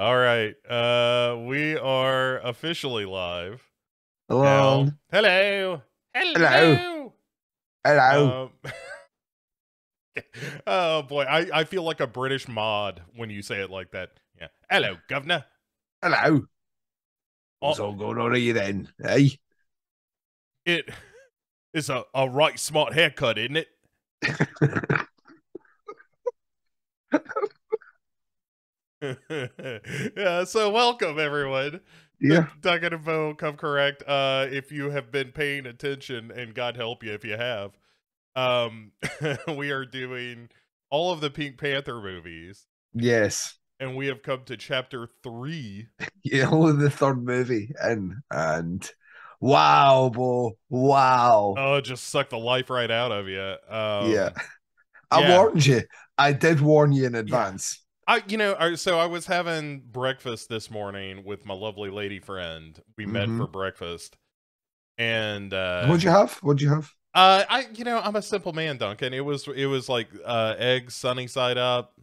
All right. Uh we are officially live. Hello. now. Hello. Hello. Hello. Um, oh boy, I, I feel like a British mod when you say it like that. Yeah. Hello, governor. Hello. What's Oh, all going on here then? Hey? it is a, a right smart haircut, isn't it? yeah, so welcome everyone. yeah. Duncan and Bo come correct. Uh, if you have been paying attention, and God help you if you have, um, we are doing all of the Pink Panther movies, Yes. and we have come to chapter three. Yeah, only the third movie and And wow, Bo. Wow. Oh, it just sucked the life right out of you. Um, yeah. I yeah. warned you. I did warn you in advance. I, you know, I, so I was having breakfast this morning with my lovely lady friend. We met Mhm. for breakfast, and uh, What'd you have? What'd you have? Uh, I you know I'm a simple man, Duncan. It was it was like uh eggs sunny side up,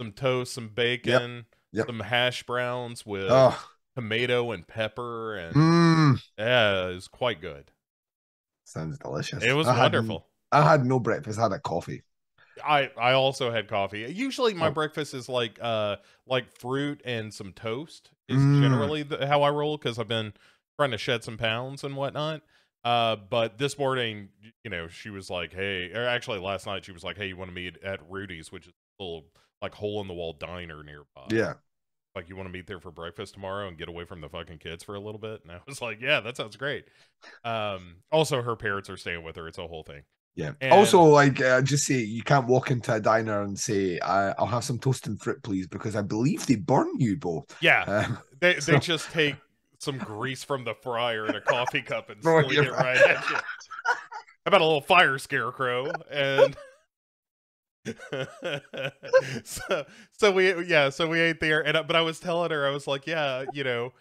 some toast, some bacon, Yep. some hash browns with Oh. tomato and pepper, and Mmm. yeah, it was quite good. Sounds delicious. It was I had- wonderful. I had no breakfast. I had a coffee. I I also had coffee. Usually my Oh. breakfast is like uh like fruit and some toast is Mm. generally the, how I roll because I've been trying to shed some pounds and whatnot. Uh, but this morning, you know, she was like, "Hey," or actually last night she was like, "Hey, you want to meet at Rudy's, which is a little like hole in the wall diner nearby? Yeah. like you want to meet there for breakfast tomorrow and get away from the fucking kids for a little bit." And I was like, "Yeah, that sounds great." Um, also her parents are staying with her. It's a whole thing. Yeah. And- also, like, uh, just say you can't walk into a diner and say, I, "I'll have some toast and fruit, please," because I believe they burn you, both. Yeah, Um, They So- they just take some grease from the fryer in a coffee cup and it sling it your right at you. How about a little fire scarecrow and so so we yeah so we ate there and but I was telling her I was like yeah you know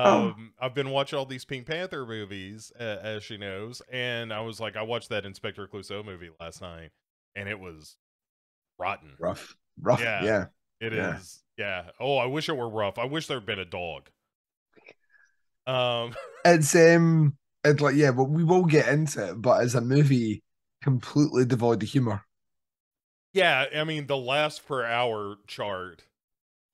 Oh. um I've been watching all these Pink Panther movies uh, as she knows and I was like I watched that Inspector Clouseau movie last night and it was rotten rough, rough. Yeah. Yeah. It is, Yeah. yeah. Oh, I wish it were rough. I wish there'd been a dog. Um, It's um, it's like yeah, but we will get into it. But as a movie, completely devoid of humor. yeah. I mean, the last per hour chart,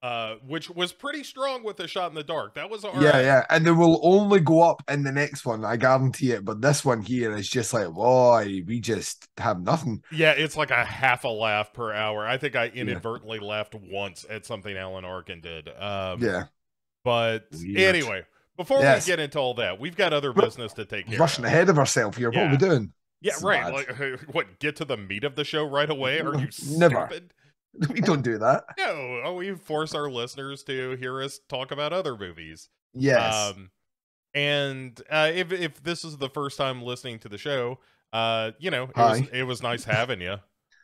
uh, which was pretty strong with the shot in the dark. That was all yeah, right. yeah, and they will only go up in the next one. I guarantee it. But this one here is just like, boy, we just have nothing. Yeah, it's like a half a laugh per hour. I think I inadvertently laughed once at something Alan Arkin did. Um, Yeah, But Weird. anyway, before Yes. we get into all that, we've got other But- business to take care rushing of. ahead of ourselves here. What are we doing? Yeah, It's right. bad. Like, what? Get to the meat of the show right away? Are you Never. We don't do that. No, oh, we force our listeners to hear us talk about other movies. Yes. Um, and uh, if if this is the first time listening to the show, uh, you know, it was it was nice having you,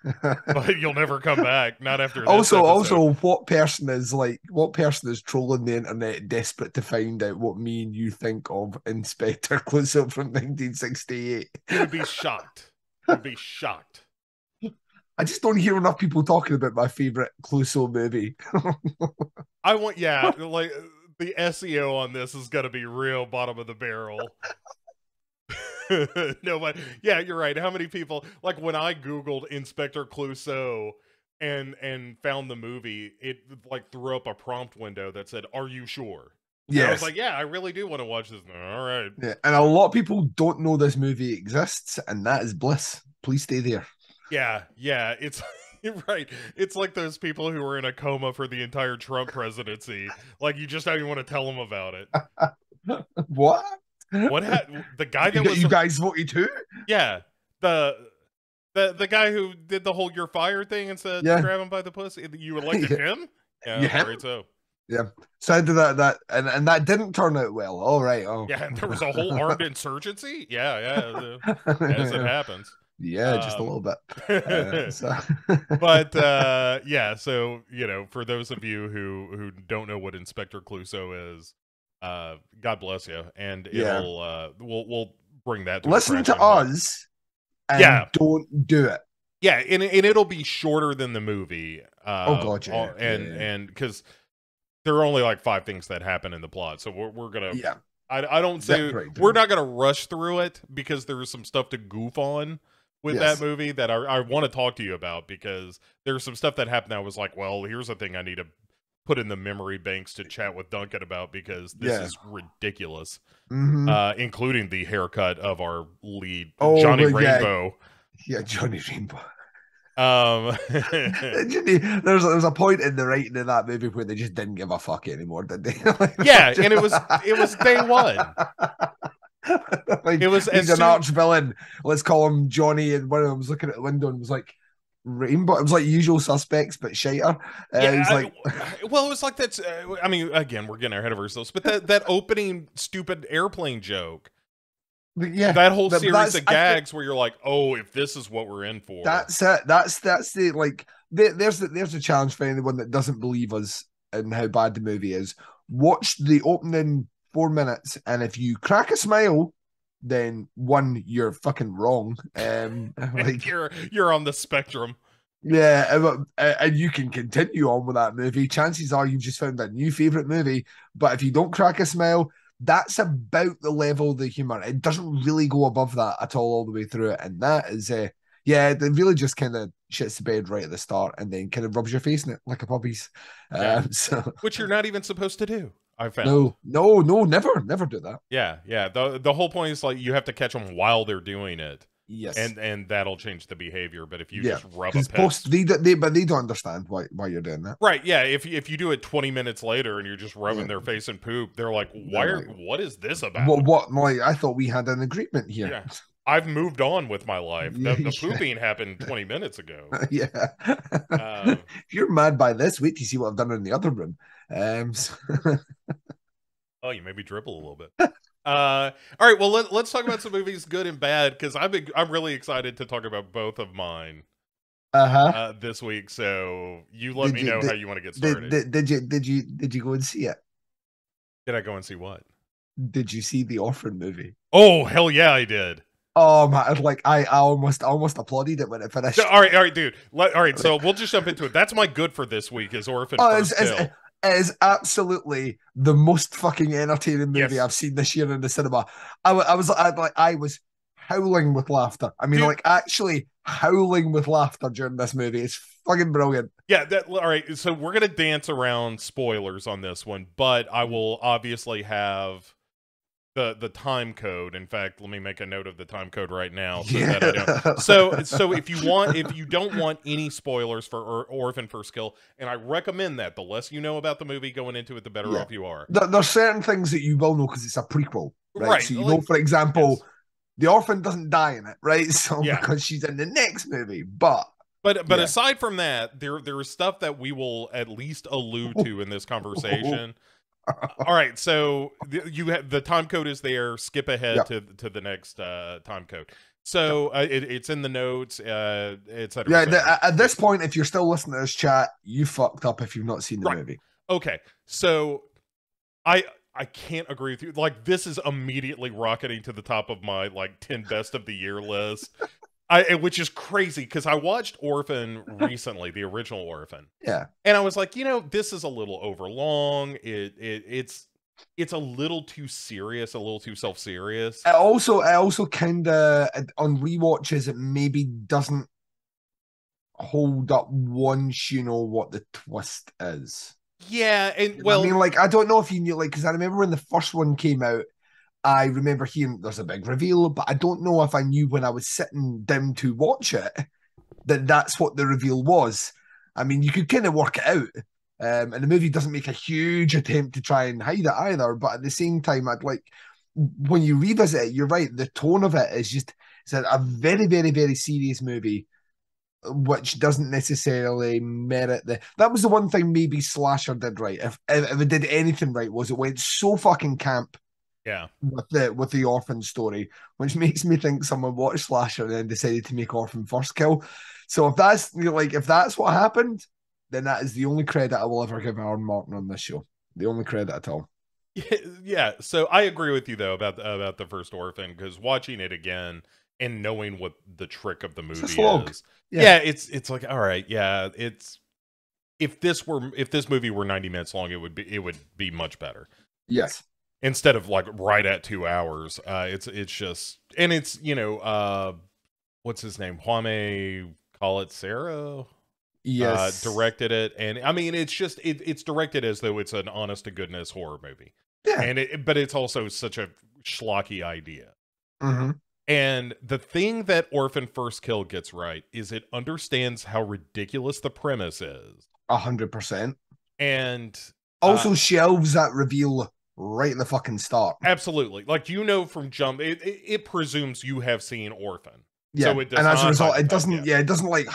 but you'll never come back. Not after this also, episode. also, what person is like? What person is trolling the internet, desperate to find out what me and you think of Inspector Clouseau from 1968? he would be shocked. He'd be shocked. I just don't hear enough people talking about my favorite Clouseau movie. I want, yeah, like the SEO on this is gonna be real bottom of the barrel. no, but yeah, you're right. How many people like when I googled Inspector Clouseau and and found the movie, it like threw up a prompt window that said, "Are you sure?" And I was like, "Yeah, I really do want to watch this." All right. Yeah, and a lot of people don't know this movie exists, and that is bliss. Please stay there. Yeah, yeah, it's right. It's like those people who were in a coma for the entire Trump presidency. Like you just don't even want to tell them about it. what? What ha- the guy that You, was you guys voted who? Yeah, the the the guy who did the whole "you're fired" thing and said Yeah. grab him by the pussy. You elected Yeah. him? Yeah, Yeah. Afraid so. I did that, that, and, and that didn't turn out well. All right. Oh, Yeah, and there was a whole armed insurgency. Yeah, yeah, as it happens. Yeah, just a Um, little bit. Uh, so- but uh, yeah, so you know, for those of you who who don't know what Inspector Clouseau is, uh, God bless you, and Yeah. it'll uh, we'll we'll bring that. To listen to us, and Yeah. don't do it. Yeah, and and it'll be shorter than the movie. Uh, Oh, God, yeah, and yeah, and because there are only like five things that happen in the plot, so we're we're gonna. Yeah, I I don't say we're not gonna rush through it because there's some stuff to goof on with Yes. that movie that I I want to talk to you about because there's some stuff that happened. that I was like, well, here's a thing I need to put in the memory banks to chat with Duncan about because this Yeah. is ridiculous, Mhm. uh, including the haircut of our lead Oh, Johnny but yeah. Rainbow. yeah, Johnny Rainbow. Um, there's there's a point in the writing of that movie where they just didn't give a fuck anymore, did they? Like, Yeah, and it was- it was day one. like, It was he's an soon- arch villain. Let's call him Johnny. And one of them was looking at the window and was like, Rainbow. It was like usual suspects, but shiter. Uh, Yeah, I- like, well, it was like that's. Uh, I mean, again, we're getting ahead of ourselves, but that that opening stupid airplane joke, yeah, that whole series of gags where you're like, oh, if this is what we're in for, That's it. That's that's the like. There, there's the, there's a challenge for anyone that doesn't believe us and how bad the movie is. Watch the opening four minutes, and if you crack a smile, then one you're fucking wrong. Um, like you're you're on the spectrum. yeah, and, uh, and you can continue on with that movie. Chances are you've just found a new favorite movie. But if you don't crack a smile, that's about the level of the humor. It doesn't really go above that at all, all the way through it. And that is, uh, yeah, it really just kind of shits the bed right at the start, and then kind of rubs your face in it like a puppy's. Yeah. Um, so which you're not even supposed to do. I found. no, no, no, never, never do that. Yeah, yeah. the The whole point is like you have to catch them while they're doing it, Yes, and and that'll change the behavior. But if you Yeah, just rub a pet, post they, they, but they don't understand why why you're doing that. right? Yeah. If you- if you do it 20 minutes later and you're just rubbing Yeah. their face in poop, they're like, why They're are like, what is this about? What, what? Like I thought we had an agreement here. Yeah. I've moved on with my life. The, the pooping happened 20 minutes ago. yeah. Um, if you're mad by this, wait to see what I've done in the other room. Um, so- oh, you made me dribble a little bit. Uh, all right. Well, let, let's talk about some movies, good and bad, because I'm I'm really excited to talk about both of mine uh-huh. uh, this week. So you let Did me you- know did- how you want to get started. Did, did, you did you did you go and see it? Did I go and see what? Did you see the Orphan movie? Oh hell yeah, I did. Oh man, like I, I almost I almost applauded it when it finished. All right, all right, dude. Let, all right, so we'll just jump into it. That's my good for this week. Is Orphan Oh, First it's, it's. It is absolutely the most fucking entertaining movie Yes. I've seen this year in the cinema. I, I was I, like I was howling with laughter. I mean, Dude. like actually howling with laughter during this movie. It's fucking brilliant. Yeah, that all right. So we're gonna dance around spoilers on this one, but I will obviously have the the time code. In fact, let me make a note of the time code right now. So that I don't. So so if you want if you don't want any spoilers for or- Orphan First Kill, and I recommend that the less you know about the movie going into it, the better Yeah. off you are. there, there's certain things that you will know because it's a prequel, right? Right, So you like- know, for example, Yes. the orphan doesn't die in it, right? So Yeah. because she's in the next movie, but But but Yeah. aside from that, there there is stuff that we will at least allude to in this conversation. All right, so the, you have the time code is there. Skip ahead Yep. to to the next uh, time code. So uh, it, it's in the notes, uh, et cetera, yeah, the, at- this point, if you're still listening to this chat, you fucked up if you've not seen the Right. movie. Okay, so I I can't agree with you. Like this is immediately rocketing to the top of my like ten best of the year list. I which is crazy because I watched Orphan recently, the original Orphan, Yeah, and I was like, you know, this is a little overlong. It it it's it's a little too serious, a little too self serious. it also it also kind of on rewatches it maybe doesn't hold up once you know what the twist is. Yeah, and well, I mean, like I don't know if you knew, like, because I remember when the first one came out, I remember hearing there's a big reveal, but I don't know if I knew when I was sitting down to watch it that that's what the reveal was. I mean, you could kind of work it out, um, and the movie doesn't make a huge attempt to try and hide it either. But at the same time, I'd like when you revisit it, you're right. The tone of it is just it's a, a very, very, very serious movie which doesn't necessarily merit the. That was the one thing maybe Slasher did right. If, if if it did anything right, was it went so fucking camp yeah, with the with the orphan story, which makes me think someone watched Slasher and then decided to make Orphan First Kill. So if that's you know, like if that's what happened, then that is the only credit I will ever give Aaron Martin on this show. The only credit at all. Yeah, yeah. So I agree with you though about about the first Orphan because watching it again and knowing what the trick of the movie is, Yeah. yeah. it's it's like all right, yeah, it's if this were if this movie were 90 minutes long, it would be it would be much better. Yes. Instead of like right at two hours. Uh it's it's just and it's, you know, uh what's his name? Juame call it Sarah Yes. uh, directed it, and I mean it's just it, it's directed as though it's an honest to goodness horror movie, Yeah. and it but it's also such a schlocky idea. hmm And the thing that Orphan First Kill gets right is it understands how ridiculous the premise is, A hundred percent. and Also Uh, shelves that reveal right in the fucking start. absolutely like you know from jump it, it, it presumes you have seen Orphan. Yeah, So and as a result, it doesn't. yeah. Yeah. it doesn't like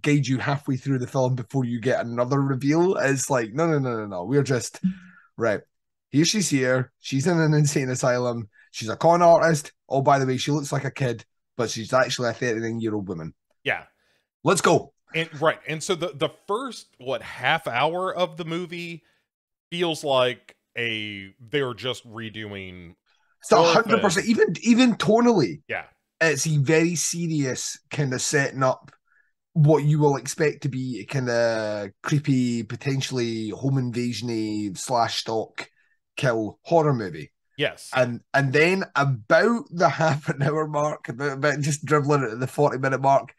guide you halfway through the film before you get another reveal. It's like, no, no, no, no, no. We're just right here. She's here. She's in an insane asylum. She's a con artist. Oh, by the way, she looks like a kid, but she's actually a thirty-nine-year-old woman. Yeah, Let's go. And right. And so the the first what half hour of the movie feels like a they're just redoing It's a hundred percent. Even even tonally, yeah. it's a very serious kind of setting up what you will expect to be a kind of creepy, potentially home invasion slash stock kill horror movie. Yes. And and then about the half an hour mark, about, about just dribbling at the 40 minute mark,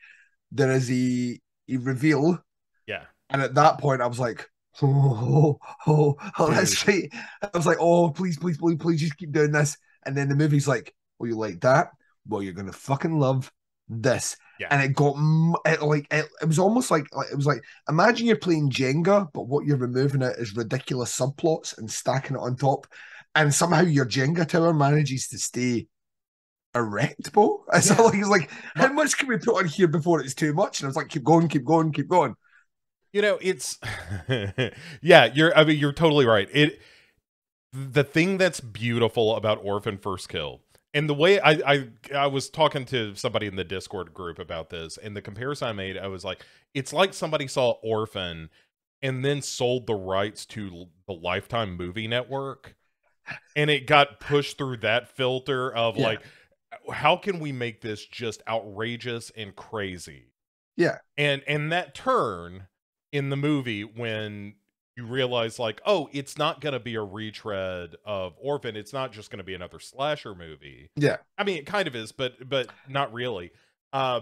there is a, a reveal. yeah. And at that point, I was like, oh, oh, oh, that's right. I was like, oh, please, please, please, please, just keep doing this. And then the movie's like, oh, you like that? Well, you're gonna fucking love this. Yeah. And it got it, like it, it was almost like, like it was like imagine you're playing Jenga, but what you're removing it is ridiculous subplots and stacking it on top, and somehow your Jenga tower manages to stay erect, Bo. It's Yeah. like it's like how much can we put on here before it's too much? And I was like, keep going, keep going, keep going. You know, it's yeah, you're I mean you're totally right. It the thing that's beautiful about Orphan First Kill and the way I, I I was talking to somebody in the Discord group about this, and the comparison I made, I was like, it's like somebody saw Orphan and then sold the rights to the Lifetime Movie Network, and it got pushed through that filter of Yeah. like, how can we make this just outrageous and crazy? Yeah. and and that turn in the movie when you realize like oh it's not going to be a retread of orphan it's not just going to be another slasher movie Yeah. i mean it kind of is but but not really uh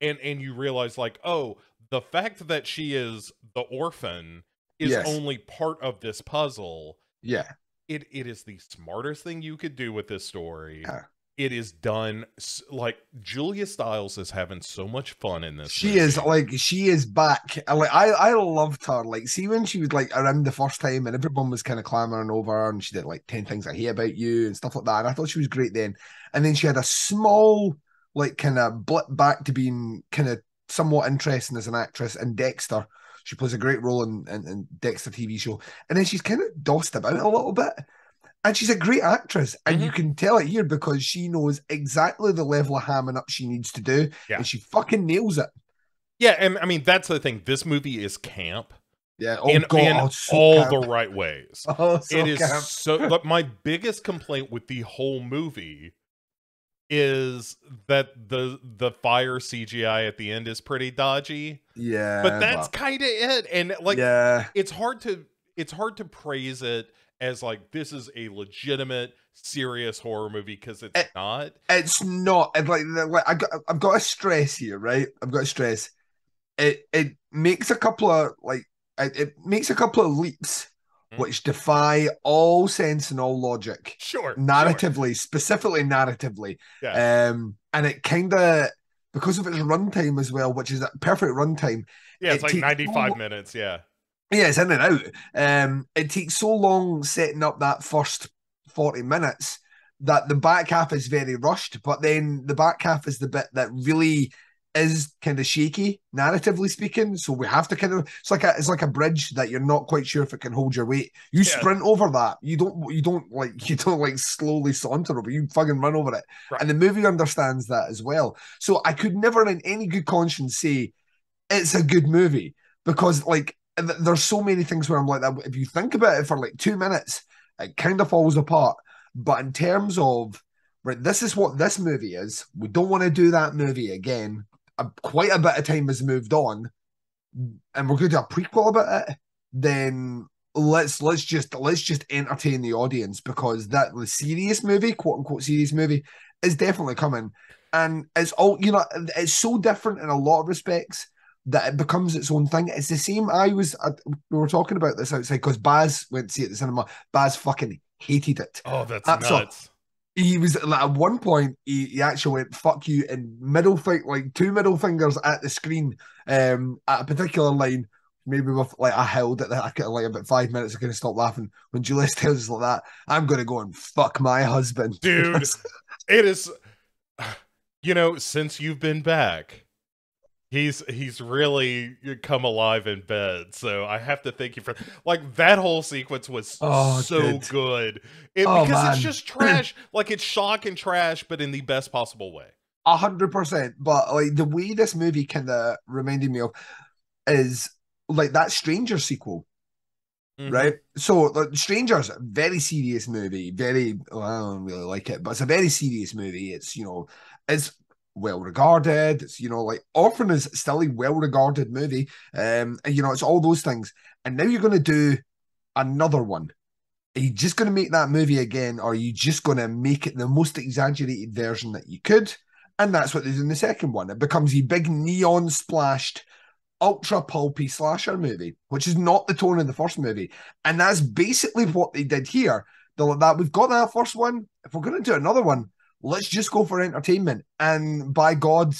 and and you realize like oh the fact that she is the orphan is Yes. only part of this puzzle Yeah. it it is the smartest thing you could do with this story Yeah. It is done like julia stiles is having so much fun in this She is like she is back. I Like I, I loved her. Like, see when she was like around the first time and everyone was kind of clamoring over her and she did like 10 things I hate about you and stuff like that. And I thought she was great then. And then she had a small, like, kind of blip back to being kind of somewhat interesting as an actress in Dexter. She plays a great role in, in, in Dexter TV show. And then she's kind of dossed about a little bit. And she's a great actress. And you mm-hmm. can tell it here because she knows exactly the level of hamming up she needs to do. Yeah. And she fucking nails it. Yeah, and I mean that's the thing. This movie is camp Yeah. Oh in, god, in so all camp. the right ways. Oh, so it is camp. so. But my biggest complaint with the whole movie is that the the fire CGI at the end is pretty dodgy. Yeah. But that's kind of it. And like, yeah. it's hard to it's hard to praise it as like this is a legitimate serious horror movie because it's Eh, not. It's not and like like I got I've got to stress here, right? I've got to stress. It it makes a couple of like it, it makes a couple of leaps Mhm. which defy all sense and all logic. Sure, sure. Narratively, specifically narratively. Yeah. Um and it kinda because of its runtime as well, which is a perfect runtime, yeah, it's it like 95 minutes. Yeah. Yeah, it's in and out. Um, it takes so long setting up that first 40 minutes that the back half is very rushed, but then the back half is the bit that really is kind of shaky, narratively speaking. So we have to kind of it's like a it's like a bridge that you're not quite sure if it can hold your weight. You Yeah. sprint over that. You don't you don't like you don't like slowly saunter over, you fucking run over it. Right. And the movie understands that as well. So I could never in any good conscience say it's a good movie because like there's so many things where I'm like that. If you think about it for like two minutes, it kind of falls apart. But in terms of right, this is what this movie is. We don't want to do that movie again. Quite a bit of time has moved on. and we're going to do a prequel about it, then let's let's just let's just entertain the audience because that the serious movie, quote unquote serious movie, is definitely coming. And it's all you know, it's so different in a lot of respects that it becomes its own thing. It's the same. I was I, we were talking about this outside because Baz went to see it at the cinema. Baz fucking hated it. Oh, that's Absolutely. nuts. He was like at one point he, he actually went fuck you in middle fight like two middle fingers at the screen um at a particular line maybe with like I held it I could like about five minutes I couldn't stop laughing when Julius tells us like that I'm gonna go and fuck my husband dude it is you know since you've been back he's he's really come alive in bed. So I have to thank you for like that whole sequence was oh, so good, good. It, oh, because man. it's just trash. like it's shock and trash, but in the best possible way. A hundred percent. But like the way this movie kind of reminded me of is like that Stranger sequel. Mm-hmm. Right, so like, Strangers, a very serious movie. Very, well, I don't really like it, but it's a very serious movie. It's you know, it's well regarded. It's you know like Orphan is still a well regarded movie. Um, and you know it's all those things. And now you're going to do another one. Are you just going to make that movie again, or are you just going to make it the most exaggerated version that you could? And that's what they do in the second one. It becomes a big neon splashed, ultra pulpy slasher movie, which is not the tone of the first movie. And that's basically what they did here. that we've got that first one. If we're going to do another one, let's just go for entertainment. And by God,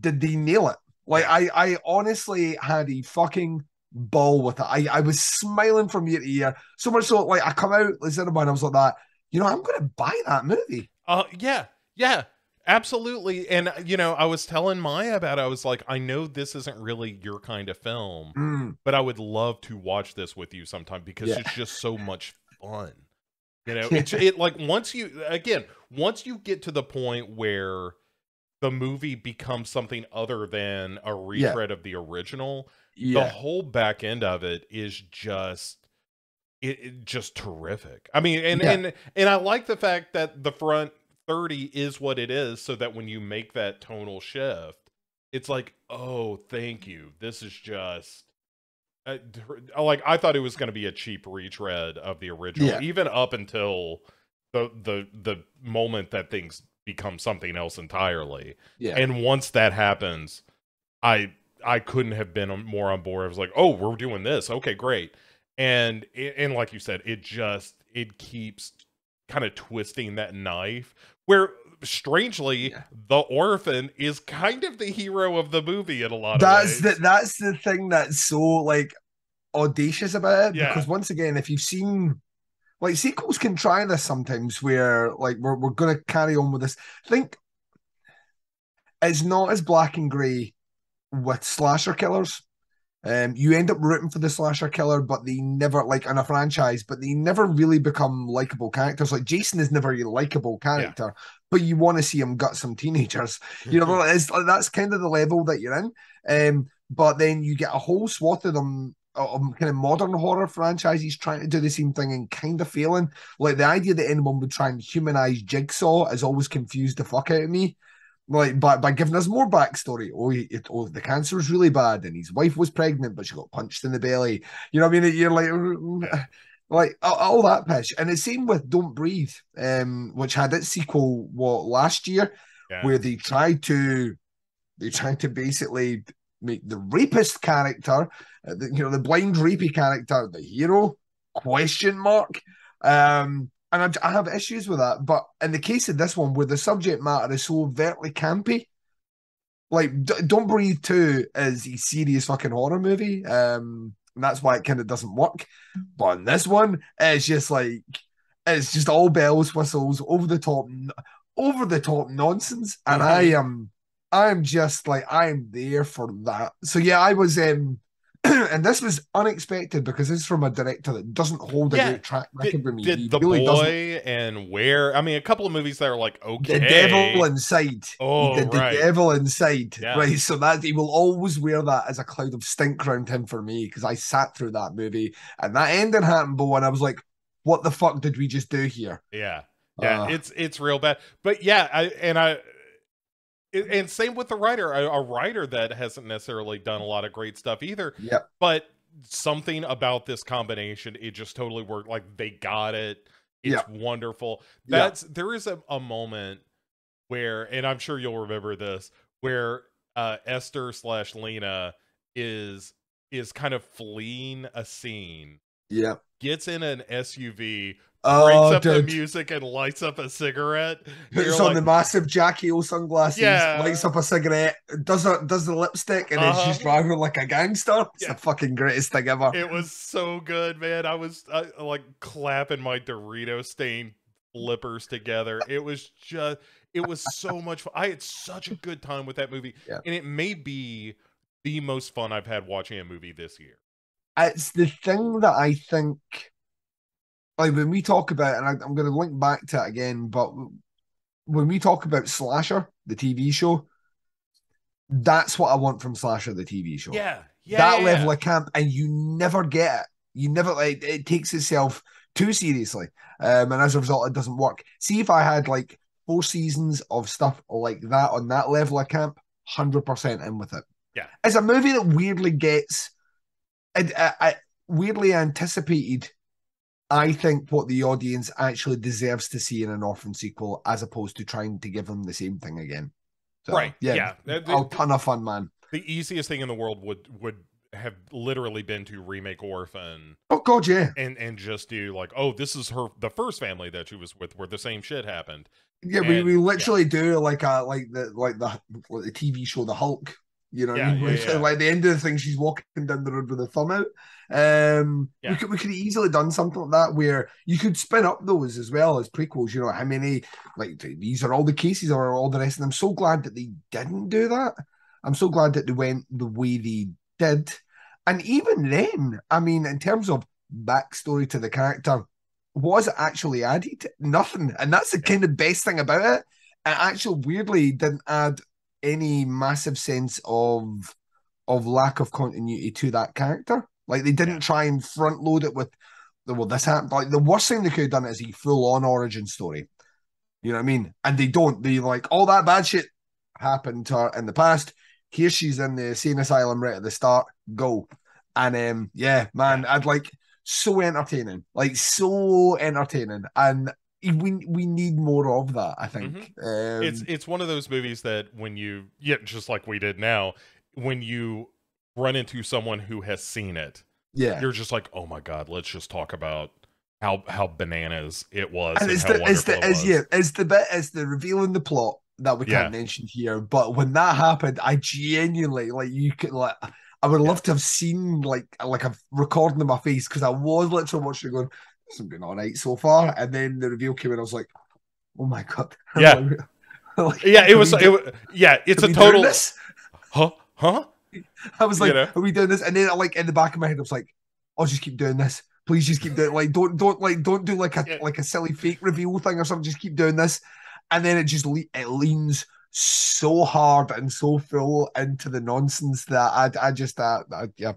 did they nail it? Like I, I honestly had a fucking ball with it. I, I was smiling from ear to ear. So much so, like I come out cinema and I was like that. You know, I'm gonna buy that movie. Uh, yeah, yeah, absolutely. And you know, I was telling Maya about. It. I was like, I know this isn't really your kind of film, mm. but I would love to watch this with you sometime because yeah. it's just so much fun. You know, it's it like once you again, once you get to the point where the movie becomes something other than a retread yeah. of the original, yeah. the whole back end of it is just it, it just terrific. I mean, and yeah. and and I like the fact that the front 30 is what it is so that when you make that tonal shift, it's like, "Oh, thank you. This is just uh, like I thought it was going to be a cheap retread of the original, yeah. even up until the the the moment that things become something else entirely. Yeah. And once that happens, I I couldn't have been more on board. I was like, oh, we're doing this. Okay, great. And and like you said, it just it keeps kind of twisting that knife where strangely yeah. the orphan is kind of the hero of the movie in a lot that's of ways. the that's the thing that's so like audacious about it yeah. because once again if you've seen like sequels can try this sometimes where like we're, we're gonna carry on with this think it's not as black and gray with slasher killers um, you end up rooting for the slasher killer, but they never like in a franchise, but they never really become likable characters. Like Jason is never a likable character, yeah. But you want to see him gut some teenagers. You know, it's, that's kind of the level that you're in. Um, but then you get a whole swath of them um, kind of modern horror franchises trying to do the same thing and kind of failing. Like the idea that anyone would try and humanize Jigsaw has always confused the fuck out of me like by, by giving us more backstory. Oh, it, oh, the cancer was really bad, and his wife was pregnant, but she got punched in the belly. You know what I mean? You're like, like all, that pitch, and the same with Don't Breathe, um, which had its sequel what last year, yeah. where they tried to they tried to basically make the rapist character, uh, the, you know, the blind rapey character, the hero? Question mark. Um, and I, I, have issues with that. But in the case of this one, where the subject matter is so overtly campy, like D- Don't Breathe Two is a serious fucking horror movie, um, and that's why it kind of doesn't work. But in this one, it's just like it's just all bells, whistles, over the top, over the top nonsense, and I am, I am just like I am there for that. So yeah, I was um and this was unexpected because this is from a director that doesn't hold a yeah. great track record with me. Did he the really boy doesn't. and where? I mean, a couple of movies that are like okay. The Devil Inside. Oh, he did right. The Devil Inside. Yeah. Right. So that he will always wear that as a cloud of stink around him for me because I sat through that movie and that ending happened, Bo, and I was like, "What the fuck did we just do here?" Yeah. Yeah, uh, it's it's real bad. But yeah, I and I and same with the writer, a, writer that hasn't necessarily done a lot of great stuff either. yeah But something about this combination, it just totally worked. Like they got it. It's wonderful. Yeah. That's there is a, a moment where, and I'm sure you'll remember this, where uh Esther slash Lena is is kind of fleeing a scene, Yeah. gets in an SUV, Oh, up the dude. music and lights up a cigarette. Puts on like, the massive Jackie O sunglasses, Yeah. lights up a cigarette, does a, does the lipstick, and Uh-huh. is just driving like a gangster. It's Yeah. the fucking greatest thing ever. it was so good, man. I was uh, like clapping my Dorito stained flippers together. It was just, it was so much fun. I had such a good time with that movie, Yeah. and it may be the most fun I've had watching a movie this year. it's the thing that I think, like when we talk about, and I, I'm going to link back to it again, but when we talk about Slasher, the TV show, that's what I want from Slasher, the TV show. Yeah, yeah, that yeah, level yeah. of camp, and you never get it. You never like it takes itself too seriously, um, and as a result, it doesn't work. See if I had like four seasons of stuff like that on that level of camp, hundred percent in with it. Yeah. it's a movie that weirdly gets, it, I, I weirdly anticipated. I think what the audience actually deserves to see in an orphan sequel, as opposed to trying to give them the same thing again. So, right. Yeah. Yeah. Uh, A ton of fun, man. the easiest thing in the world would would have literally been to remake Orphan Oh god, yeah. and and just do like, oh, this is her the first family that she was with where the same shit happened. Yeah, we, And- we literally do like a like the like the like the TV show The Hulk. You know, what I mean? yeah, yeah. like the end of the thing, she's walking down the road with a thumb out. Um, Yeah. we could we could have easily done something like that where you could spin up those as well as prequels. You know, how many like these are all the cases or all the rest. And I'm so glad that they didn't do that. I'm so glad that they went the way they did. And even then, I mean, in terms of backstory to the character, was it actually added? Nothing. And that's the Yeah. kind of best thing about it. It actually weirdly didn't add any massive sense of of lack of continuity to that character. Like they didn't try and front load it with well, this happened. Like the worst thing they could have done is a full on origin story. You know what I mean? And they don't. They like all that bad shit happened to her in the past. Here she's in the sane asylum right at the start. Go. And um, yeah, man, I'd like so entertaining, like so entertaining, and we we need more of that. I think um, it's it's one of those movies that when you yeah, just like we did now, when you run into someone who has seen it, yeah. you're just like, oh my god, let's just talk about how how bananas it was and and, it's how the it's the it it's yeah it's the bit it's the revealing the plot that we can't mention here. But when that happened, I genuinely like you could like I would love to have seen like like a recording of my face because I was literally watching it going, has been all right so far. And then the reveal came in, I was like, oh my god. Yeah. Like, Yeah, it was it was yeah, it's a total huh huh I was like, You know? are we doing this? And then like in the back of my head, I was like, I'll just keep doing this. Please just keep doing it. Like, don't don't like don't do like a Yeah. like a silly fake reveal thing or something. Just keep doing this. And then it just le- it leans so hard and so full into the nonsense that I I just uh, I, yeah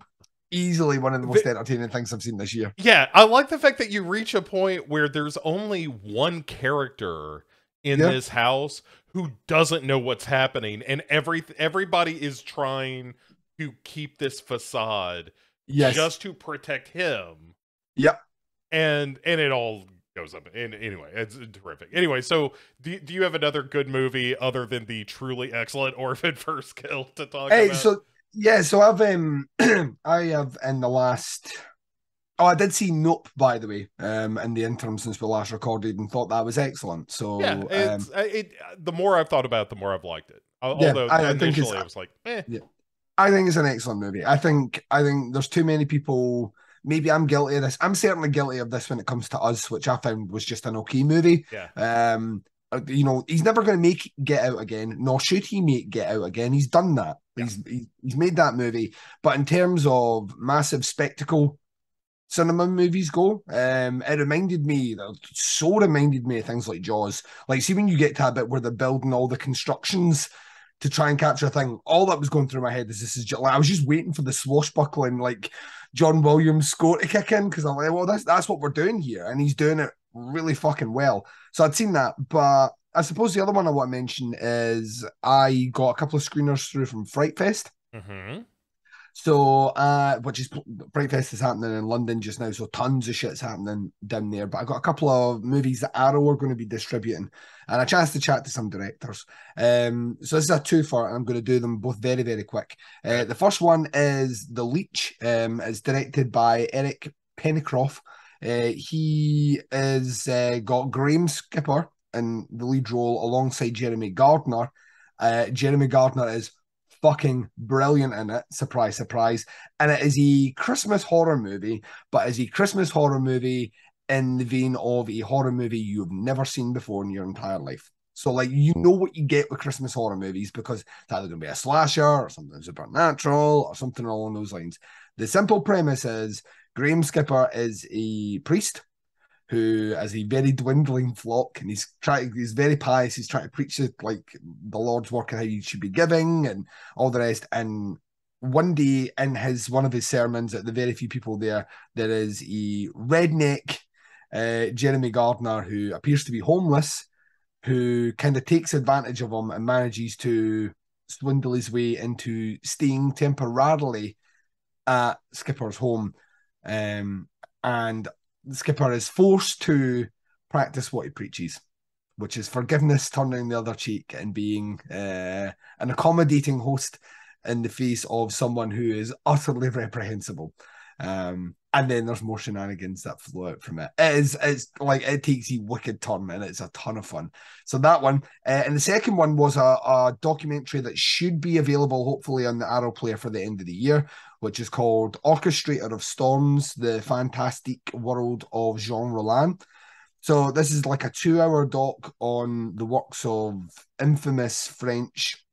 easily one of the most entertaining things I've seen this year. Yeah, I like the fact that you reach a point where there's only one character in this house who doesn't know what's happening, and every everybody is trying to keep this facade Yes. just to protect him. Yep. And and it all goes up. And anyway, it's terrific. Anyway, so do, do you have another good movie other than the truly excellent Orphan First Kill to talk Hey, about? so yeah, so I've um I have in the last oh I did see Nope by the way um in the interim since we last recorded and thought that was excellent. So yeah, um, it, the more I've thought about it, the more I've liked it. Al- Yeah, Although I- I think it's- I was like, eh. I think it's an excellent movie. I think I think there's too many people. Maybe I'm guilty of this. I'm certainly guilty of this when it comes to us, which I found was just an okay movie. Yeah. Um, you know, he's never going to make Get Out again, nor should he make Get Out again. He's done that. Yeah. He's he's made that movie. But in terms of massive spectacle cinema movies go, um, it reminded me, so reminded me of things like Jaws. Like, see when you get to a bit where they're building all the constructions to try and capture a thing. All that was going through my head is this is just, like I was just waiting for the swashbuckling like John Williams score to kick in because I'm like, well, that's that's what we're doing here, and he's doing it really fucking well. So I'd seen that, but I suppose the other one I want to mention is I got a couple of screeners through from Fright Fest. Mm-hmm. So, uh, which is Fright Fest is happening in London just now, so tons of shit's happening down there. But I got a couple of movies that Arrow are going to be distributing, and a chance to chat to some directors. Um, so this is a two for, and I'm going to do them both very, very quick. Uh, the first one is The Leech. Um, it's directed by Eric Pennycoff. Uh, he is uh, got Graham Skipper in the lead role alongside Jeremy Gardner. Uh, Jeremy Gardner is fucking brilliant in it. Surprise, surprise. And it is a Christmas horror movie, but is a Christmas horror movie in the vein of a horror movie you've never seen before in your entire life. So, like, you know what you get with Christmas horror movies because it's either going to be a slasher or something supernatural or something along those lines. The simple premise is Graham Skipper is a priest who has a very dwindling flock and he's trying he's very pious. He's trying to preach it like the lord's work and how you should be giving and all the rest. And one day in his one of his sermons at the very few people there there is a redneck uh, jeremy gardner who appears to be homeless who kind of takes advantage of him and manages to swindle his way into staying temporarily at skipper's home um, and the Skipper is forced to practice what he preaches, which is forgiveness, turning the other cheek, and being uh, an accommodating host in the face of someone who is utterly reprehensible. Um, and then there's more shenanigans that flow out from it. It is it's like it takes a wicked turn and it's a ton of fun. So that one, uh, and the second one was a, a documentary that should be available hopefully on the Arrow Player for the end of the year, which is called Orchestrator of Storms: The Fantastic World of Jean Rollin. So this is like a two-hour doc on the works of infamous French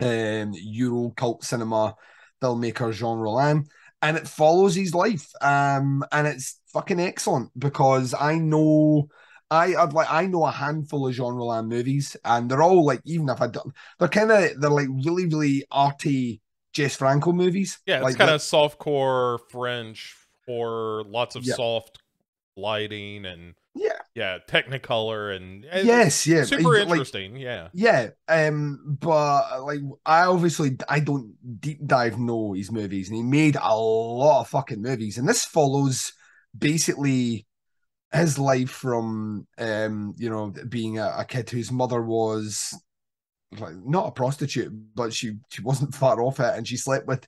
um, Euro cult cinema filmmaker Jean Rollin and it follows his life. Um, and it's fucking excellent because I know I I'd like I know a handful of Jean Rollin movies, and they're all like even if I don't, they're kind of they're like really really arty Jess Franco movies. Yeah, it's like, kind of soft core French or lots of Yeah. soft lighting and yeah, yeah, Technicolor and it's yes, yeah, super like, interesting. yeah, Yeah, um, but like I obviously I don't deep dive know his movies, and he made a lot of fucking movies, and this follows basically his life from um, you know, being a, a kid whose mother was like not a prostitute, but she she wasn't far off it, and she slept with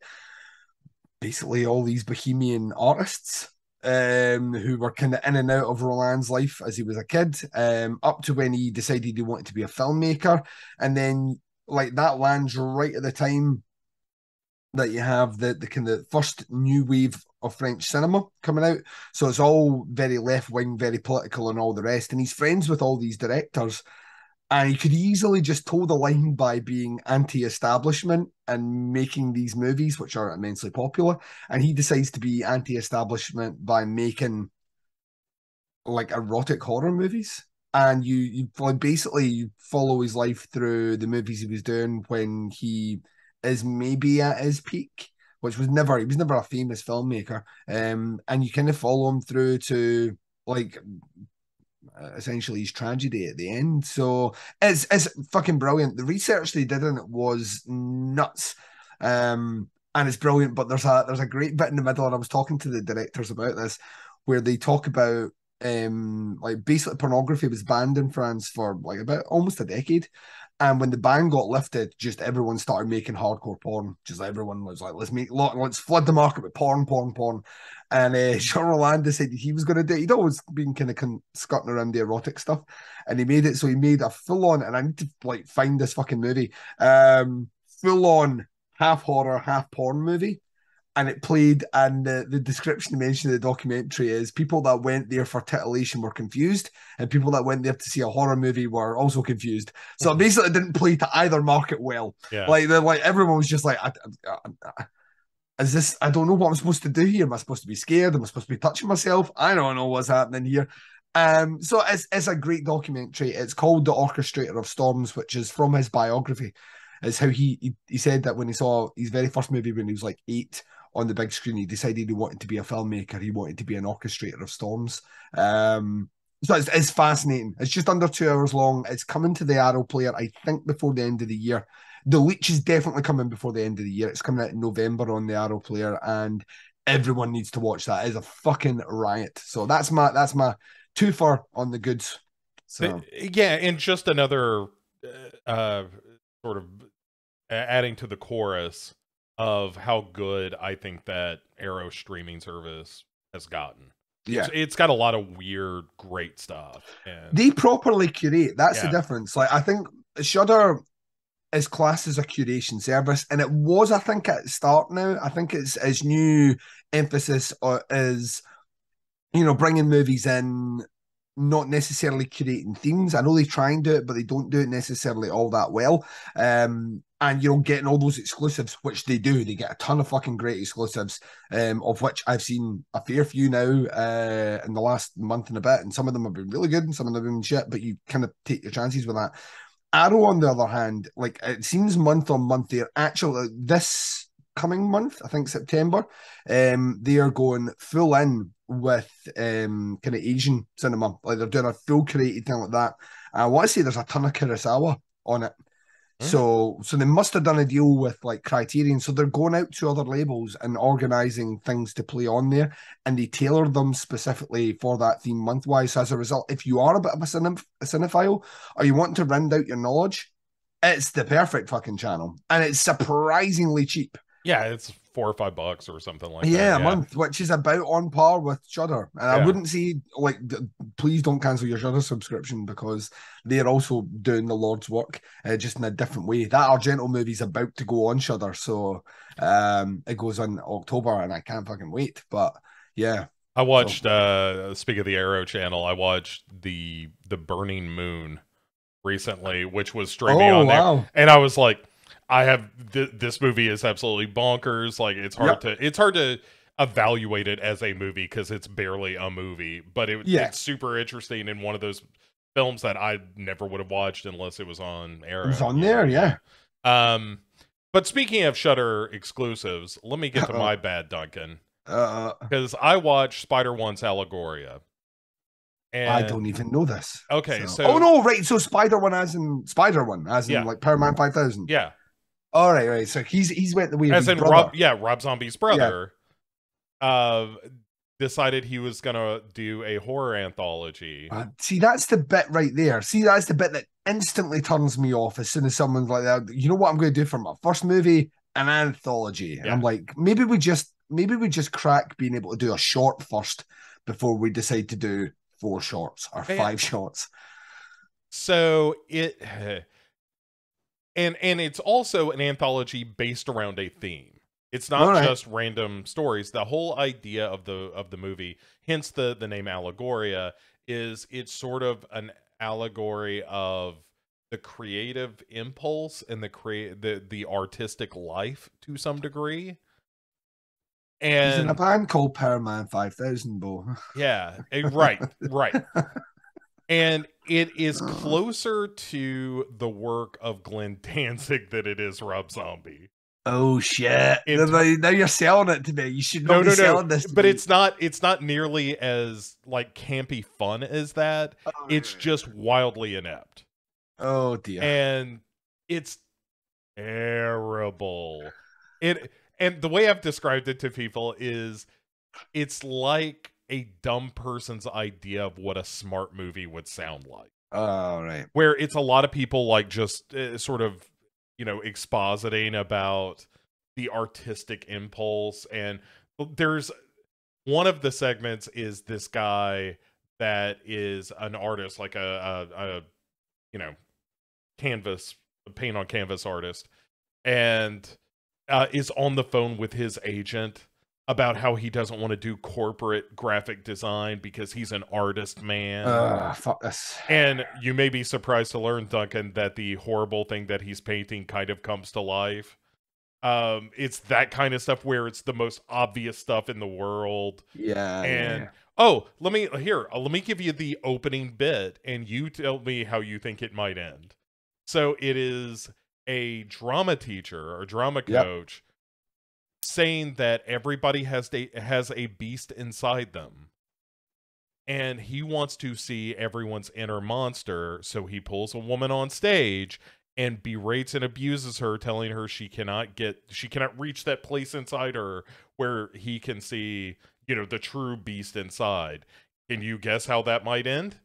basically all these bohemian artists um, who were kind of in and out of Rollin's life as he was a kid, um, up to when he decided he wanted to be a filmmaker. And then, like, that lands right at the time that you have the, the kind of first new wave of French cinema coming out. So it's all very left wing, very political, and all the rest. And he's friends with all these directors. And he could easily just toe the line by being anti establishment and making these movies, which are immensely popular and he decides to be anti-establishment by making like erotic horror movies. And you you like basically you follow his life through the movies he was doing when he is maybe at his peak which was never he was never a famous filmmaker. Um and you kind of follow him through to like essentially his tragedy at the end so it's it's fucking brilliant the research they did in it was nuts um and it's brilliant. But there's a there's a great bit in the middle, and I was talking to the directors about this, where they talk about um like basically pornography was banned in France for like about almost a decade. And when the ban got lifted, just everyone started making hardcore porn. Just everyone was like, "Let's make, let's flood the market with porn, porn, porn." And uh, Jean Rollin decided he was going to do. it. He'd always been kind of con- around the erotic stuff, and he made it. So he made a full on. And I need to like find this fucking movie. Um, full on half horror, half porn movie. And it played, and the, the description mentioned in the documentary is people that went there for titillation were confused, and people that went there to see a horror movie were also confused. So it basically didn't play to either market well. yeah. Like, like everyone was just like, I, I, I, "Is this? I don't know what I'm supposed to do here. Am I supposed to be scared? Am I supposed to be touching myself? I don't know what's happening here." Um, so it's it's a great documentary. It's called The Orchestrator of Storms, which is from his biography is how he, he he said that when he saw his very first movie when he was like eight on the big screen, he decided he wanted to be a filmmaker. He wanted to be an orchestrator of storms. Um, So it's, it's fascinating. It's just under two hours long. It's coming to the Arrow player, I think, before the end of the year. The Leech is definitely coming before the end of the year. It's coming out in November on the Arrow player, and everyone needs to watch that. It's a fucking riot. So that's my that's my two for on the goods. So yeah, and just another uh, uh, sort of adding to the chorus of how good I think that Arrow streaming service has gotten. Yeah, It's- it's got a lot of weird, great stuff. And they properly curate. That's the difference. Like I think Shudder is classed as a curation service, and it was, I think, at start. Now I think it's its new emphasis or is, you know, bringing movies in, not necessarily creating themes. I know they try and do it, but they don't do it necessarily all that well. Um, and you know, getting all those exclusives, which they do, they get a ton of fucking great exclusives, um, of which I've seen a fair few now uh, in the last month and a bit, and some of them have been really good, and some of them have been shit. But you kind of take your chances with that. Arrow, on the other hand, like it seems month on month, they're actually this coming month, I think September, um, they are going full in with um kind of Asian cinema. Like they're doing a full created thing like that. I want to say there's a ton of Kurosawa on it. Mm. So so they must have done a deal with like Criterion. So they're going out to other labels and organizing things to play on there, and they tailor them specifically for that theme month wise. So as a result, if you are a bit of a, cine- a cinephile or you want to round out your knowledge, it's the perfect fucking channel, and it's surprisingly cheap. yeah, it's four or five bucks or something like yeah, that. a month, which is about on par with Shudder. And I wouldn't say like, please don't cancel your Shudder subscription because they are also doing the Lord's work, uh, just in a different way. That Argento movie's about to go on Shudder, so um, it goes on October, and I can't fucking wait. But yeah, I watched. uh Speak of the Arrow channel, I watched the the Burning Moon recently, which was streaming oh on there, and I was like, I have th- this movie is absolutely bonkers. Like it's hard to it's hard to evaluate it as a movie because it's barely a movie, but it, Yeah. it's super interesting in one of those films that I never would have watched unless it was on air. it was on there, yeah. Um, but speaking of Shudder exclusives, let me get to Uh-oh. my bad, Duncan, Uh, because I watched Spider One's Allegoria. And I don't even know this. Okay, so, oh no, right. So Spider One, as in Spider One, as in Yeah. like Power Man Five Thousand. Yeah, All right, right. So he's he's went the way as in brother. Rob, yeah, Rob Zombie's brother, uh, decided he was gonna do a horror anthology. Uh, see, that's the bit right there. See, that's the bit that instantly turns me off as soon as someone's like that. You know what I'm going to do for my first movie? An anthology. And I'm like, maybe we just maybe we just crack being able to do a short first before we decide to do four shorts or Yeah. five shorts. So it, and and it's also an anthology based around a theme. It's not right. just random stories. The whole idea of the of the movie, hence the the name Allegoria, is it's sort of an allegory of the creative impulse and the create the the artistic life to some degree. He's in a And band called Power Man Five Thousand, Bo. yeah, eh, right, right. And it is Uh. closer to the work of Glenn Danzig than it is Rob Zombie. Oh shit! It's- now, you're selling it to me. You should not No, be no, no. selling this. to But me. it's not it's not nearly as like campy fun as that. It's just wildly inept. oh dear. And it's terrible. It and the way I've described it to people is it's like a dumb person's idea of what a smart movie would sound like. All right. where it's a lot of people like just uh, sort of you know expositing about the artistic impulse and there's one of the segments is this guy that is an artist like a a, a you know canvas a paint on canvas artist and uh, is on the phone with his agent about how he doesn't want to do corporate graphic design because he's an artist man Uh, fuck this. and you may be surprised to learn, Duncan, that the horrible thing that he's painting kind of comes to life. Um, it's that kind of stuff where it's the most obvious stuff in the world. Yeah. And yeah. oh, let me here, uh, let me give you the opening bit, and you tell me how you think it might end. So it is a drama teacher or drama Yep. Saying that everybody has a has a beast inside them and he wants to see everyone's inner monster, so he pulls a woman on stage and berates and abuses her, telling her she cannot get she cannot reach that place inside her where he can see, you know, the true beast inside. Can you guess how that might end?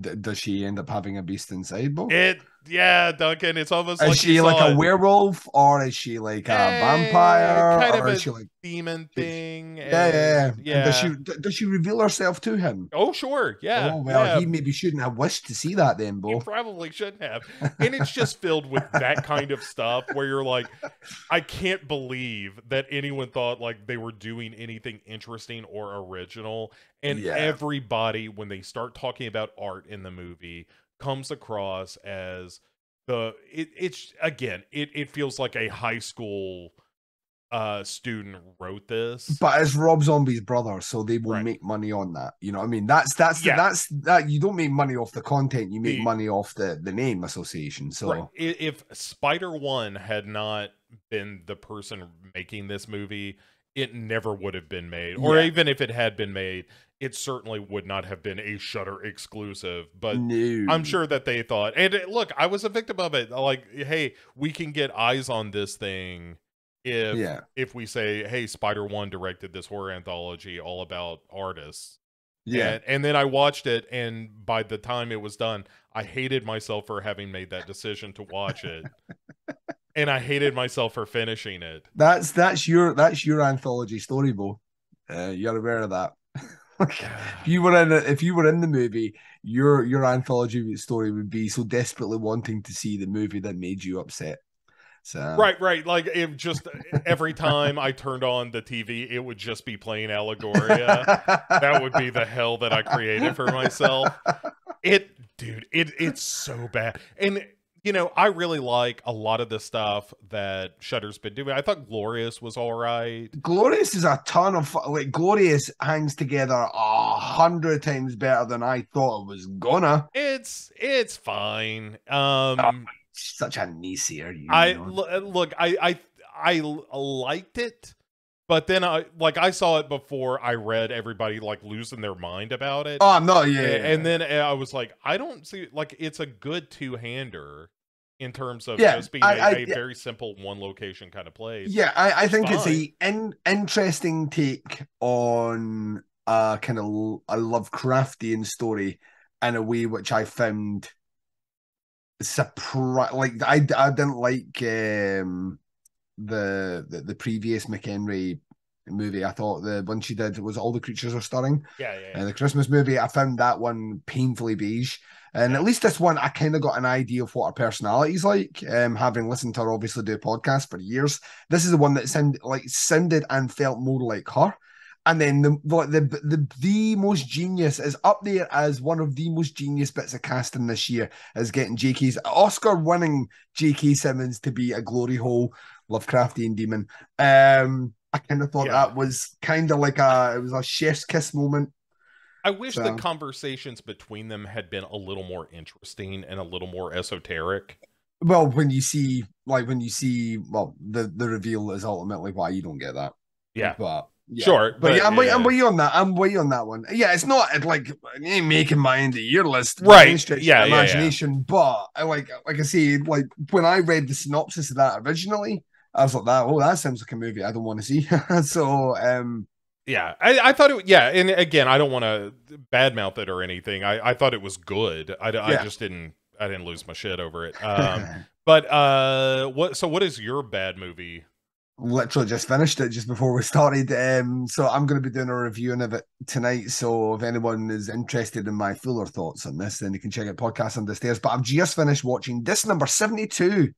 D- does she end up having a beast inside, Bo? It yeah, Duncan, it's almost is like she like a it. werewolf or is she like a Eh, vampire? kind or of is a she like demon thing. yeah, yeah, yeah. and- And does she does she reveal herself to him? Oh sure, yeah. oh well, yeah. he maybe shouldn't have wished to see that then, You Bo. probably shouldn't have. And it's just filled with that kind of stuff where you're like, I can't believe that anyone thought like they were doing anything interesting or original. And Yeah. everybody, when they start talking about art in the movie, comes across as the it, it's again, it, it feels like a high school uh student wrote this. But it's Rob Zombie's brother, so they will Right. make money on that. You know what I mean? That's that's the, Yeah. that's that you don't make money off the content, you make The- money off the the name association. So Right. If Spider One had not been the person making this movie, it never would have been made. Or Yeah. even if it had been made, it certainly would not have been a Shudder exclusive. But no. I'm sure that they thought, and uh, look, I was a victim of it. Like, hey, we can get eyes on this thing if Yeah. if we say, hey, Spider One directed this horror anthology all about artists. Yeah. And, and then I watched it, and by the time it was done, I hated myself for having made that decision to watch it. and I hated myself for finishing it. That's that's your that's your anthology story, Bo. Uh, you're aware of that. if you were in it, if you were in the movie, your your anthology story would be so desperately wanting to see the movie that made you upset. So Right, right. Like it just every time I turned on the TV, it would just be playing Allegoria. that would be the hell that I created for myself. It, dude, it it's so bad. And you know, I really like a lot of the stuff that Shudder's been doing. I thought Glorious was all right. Glorious is a ton of fu- like Glorious hangs together a hundred times better than I thought it was gonna. It's it's fine. Um, um Such a naysayer, you I know. l- uh, look, I I I liked it, but then I like I saw it before I read everybody like losing their mind about it. Oh, not. Yeah, A- yeah, and then uh, I was like, I don't see like it's a good two hander in terms of Yeah, just being I- a I- a yeah. very simple one location kind of play. Yeah, I, I think it's fine. a in, interesting take on a kind of a Lovecraftian story in a way which I found surprise. Like I, I didn't like um, the, the the previous McKendry movie. I thought the one she did was all the creatures are stirring. yeah, yeah. Uh, yeah. the Christmas movie, I found that one painfully beige. And at least this one, I kind of got an idea of what her personality's like. Um, having listened to her obviously do a podcast for years, this is the one that sounded like sounded and felt more like her. And then the the the the, the most genius is up there as one of the most genius bits of casting this year is getting J.K.'s Oscar-winning J.K. Simmons to be a glory hole Lovecraftian demon. Um, I kind of thought Yeah. that was kind of like a it was a chef's kiss moment. I wish the conversations between them had been a little more interesting and a little more esoteric. Well, when you see like when you see well the the reveal is ultimately why you don't get that. Yeah. But yeah. Sure, But, but yeah, I'm, I'm yeah. with you on that. I'm you on that one. Yeah, it's not like making my end of year list, Right. any Yeah, the yeah, yeah. imagination. But I like like I say, like when I read the synopsis of that originally, I was like, that oh, that sounds like a movie I don't want to see. so um, Yeah, I, I thought it. Yeah, and again, I don't want to badmouth it or anything. I, I thought it was good. I, I just didn't. I didn't lose my shit over it. Um, but uh, what? So, what is your bad movie? literally just finished it just before we started. Um, so I'm going to be doing a reviewing of it tonight. So if anyone is interested in my fuller thoughts on this, then you can check out podcast on the stairs. But I've just finished watching this number 72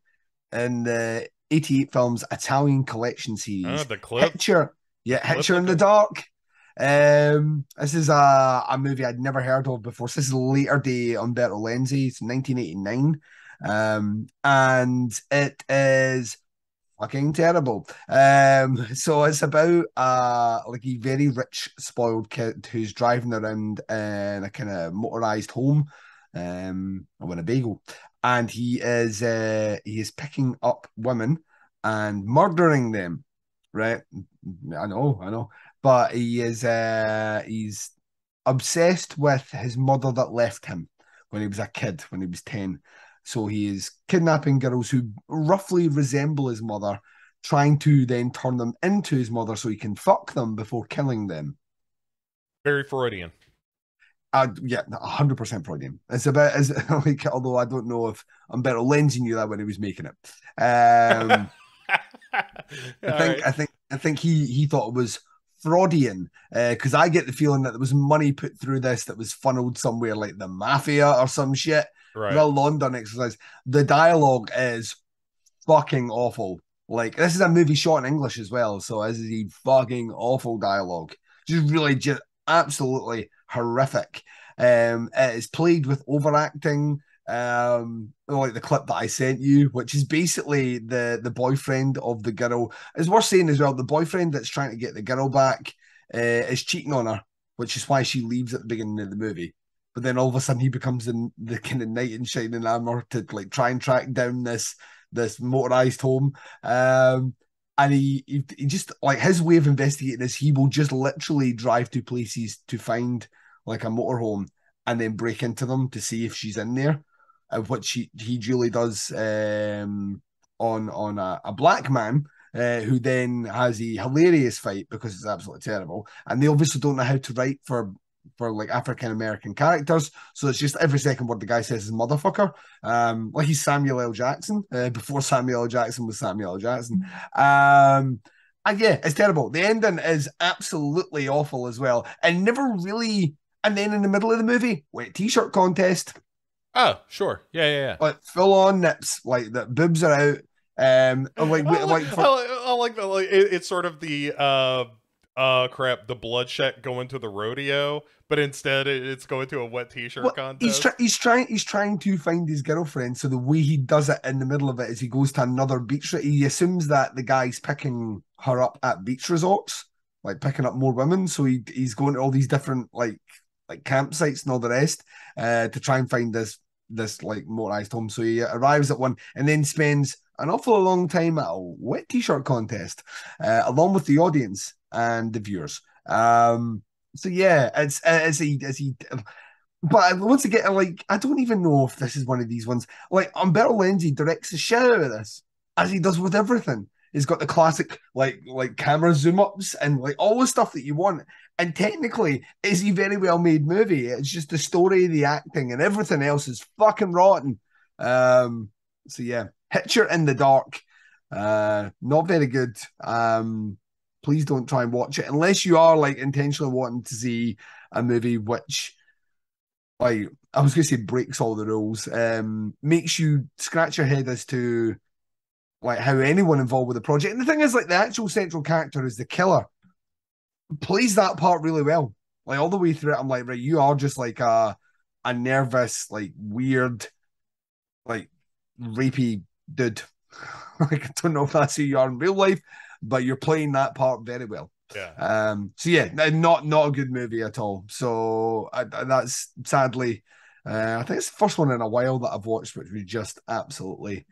in the 88 films Italian collection series. Uh, the clip. Hitcher, yeah, Hitcher in the. Dark. Um, this is a, a movie I'd never heard of before. So this is later day Umberto Lenzi. It's 1989. Um, and it is fucking terrible. Um, so it's about uh like a very rich, spoiled kid who's driving around in a kind of motorized home, um, a Winnebago, and he is uh he is picking up women and murdering them. Right? I know, I know, but he is uh he's obsessed with his mother that left him when he was a kid, when he was 10. So he is kidnapping girls who roughly resemble his mother, trying to then turn them into his mother so he can fuck them before killing them. Very Freudian. Uh, yeah, hundred percent Freudian. It's about as like, although I don't know if Umberto Lenzi knew that when he was making it. Um, I think right. I think I think he he thought it was Fraudian because uh, I get the feeling that there was money put through this that was funneled somewhere like the mafia or some shit. right. London exercise. The dialogue is fucking awful. Like this is a movie shot in English as well, so this is a fucking awful dialogue. Just really, just absolutely horrific. Um, it is plagued with overacting. Um, like the clip that I sent you, which is basically the the boyfriend of the girl. It's worth saying as well, the boyfriend that's trying to get the girl back uh, is cheating on her, which is why she leaves at the beginning of the movie. But then all of a sudden he becomes the, the kind of knight in shining armor to like try and track down this this motorized home. Um, and he, he he just like his way of investigating is he will just literally drive to places to find like a motorhome and then break into them to see if she's in there, which he he duly does um, on on a, a black man. Uh, who then has a hilarious fight because it's absolutely terrible, and they obviously don't know how to write for for like African American characters. So it's just every second word the guy says is motherfucker. Um, like he's Samuel L. Jackson uh, before Samuel L. Jackson was Samuel L. Jackson. Um, and yeah, it's terrible. The ending is absolutely awful as well, and never really. And then in the middle of the movie, wet t-shirt contest, Oh, sure. Yeah, yeah, yeah. like full on nips, like the boobs are out. Um, like I like like, for, I like, I like that. Like it, it's sort of the uh, uh, crap, the bloodshed going to the rodeo, but instead it, it's going to a wet t-shirt Well, contest. he's, try- he's trying he's trying to find his girlfriend. So the way he does it in the middle of it is he goes to another beach. He assumes that the guy's picking her up at beach resorts, like picking up more women. So he he's going to all these different like like campsites and all the rest uh, to try and find this this like motorized home. So he arrives at one and then spends an awful long time at a wet t-shirt contest, uh, along with the audience and the viewers. Um, so yeah, it's as he as he. But once again, like I don't even know if this is one of these ones. Like Umberto Lenzi directs the shit out of this, as he does with everything. He's got the classic like like camera zoom ups and like all the stuff that you want. And technically, it's a very well made movie. It's just the story, the acting, and everything else is fucking rotten. Um, so yeah, Hitcher in the Dark, uh, not very good. Um, please don't try and watch it unless you are like intentionally wanting to see a movie which, like, I was gonna say breaks all the rules. Um, makes you scratch your head as to like how anyone involved with the project. And the thing is, like, the actual central character is the killer plays that part really well. Like all the way through it, I'm like, right, you are just like a a nervous, like weird, like rapey dude. like I don't know if that's who you are in real life, but you're playing that part very well. yeah. Um, so yeah, not not a good movie at all. So I, that's sadly, uh, I think it's the first one in a while that I've watched, which was just absolutely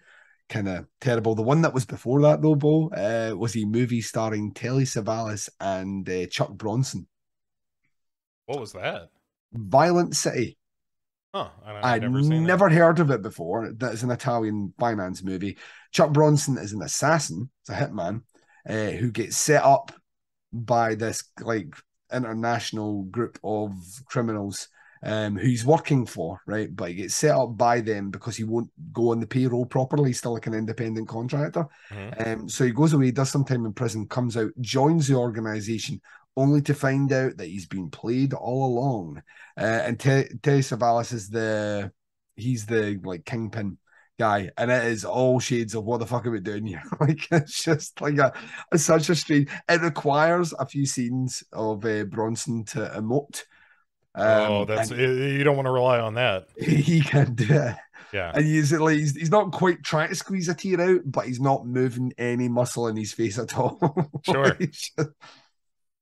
kind of terrible. The one that was before that though, Bo, uh, was a movie starring Telly Savalas and uh, Chuck Bronson, What was that? Violent City. Huh. I'd never seen never heard of it before. That's an Italian finance movie. Chuck Bronson is an assassin, it's a hitman, uh, who gets set up by this like international group of criminals um, who he's working for, right? But he gets set up by them because he won't go on the payroll properly. He's still like an independent contractor. Mhm. Um, so he goes away, does some time in prison, comes out, joins the organization, only to find out that he's been played all along. Uh, and Te- Terry Savalas is the he's the like kingpin guy, and it is all shades of what the fuck are we doing here? like it's just like a it's such a strange. It requires a few scenes of uh, Bronson to emote. Oh, Um, that's you don't want to rely on that. he can do it. Yeah. And he's like he's, he's not quite trying to squeeze a tear out, but he's not moving any muscle in his face at all. Sure.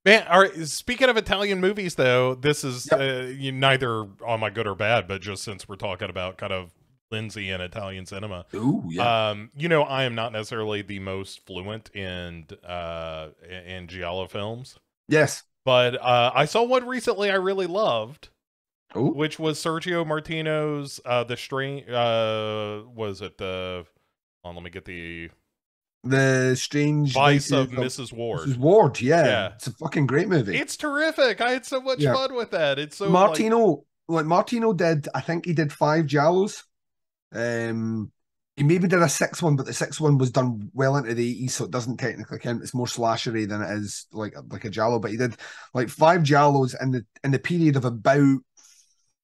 Man, all right, speaking of Italian movies, though, this is Yep. uh, you, neither on my good or bad, but just since we're talking about kind of Lenzi and Italian cinema, Ooh, yeah. um, you know, I am not necessarily the most fluent in uh in giallo films. yes. But uh, I saw one recently I really loved, Oh, which was Sergio Martino's uh, The Strange. Uh, was it the? hold on, let me get the the strange Vice of Mrs. Ward. Mrs. Ward. Yeah. Yeah. it's a fucking great movie. It's terrific. I had so much Yeah. fun with that. It's so like- Martino, like, Martino did, I think he did five Giallos. Um, he maybe did a sixth one, but the sixth one was done well into the eighties, so it doesn't technically count. It's more slashery than it is like like a Giallo. But he did like five Giallos in the in the period of about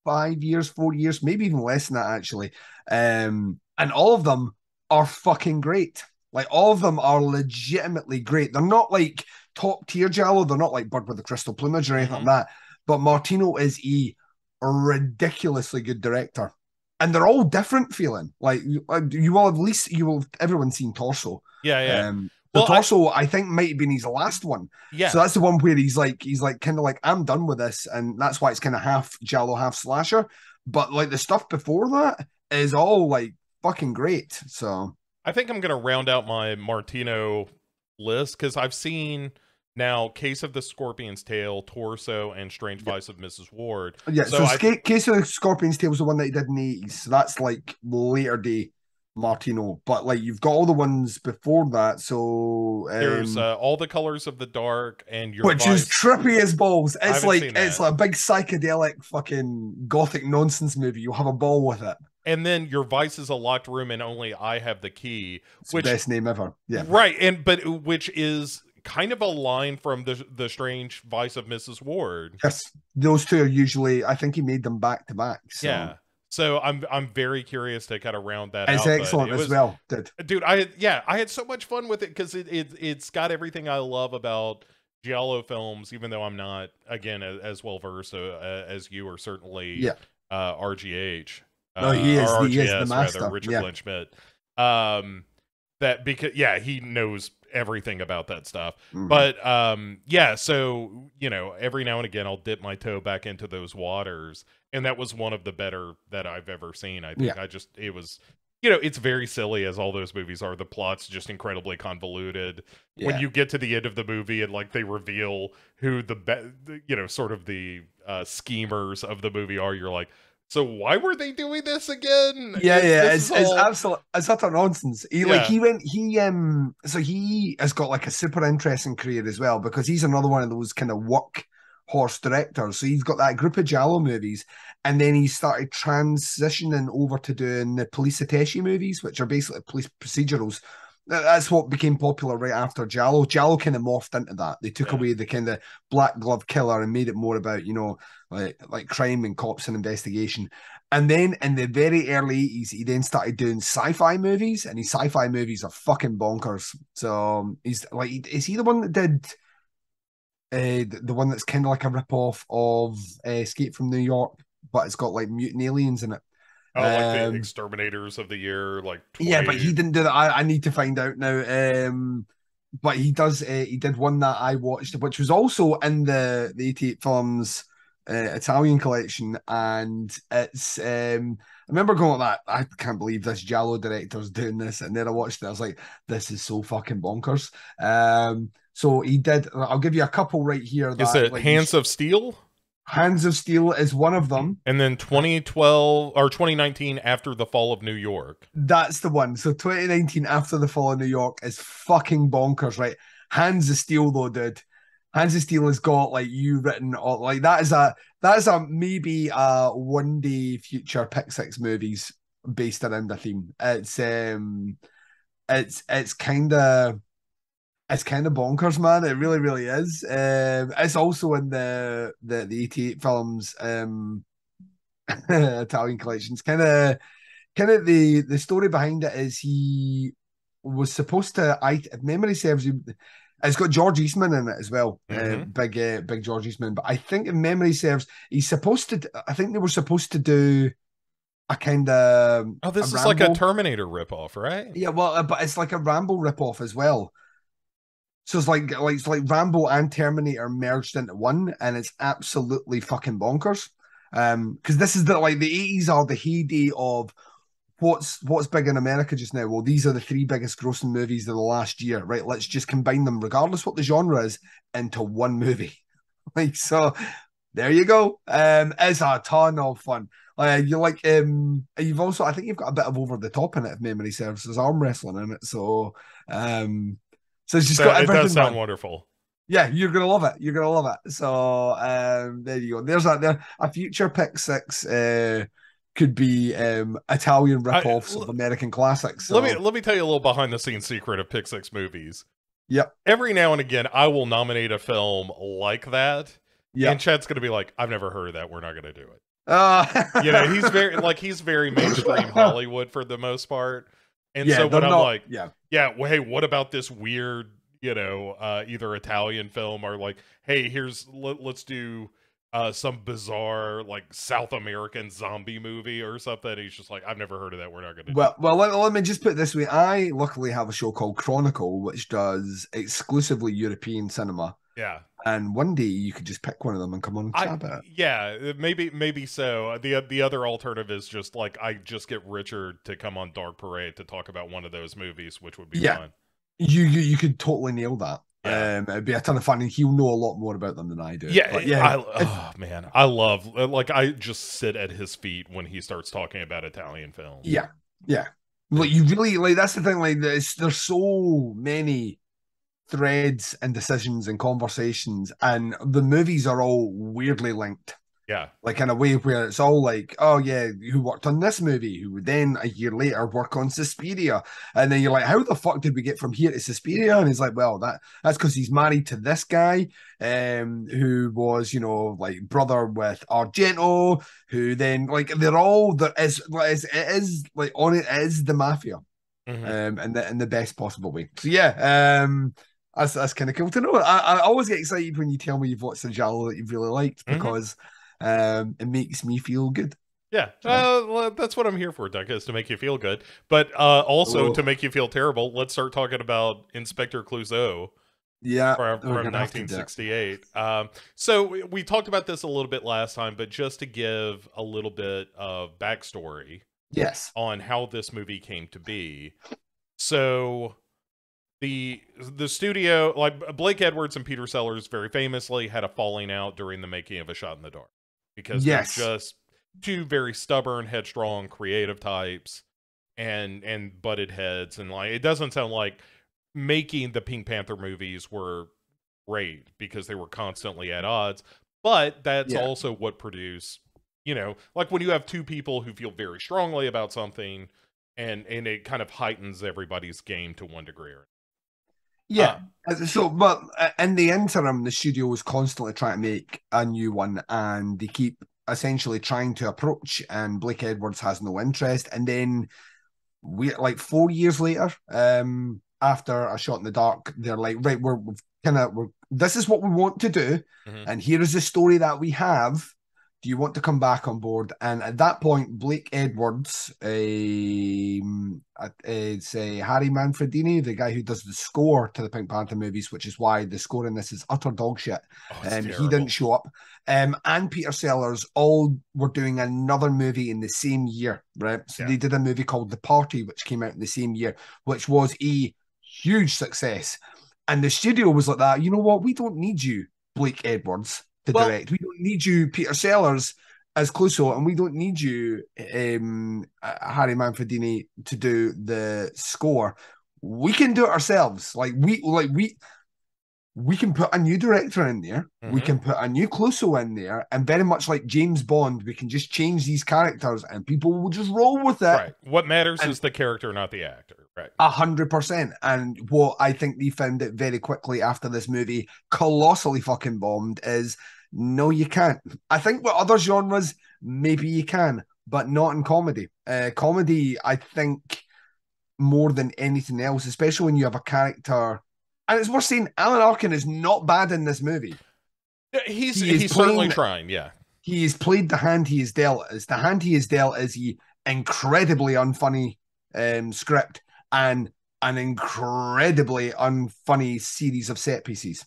five years, four years, maybe even less than that actually. Um, and all of them are fucking great. Like all of them are legitimately great. They're not like top tier Giallo. They're not like Bird with the Crystal Plumage or anything Mhm. like that. But Martino is a ridiculously good director, and they're all different feeling. Like you, uh, you will at least you will everyone's seen Torso. yeah, yeah, Um, the Well, I- Torso I, think might have been his last one. yeah. So that's the one where he's like he's like kind of like I'm done with this, and that's why it's kind of half Giallo, half slasher. But like the stuff before that is all like fucking great. So I think I'm gonna round out my Martino list because I've seen now Case of the Scorpion's Tail, Torso, and Strange Yeah. Vice of Mrs. Ward. yeah, So so, Sca- Case of the Scorpion's Tail was the one that he did in the eighties. So that's like later day Martino. But like you've got all the ones before that. So um, There's uh, All the Colors of the Dark and Your which Vice. is trippy as balls. It's like it's like a big psychedelic fucking gothic nonsense movie. You'll have a ball with it. and then Your Vice is a locked room and only I have the key. It's Which- best name ever. Yeah. Right, and but which is kind of a line from the the Strange Vice of Mrs. Ward. Yes, those two are usually. I think he made them back to back. So. Yeah. So I'm I'm very curious to kind of round that it's out. but excellent it as was- well. Dude, dude i yeah i had so much fun with it because it, it it's got everything i love about giallo films even though i'm not again as, as well versed uh, as you or certainly Yeah. uh rgh No, uh, he is the- he is the master, rather, richard yeah. lynch schmidt um that because yeah he knows everything about that stuff. Mhm. but um yeah so you know every now and again i'll dip my toe back into those waters and that was one of the better that i've ever seen i think. I just it was you know it's very silly as all those movies are. The plot's just incredibly convoluted. When you get to the end of the movie and like they reveal who the be- you know sort of the uh schemers of the movie are you're like so why were they doing this again yeah, Is- yeah, it's, is it's absolute, it's utter nonsense. He like he went, he um, so he has got like a super interesting career as well because he's another one of those kind of work horse directors. So he's got that group of Giallo movies, and then he started transitioning over to doing the poliziotteschi movies, which are basically police procedurals. That- That's what became popular right after Giallo. Giallo kind of morphed into that. They took Yeah. away the kind of black glove killer and made it more about you know like like crime and cops and investigation. And then in the very early 80s, he then started doing sci-fi movies, and his sci-fi movies are fucking bonkers. So um, he's like, is he the one that did uh, the, the one that's kind of like a rip-off of uh, Escape from New York, but it's got like mutant aliens in it? Oh, like the um, exterminators of the year like 20, Yeah, but he didn't do that. I, I need to find out now. Um, but he does. Uh, he did one that I watched, which was also in the the 88 films uh, Italian collection, and it's. Um, I remember going like that. I can't believe this Giallo director's doing this, and then I watched it. I was like, this is so fucking bonkers. Um, so he did. I'll give you a couple right here. is that, it like, hands of steel Hands of Steel is one of them. And then 2012 or 2019 after the fall of New York. That's the one. So 2019 after the fall of New York is fucking bonkers, right? Hands of Steel though, dude. Hands of Steel has got like you written all like that is a that is a maybe a one day future pick six movies based around the theme. It's um it's it's kinda it's kind of bonkers, man. It really, really is. Um, it's also in the the the eighty eight films um Italian collections. Kind of, kind of the the story behind it is he was supposed to. I if memory serves you. It's got George Eastman in it as well, uh, Mhm. big, uh, big George Eastman. But I think, if memory serves, he's supposed to. I think they were supposed to do a kind of. Oh, this is like a Rambo- Terminator ripoff, right? yeah, well, uh, but it's like a Rambo ripoff as well. So it's like like it's like Rambo and Terminator merged into one, and it's absolutely fucking bonkers. Um, because this is the like the eighties are the heyday of what's what's big in America just now. Well, these are the three biggest grossing movies of the last year, right? Let's just combine them, regardless what the genre is, into one movie. Like so, there you go. Um, it's a ton of fun. Uh, you like um, you've also I think you've got a bit of over the top in it if memory serves. There's arm wrestling in it, so um, so it's just So got it everything. does sound man. wonderful. Yeah, you're gonna love it. You're gonna love it. So um, there you go. There's a there a future pick six. Uh, could be um Italian I- rip-offs of American classics. So, Let me let me tell you a little behind the scenes secret of Pick Six movies. Yep. Every now and again, I will nominate a film like that, yeah. and Chad's going to be like, "I've never heard of that. We're not going to do it." Uh, You know, he's very like he's very mainstream Hollywood for the most part, and yeah, so when I'm not- like, yeah, yeah, well, hey, what about this weird, you know, uh, either Italian film or like, hey, here's let, let's do uh, some bizarre like South American zombie movie or something. He's just like, I've never heard of that. We're not going to. Well, well, let, let me just put it this way. I luckily have a show called Chronicle, which does exclusively European cinema. Yeah, And one day you could just pick one of them and come on and chat I, about yeah, uh, maybe maybe so. Uh, The the other alternative is just like I just get Richard to come on Dark Parade to talk about one of those movies, which would be Yeah. fun. You, you you could totally nail that. Yeah. Um, it'd be a ton of fun, and he'll know a lot more about them than I do. Yeah, But yeah. yeah. I, oh man, I love uh, like I just sit at his feet when he starts talking about Italian films. Yeah, yeah. Like you really like that's the thing. Like there's there's so many threads and decisions and conversations, and the movies are all weirdly linked. yeah, Like in a way where it's all like, oh yeah, who worked on this movie, who would then a year later work on Suspiria, and then you're like, how the fuck did we get from here to Suspiria? And he's like, well, that that's because he's married to this guy, um, who was you know like brother with Argento, who then like they're all there is like it is like on it is the mafia, Mhm. um, in the in the best possible way. So yeah, um. That's, that's kind of cool to know. I, I always get excited when you tell me you've watched a Giallo that you've really liked Mhm. because um, it makes me feel good. yeah. Uh, well, that's what I'm here for, Duck, is to make you feel good, but uh, also Oh. to make you feel terrible. Let's start talking about Inspector Clouseau Yeah, from, from gonna have to do it. 1968. Um, so we, we talked about this a little bit last time, but just to give a little bit of backstory, Yes. on how this movie came to be. So the the studio like Blake Edwards and Peter Sellers very famously had a falling out during the making of A Shot in the Dark because Yes. they're just two very stubborn, headstrong, creative types and and butted heads and like it doesn't sound like making the Pink Panther movies were great because they were constantly at odds, but that's Yeah. also what produced you know, like when you have two people who feel very strongly about something and and it kind of heightens everybody's game to one degree or Yeah. Uh, So, but uh, in the interim, the studio was constantly trying to make a new one, and they keep essentially trying to approach, and Blake Edwards has no interest. And then, we like four years later, um, after a shot in the dark, they're like, right, we're, we're kind of, we're this is what we want to do, Mhm. and here is the story that we have. Do you want to come back on board? And at that point, Blake Edwards, um, uh, it's uh, Harry Manfredini, the guy who does the score to the Pink Panther movies, which is why the score in this is utter dog shit. Oh, Um, he didn't show up. Um, and Peter Sellers all were doing another movie in the same year, right? So Yeah. they did a movie called The Party, which came out in the same year, which was a huge success. And the studio was like that. You know what? We don't need you, Blake Edwards, to Well- direct. We don't need you, Peter Sellers, as Clouseau, and we don't need you, um, uh, Harry Manfredini, to do the score. We can do it ourselves. Like we, like we, we can put a new director in there. We Mhm. can put a new Clouseau in there, and very much like James Bond, we can just change these characters, and people will just roll with it. right. What matters and- is the character, not the actor. Right. A hundred percent. And what I think they found it very quickly after this movie colossally fucking bombed is no, you can't. I think with other genres, maybe you can, but not in comedy. Uh, comedy, I think, more than anything else, especially when you have a character. And it's worth saying, Alan Arkin is not bad in this movie. He's He he's certainly trying. Yeah. He has played the hand he is dealt as. The hand he is dealt is a incredibly unfunny um, script and an incredibly unfunny series of set pieces.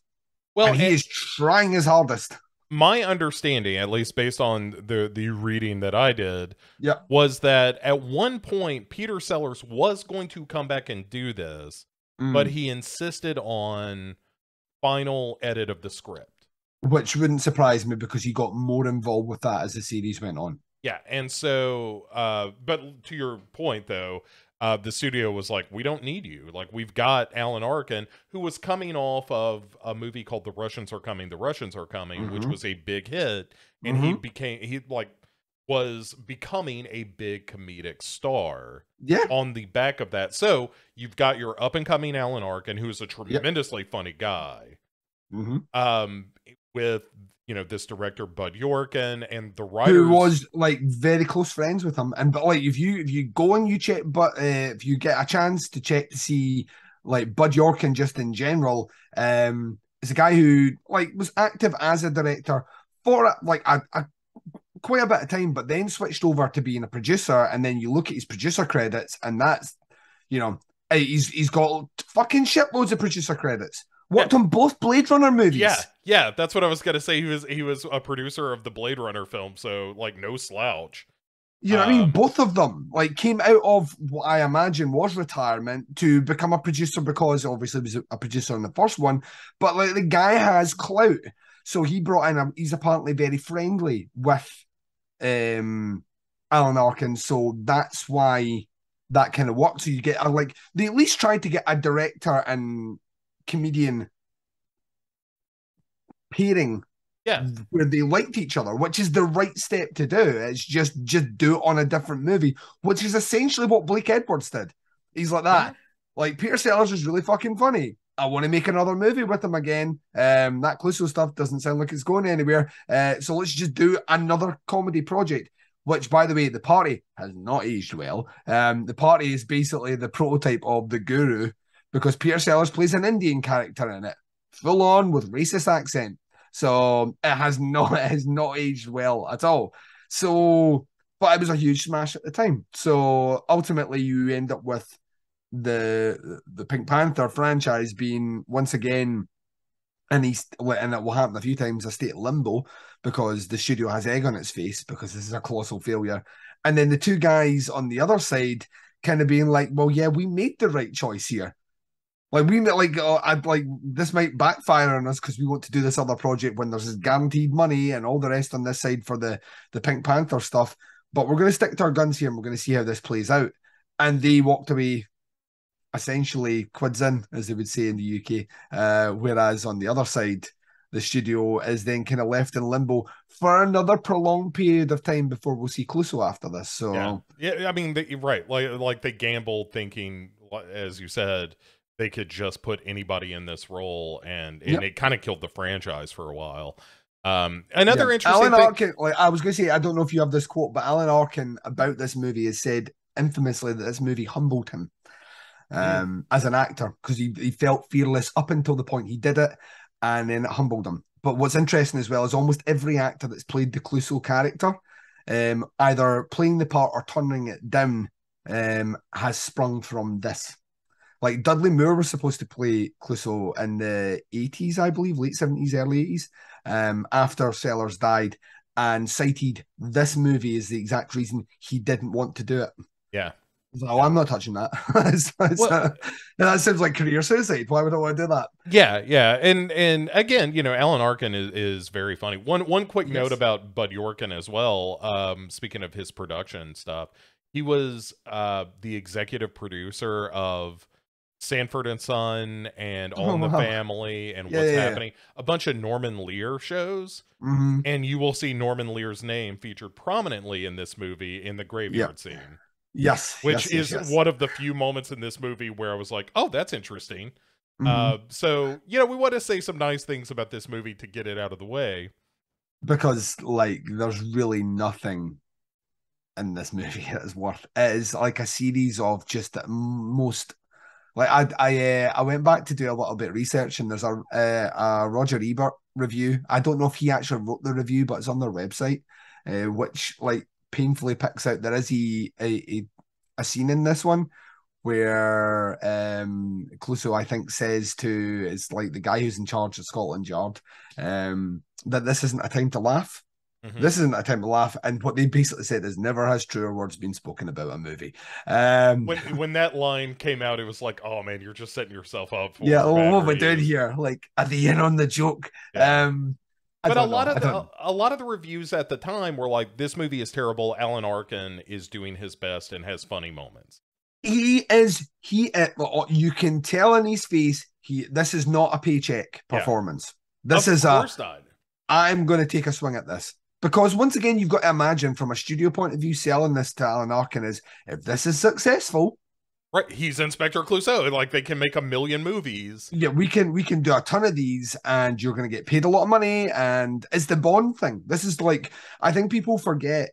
Well, and he is trying his hardest. My understanding, at least based on the the reading that I did, Yeah. was that at one point Peter Sellers was going to come back and do this, Mm. but he insisted on final edit of the script. which wouldn't surprise me because he got more involved with that as the series went on. Yeah, and so, uh, but to your point though, uh, the studio was like, "We don't need you. Like, we've got Alan Arkin, who was coming off of a movie called The Russians Are Coming. The Russians Are Coming, which Mhm. was a big hit, and he Mhm. became he like was becoming a big comedic star Yeah, on the back of that. So you've got your up and coming Alan Arkin, who is a tremendously funny guy, hmm um, with you know this director Bud Yorkin and the writers. who was like very close friends with him. And but like if you if you go and you check, but uh, if you get a chance to check to see like Bud Yorkin just in general, um, is a guy who like was active as a director for like a, a quite a bit of time, but then switched over to being a producer. And then you look at his producer credits, and that's you know eh, he's he's got fucking shitloads of producer credits. Worked on both Blade Runner movies. Yeah, yeah, that's what I was gonna say. He was he was a producer of the Blade Runner film, so like no slouch. You know what I mean? Um, Both of them like came out of what I imagine was retirement to become a producer because obviously he was a- producer in the first one, but like the guy has clout. So he brought in a he's apparently very friendly with um Alan Arkin. So that's why that kind of worked. So you get a, like they at least tried to get a director and comedian pairing Yeah. where they liked each other, which is the right step to do. It's just just do it on a different movie, which is essentially what Blake Edwards did. He's like that. Like Peter Sellers is really fucking funny. I want to make another movie with him again. Um, that Clouseau stuff doesn't sound like it's going anywhere. Uh, so let's just do another comedy project. Which, by the way, the party has not aged well. Um, the party is basically the prototype of the Guru because Peter Sellers plays an Indian character in it, full on with racist accent. So it has not it has not aged well at all. So, but it was a huge smash at the time. So ultimately, you end up with the the Pink Panther franchise being once again and he's and it will happen a few times a state limbo because the studio has egg on its face because this is a colossal failure and then the two guys on the other side kind of being like well yeah we made the right choice here like we like oh, I'd like this might backfire on us because we want to do this other project when there's guaranteed money and all the rest on this side for the the Pink Panther stuff but we're going to stick to our guns here and we're going to see how this plays out and they walked away essentially quids in, as they would say in the UK. Uh, whereas on the other side, the studio is then kind of left in limbo for another prolonged period of time before we'll see Clouseau after this. So Yeah, yeah. I mean, they, right? Like, like they gambled, thinking, as you said, they could just put anybody in this role, and and Yep. it kind of killed the franchise for a while. Um, another Yeah. interesting Alan thing. Arkin, like I was going to say, I don't know if you have this quote, but Alan Arkin about this movie has said infamously that this movie humbled him um, as an actor because he, he felt fearless up until the point he did it, and then it humbled him. But what's interesting as well is almost every actor that's played the Clouseau character, um, either playing the part or turning it down, um, has sprung from this. Like Dudley Moore was supposed to play Clouseau in the 80s, I believe, late 70s, early 80s, um, after Sellers died, and cited this movie as the exact reason he didn't want to do it. Yeah. Like, oh, I'm not touching that. It's- it's, Well- uh, that seems like career suicide. Why would I want to do that? Yeah, yeah, and and again, you know, Alan Arkin is, is very funny. One one quick Yes. note about Bud Yorkin as well. Um, speaking of his production stuff, he was uh the executive producer of Sanford and Son and All Oh, in the wow. Family and Yeah, What's yeah, yeah. Happening, a bunch of Norman Lear shows, hmm and you will see Norman Lear's name featured prominently in this movie in the graveyard scene, Yes, which yes, yes, is yes. one of the few moments in this movie where I was like, "Oh, that's interesting." Mhm. Uh, so you know, we want to say some nice things about this movie to get it out of the way. because like there's really nothing in this movie that is worth it is like a series of just the most like I I uh, I went back to do a little bit of research and there's a uh, a Roger Ebert review. I don't know if he actually wrote the review, but it's on their website, uh, which like painfully picks out there is a a, a, scene in this one where um Clouseau I think says to is like the guy who's in charge of Scotland Yard um that this isn't a time to laugh. Mhm. This isn't a time to laugh, and what they basically said is never has truer words been spoken about a movie. Um, when when that line came out, it was like, "Oh man, you're just setting yourself up." For yeah, oh, what we doing here? Like, are they in on the joke? Yeah. Um, but a lot know. of the, a lot of the reviews at the time were like, "This movie is terrible. Alan Arkin is doing his best and has funny moments." he is he uh, oh, you can tell in his face he this is not a paycheck Yeah. performance this of is a. Not. I'm going to take a swing at this because once again you've got to imagine from a studio point of view selling this to alan arkin is if this is successful Right, he's Inspector Clouseau. Like they can make a million movies. yeah we can we can do a ton of these and you're going to get paid a lot of money and it's the bond thing this is like i think people forget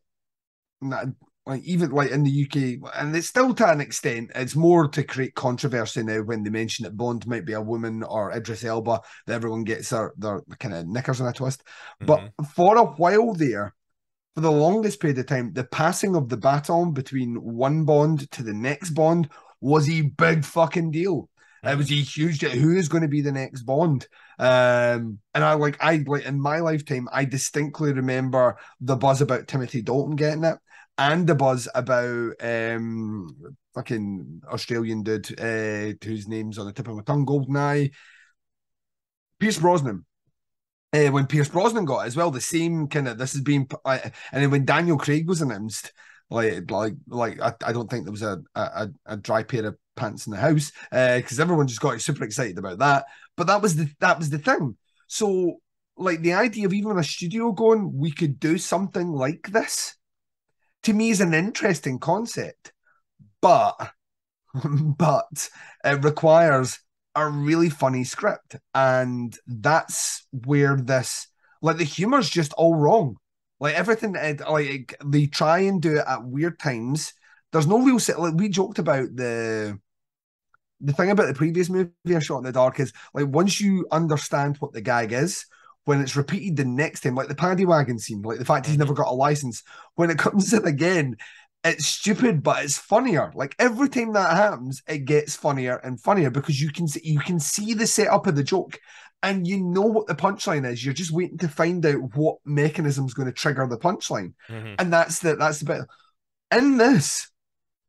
like even like in the uk and it's still to an extent it's more to create controversy now when they mention that bond might be a woman or idris elba that everyone gets their, their kind of knickers in a twist but Mhm. for a while there for the longest period of time the passing of the baton between one bond to the next bond was a big fucking deal it was a huge deal. Who is going to be the next Bond? Um, and I like I like in my lifetime, I distinctly remember the buzz about Timothy Dalton getting it, and the buzz about um fucking Australian dude uh, whose name's on the tip of my tongue, Goldeneye, Pierce Brosnan. Uh, when Pierce Brosnan got it as well, the same kind of this has been, uh, and then when Daniel Craig was announced, like like like I, I don't think there was a, a a dry pair of pants in the house because everyone just got super excited about that. But that was the that was the thing. So like the idea of even a studio going, we could do something like this, to me is an interesting concept, but but it requires a really funny script, and that's where this like the humor's just all wrong. Like everything, like they try and do it at weird times. There's no real. Like we joked about the the thing about the previous movie, A Shot in the Dark, is like once you understand what the gag is, when it's repeated the next time, like the paddy wagon scene, like the fact he's never got a license, when it comes in again, it's stupid, but it's funnier. Like every time that happens, it gets funnier and funnier because you can see you can see the setup of the joke, and you know what the punchline is. You're just waiting to find out what mechanism's going to trigger the punchline, Mhm. and that's the that's the bit. In this,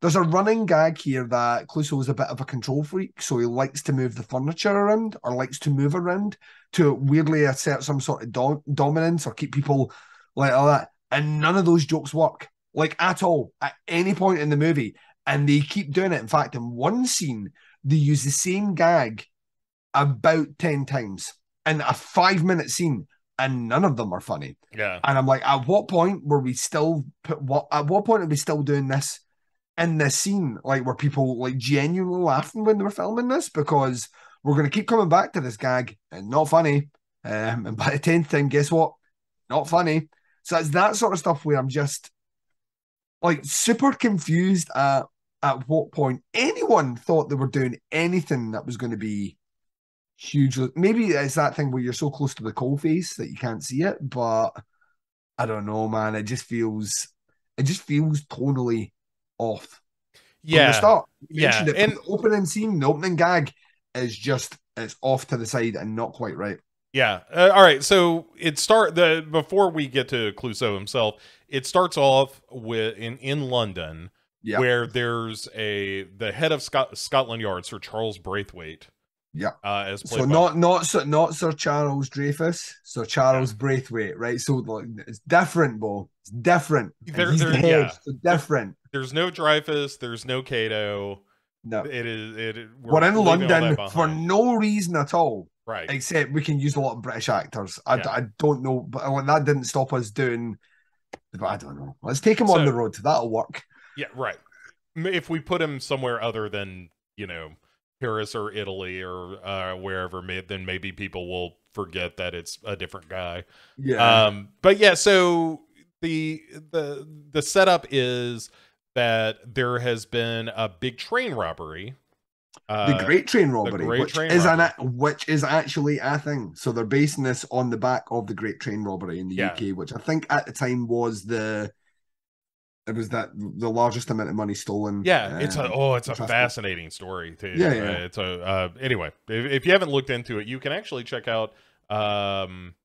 there's a running gag here that Clouseau is a bit of a control freak, so he likes to move the furniture around or likes to move around to weirdly assert some sort of dom- dominance or keep people like all that. And none of those jokes work, like at all, at any point in the movie. And they keep doing it. In fact, in one scene, they use the same gag about 10 times in a five minute scene, and none of them are funny. Yeah. And I'm like, at what point were we still put what at what point are we still doing this in this scene? Like were people like genuinely laughing when they were filming this? Because we're gonna keep coming back to this gag and not funny. Um, and by the tenth time, guess what? Not funny. So it's that sort of stuff where I'm just like super confused at at what point anyone thought they were doing anything that was going to be hugely maybe it's that thing where you're so close to the coal face that you can't see it but i don't know man it just feels it just feels tonally off from the Yeah. start You Yeah, it, and- the opening scene the opening gag is just it's off to the side and not quite right Yeah. Uh, all right. So it start the before we get to Clouseau himself, it starts off with in in London Yeah. where there's a the head of Scot- Scotland Yard, Sir Charles Braithwaite. Yeah. Uh, as so by- not not Sir, not Sir Charles Dreyfus, Sir Charles Braithwaite, right? So like, it's different, Bo. It's different. And There- the yeah. so different. there's no Dreyfus, there's no Cato. No, It is it. we're, in all that London for no reason at all, right. except we can use a lot of British actors. I, Yeah. I don't know, but that didn't stop us doing. But I don't know. Let's take him on the road. To that'll work. Yeah, right. If we put him somewhere other than you know Paris or Italy or uh, wherever, then maybe people will forget that it's a different guy. Yeah. Um, but yeah, so the the the setup is that there has been a big train robbery. Uh, the Great Train Robbery, Great which Train is an which is actually a thing. So they're basing this on the back of the Great Train Robbery in the Yeah. UK, which I think at the time was the it was that the largest amount of money stolen. Yeah, it's a um, oh, it's a fascinating story too. Yeah, Uh, yeah. It's a uh, anyway. If, if you haven't looked into it, you can actually check out um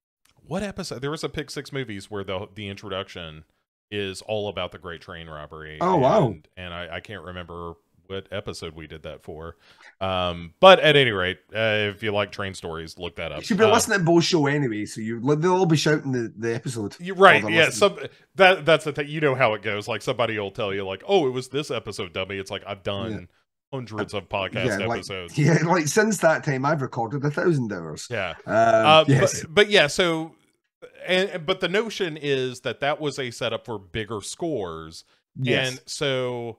what episode. There was a Pick Six movies where the the introduction is all about the Great Train Robbery. Oh, wow. and, and I, I can't remember what episode we did that for. Um, but at any rate, uh, if you like train stories, look that up. You should be Uh, listening to both show anyway, so you they'll all be shouting the, the episode. You're right. Yeah. listening. Some that that's the thing. You know how it goes. Like somebody will tell you, like, "Oh, it was this episode, dummy." It's like I've done hundreds of podcast yeah, like, episodes. yeah, like since that time, I've recorded a thousand hours. Yeah. Um, Uh, yes, but, but yeah. So, and but the notion is that that was a setup for bigger scores, yes. and so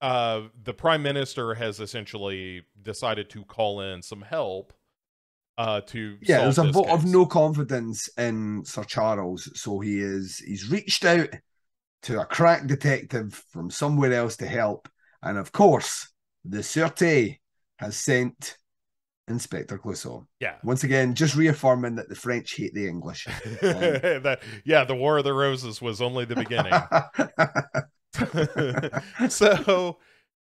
uh the prime minister has essentially decided to call in some help uh to yeah, there's a vote of no confidence in Sir Charles, so he is he's reached out to a crack detective from somewhere else to help, and of course, the Sûreté has sent Inspector Clouseau. yeah Once again, just reaffirming that the French hate the English. that yeah the war of the roses was only the beginning so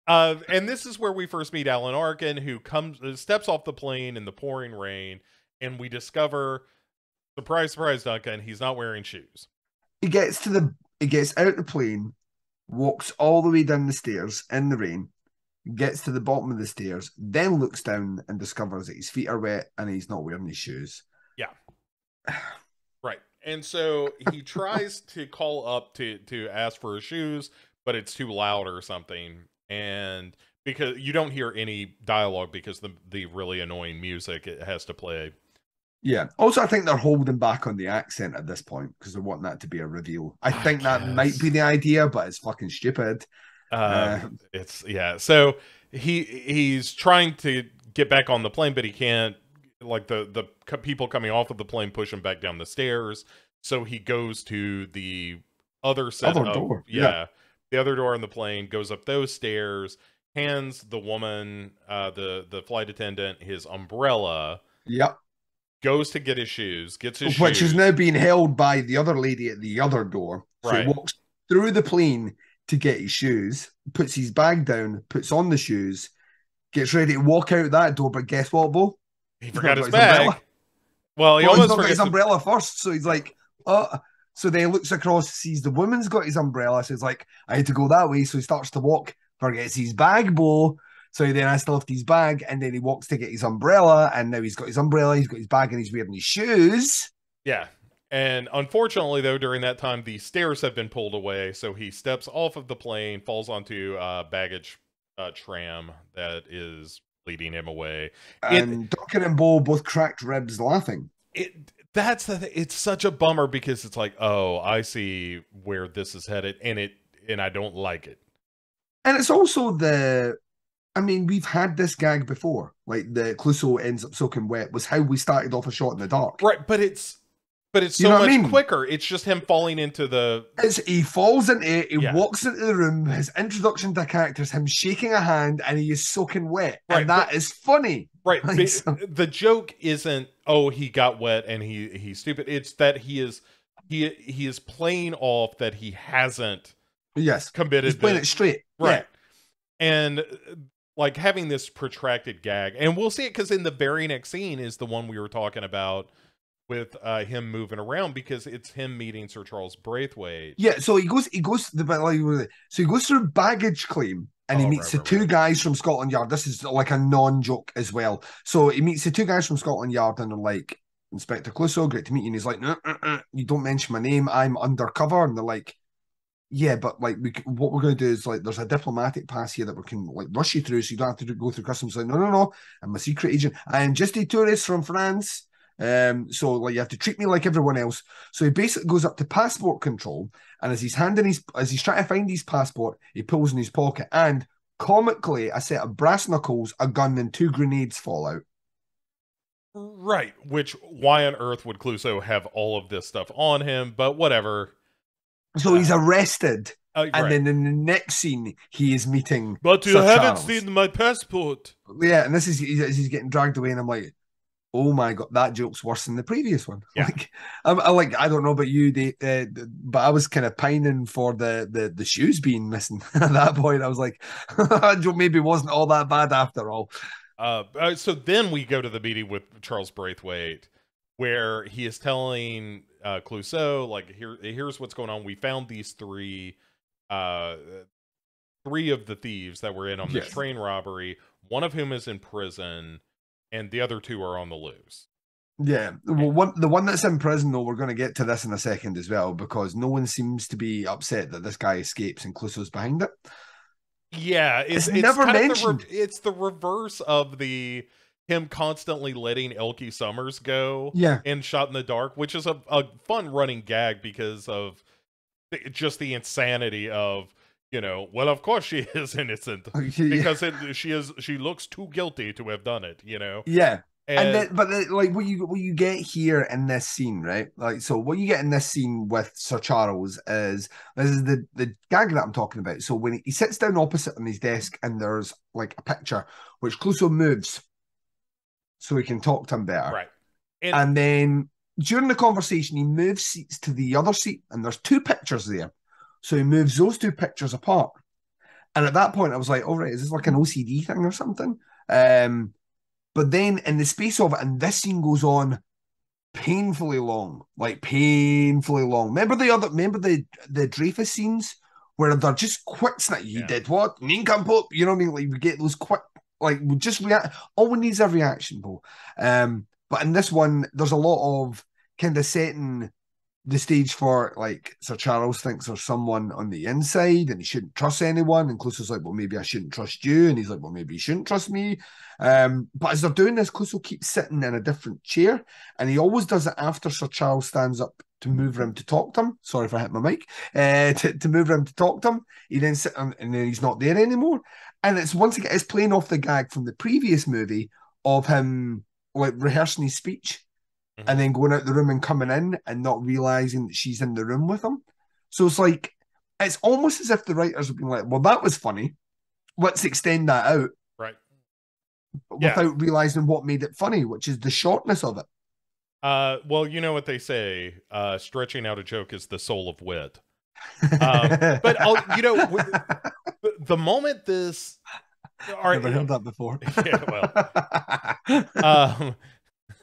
uh and this is where we first meet alan arkin who comes uh, steps off the plane in the pouring rain and we discover surprise surprise duncan he's not wearing shoes he gets to the he gets out the plane, walks all the way down the stairs in the rain, gets to the bottom of the stairs, then looks down and discovers that his feet are wet and he's not wearing his shoes. Yeah. right and so he tries to call up to to ask for his shoes but it's too loud or something and because you don't hear any dialogue because the the really annoying music it has to play Yeah. Also, I think they're holding back on the accent at this point because they want that to be a reveal. I I think that might be the idea, but it's fucking stupid. Uh, Uh, it's yeah. So he he's trying to get back on the plane, but he can't. Like the the people coming off of the plane push him back down the stairs. So he goes to the other set Other of door, yeah, yeah. the other door on the plane. Goes up those stairs, hands the woman, uh, the the flight attendant, his umbrella. Yep. Goes to get his shoes, gets his Which shoes. is now being held by the other lady at the other door. So Right. he walks through the plane to get his shoes, puts his bag down, puts on the shoes, gets ready to walk out that door. But guess what, Bo? he forgot his his bag. umbrella. Well, he Well, almost not got forgets his the- umbrella first. So he's like, uh so then he looks across, sees the woman's got his umbrella. So he's like, I had to go that way. So he starts to walk, forgets his bag, Bo. So he then has to lift his bag and then he walks to get his umbrella. And now he's got his umbrella, he's got his bag, and he's wearing his shoes. Yeah. And unfortunately, though, during that time, the stairs have been pulled away. So he steps off of the plane, falls onto a baggage uh, tram that is leading him away. It- And Duncan and Bo both cracked ribs laughing. It that's the th- it's such a bummer because it's like, oh, I see where this is headed, and it and I don't like it. And it's also the, I mean, we've had this gag before. Like the Clouseau ends up soaking wet was how we started off a shot in the dark. Right, but it's but it's You so know much I mean? quicker. It's just him falling into the It's, he falls into it, he Yeah. walks into the room, his introduction to characters, him shaking a hand, and he is soaking wet. Right, and that is funny. Right. Like so- the joke isn't oh he got wet and he he's stupid. It's that he is he he is playing off that he hasn't Yes. committed He's playing the- it straight. right. And uh, like having this protracted gag, and we'll see it because in the very next scene is the one we were talking about with uh him moving around because it's him meeting Sir Charles Braithwaite. Yeah. So he goes, he goes the like so he goes through baggage claim and he Oh, meets right, the right, two right. guys from Scotland Yard. This is like a non-joke as well. So he meets the two guys from Scotland Yard and they're like, Inspector Clouseau, great to meet you. And he's like, "Uh, uh, uh, you don't mention my name. I'm undercover. And they're like, yeah, but like, we, what we're going to do is like, there's a diplomatic pass here that we can like rush you through, so you don't have to go through customs. Like, no, no, no, I'm a secret agent. I am just a tourist from France. Um, so like, you have to treat me like everyone else. So he basically goes up to passport control, and as he's handing his, as he's trying to find his passport, he pulls in his pocket, and comically, a set of brass knuckles, a gun, and two grenades fall out. Right. Which why on earth would Clouseau have all of this stuff on him? But whatever. So he's arrested, Uh, and right. then in the next scene, he is meeting. but you Sir haven't Charles. seen my passport. Yeah, and this is he's, he's getting dragged away, and I'm like, oh my god, that joke's worse than the previous one. Yeah. Like, I'm, I like I don't know about you, they, uh, but I was kind of pining for the the the shoes being missing at that point. I was like, Joe maybe wasn't all that bad after all. Uh, uh, so then we go to the meeting with Charles Braithwaite, where he is telling uh, Clouseau, like, here, here's what's going on. We found these three, uh, three of the thieves that were in on this Yes. train robbery, one of whom is in prison, and the other two are on the loose. Yeah, well, one the one that's in prison though, we're going to get to this in a second as well because no one seems to be upset that this guy escapes and Clouseau's behind it. Yeah, it's, It's it's never of the mentioned. re- it's the reverse of the him constantly letting Elkie Summers go Yeah, in Shot in the Dark, which is a, a fun running gag because of just the insanity of you know. Well, of course she is innocent because it, she is she looks too guilty to have done it. You know, yeah, and, and then but the, like what you what you get here in this scene, right? Like so, what you get in this scene with Sir Charles is this is the the gag that I'm talking about. So when he, sits down opposite on his desk and there's like a picture which Clouseau moves so he can talk to him better. right, and, And then during the conversation, he moves seats to the other seat, and there's two pictures there. So he moves those two pictures apart. And at that point, I was like, all right, is this like an OCD thing or something? Um, but then in the space of it, and this scene goes on painfully long, like painfully long. Remember the other, remember the the Dreyfus scenes where they're just quick snap. You Yeah. did what? Nincompoop. You know what I mean? Like we get those quick, like we just react. All we need is a reaction, Bo. Um, but in this one, there's a lot of kind of setting the stage for like Sir Charles thinks there's someone on the inside and he shouldn't trust anyone. And Clouseau's like, well, maybe I shouldn't trust you. And he's like, well, maybe you shouldn't trust me. Um, but as they're doing this, Cluso keeps sitting in a different chair, and he always does it after Sir Charles stands up to move around to talk to him. Sorry if I hit my mic. Uh, to, to move around to talk to him. He then sit and and then he's not there anymore. And it's once again it's playing off the gag from the previous movie of him like rehearsing his speech Mhm. and then going out the room and coming in and not realizing that she's in the room with him. So it's like it's almost as if the writers have been like, "Well, that was funny. Let's extend that out." right. Yeah. Without realizing what made it funny, which is the shortness of it. Uh, well, you know what they say: uh, stretching out a joke is the soul of wit. Um, but I'll, you know, the moment this, all right, Never heard that before. Yeah, well, um,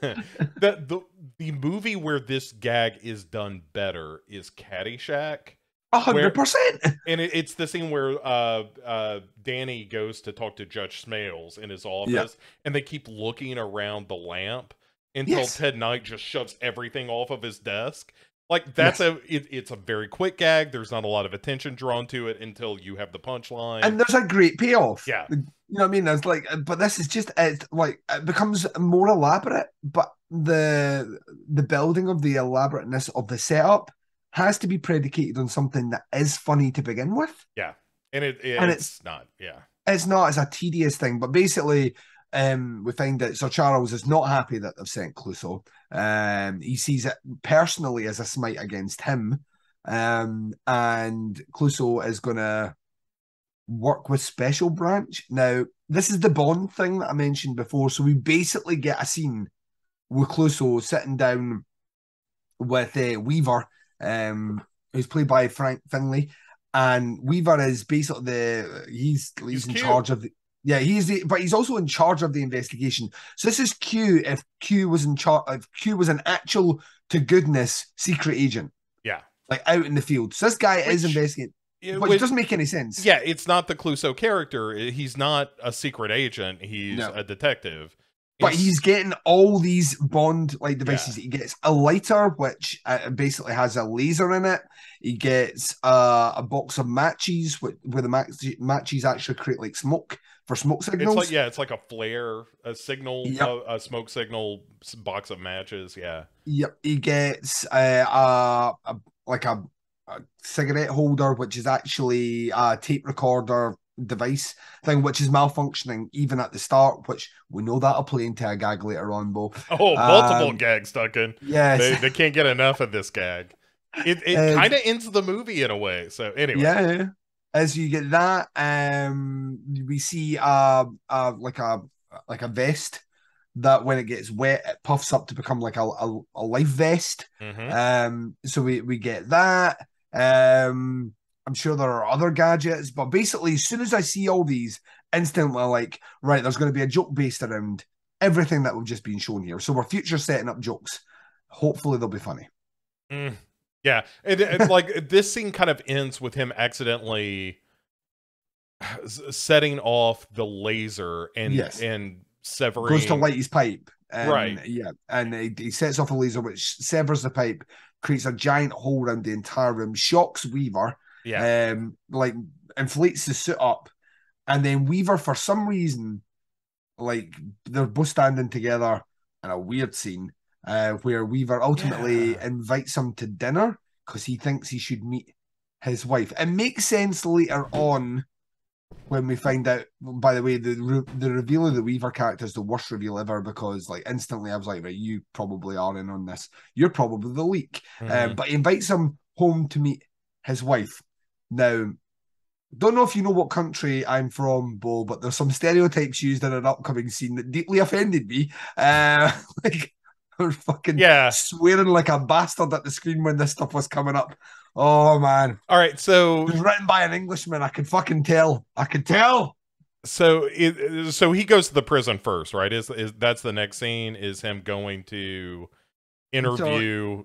the the the movie where this gag is done better is Caddyshack, A hundred percent. and it, it's the scene where uh uh Danny goes to talk to Judge Smales in his office, and they keep looking around the lamp until Yes. Ted Knight just shoves everything off of his desk. Like that's a it, it's a very quick gag. There's not a lot of attention drawn to it until you have the punchline. And there's a great payoff. Yeah. You know what I mean? It's like, but this is just it's like it becomes more elaborate, but the the building of the elaborateness of the setup has to be predicated on something that is funny to begin with. Yeah, and it, it- and it's, not yeah It's not as a tedious thing, but basically, um, we find that Sir Charles is not happy that they've sent Clouseau. Um, he sees it personally as a smite against him, um, and Clouseau is going to work with Special Branch. Now, this is the Bond thing that I mentioned before. So we basically get a scene with Clouseau sitting down with uh, Weaver, um, who's played by Frank Finlay, and Weaver is basically the he's he's, He's in Q. charge of the yeah he's the but he's also in charge of the investigation. So this is Q if Q was in charge if Q was an actual to goodness secret agent yeah like out in the field. So this guy is Which- investigating, It- which which- doesn't make any sense. yeah it's not the Clouseau character he's not a secret agent he's No. a detective But It's- he's getting all these bond like devices. He gets a lighter, which uh, basically has a laser in it. He gets uh, a box of matches, with, where the match, matches actually create like smoke for smoke signals. it's like yeah it's like a flare a signal Yep. a, a smoke signal box of matches yeah Yep. He gets uh, a, a like a, a cigarette holder, which is actually a tape recorder device thing, which is malfunctioning even at the start. Which we know that'll play into a gag later on, Bo. oh multiple Um, gags Duncan Yes. they, they can't get enough of this gag it, it And- kind of ends the movie in a way so anyway Yeah. As you get that, um, we see uh, uh like a like a vest that when it gets wet, it puffs up to become like a a, a life vest. Mhm. Um, so we we get that. Um, I'm sure there are other gadgets, but basically, as soon as I see all these, instantly like, right, there's going to be a joke based around everything that we've just been shown here. So we're future setting up jokes. Hopefully, they'll be funny. Mm. Yeah, it, it's like this scene kind of ends with him accidentally setting off the laser and Yes. and severing goes to light his pipe. And, Right. Yeah. And he, he sets off a laser which severs the pipe, creates a giant hole around the entire room, shocks Weaver, yeah um, like inflates the suit up, and then Weaver, for some reason, like they're both standing together in a weird scene, uh, where Weaver ultimately Yeah. invites him to dinner because he thinks he should meet his wife. It makes sense later on when we find out. By the way, the re- the reveal of the Weaver character is the worst reveal ever because, like, instantly I was like, right, you probably are in on this. You're probably the leak. Um, but he invites him home to meet his wife. Now, don't know if you know what country I'm from, Bo, but there's some stereotypes used in an upcoming scene that deeply offended me. Uh, like, I was fucking yeah swearing like a bastard at the screen when this stuff was coming up. Oh man, all right so it was written by an Englishman. I could fucking tell. I could tell. so it, so he goes to the prison first right is is that's the next scene is him going to interview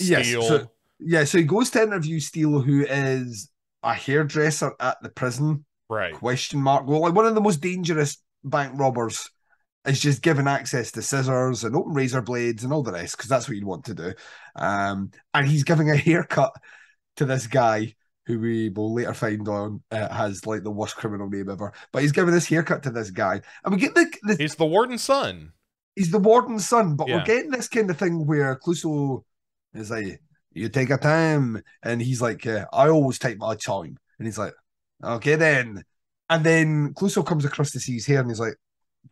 Yes, Steele so- Yeah, so he goes to interview Steele, who is a hairdresser at the prison. right question mark well like one of the most dangerous bank robbers is just given access to scissors and open razor blades and all the rest because that's what you'd want to do. Um and he's giving a haircut to this guy who we will later find on uh, has like the worst criminal name ever. But he's giving this haircut to this guy. And we get the, the he's the warden's son. He's the warden's son, but Yeah. we're getting this kind of thing where Clouseau is like, "You take your time," and he's like, uh, "I always take my time," and he's like, "Okay then," and then Clouseau comes across to see his hair, and he's like,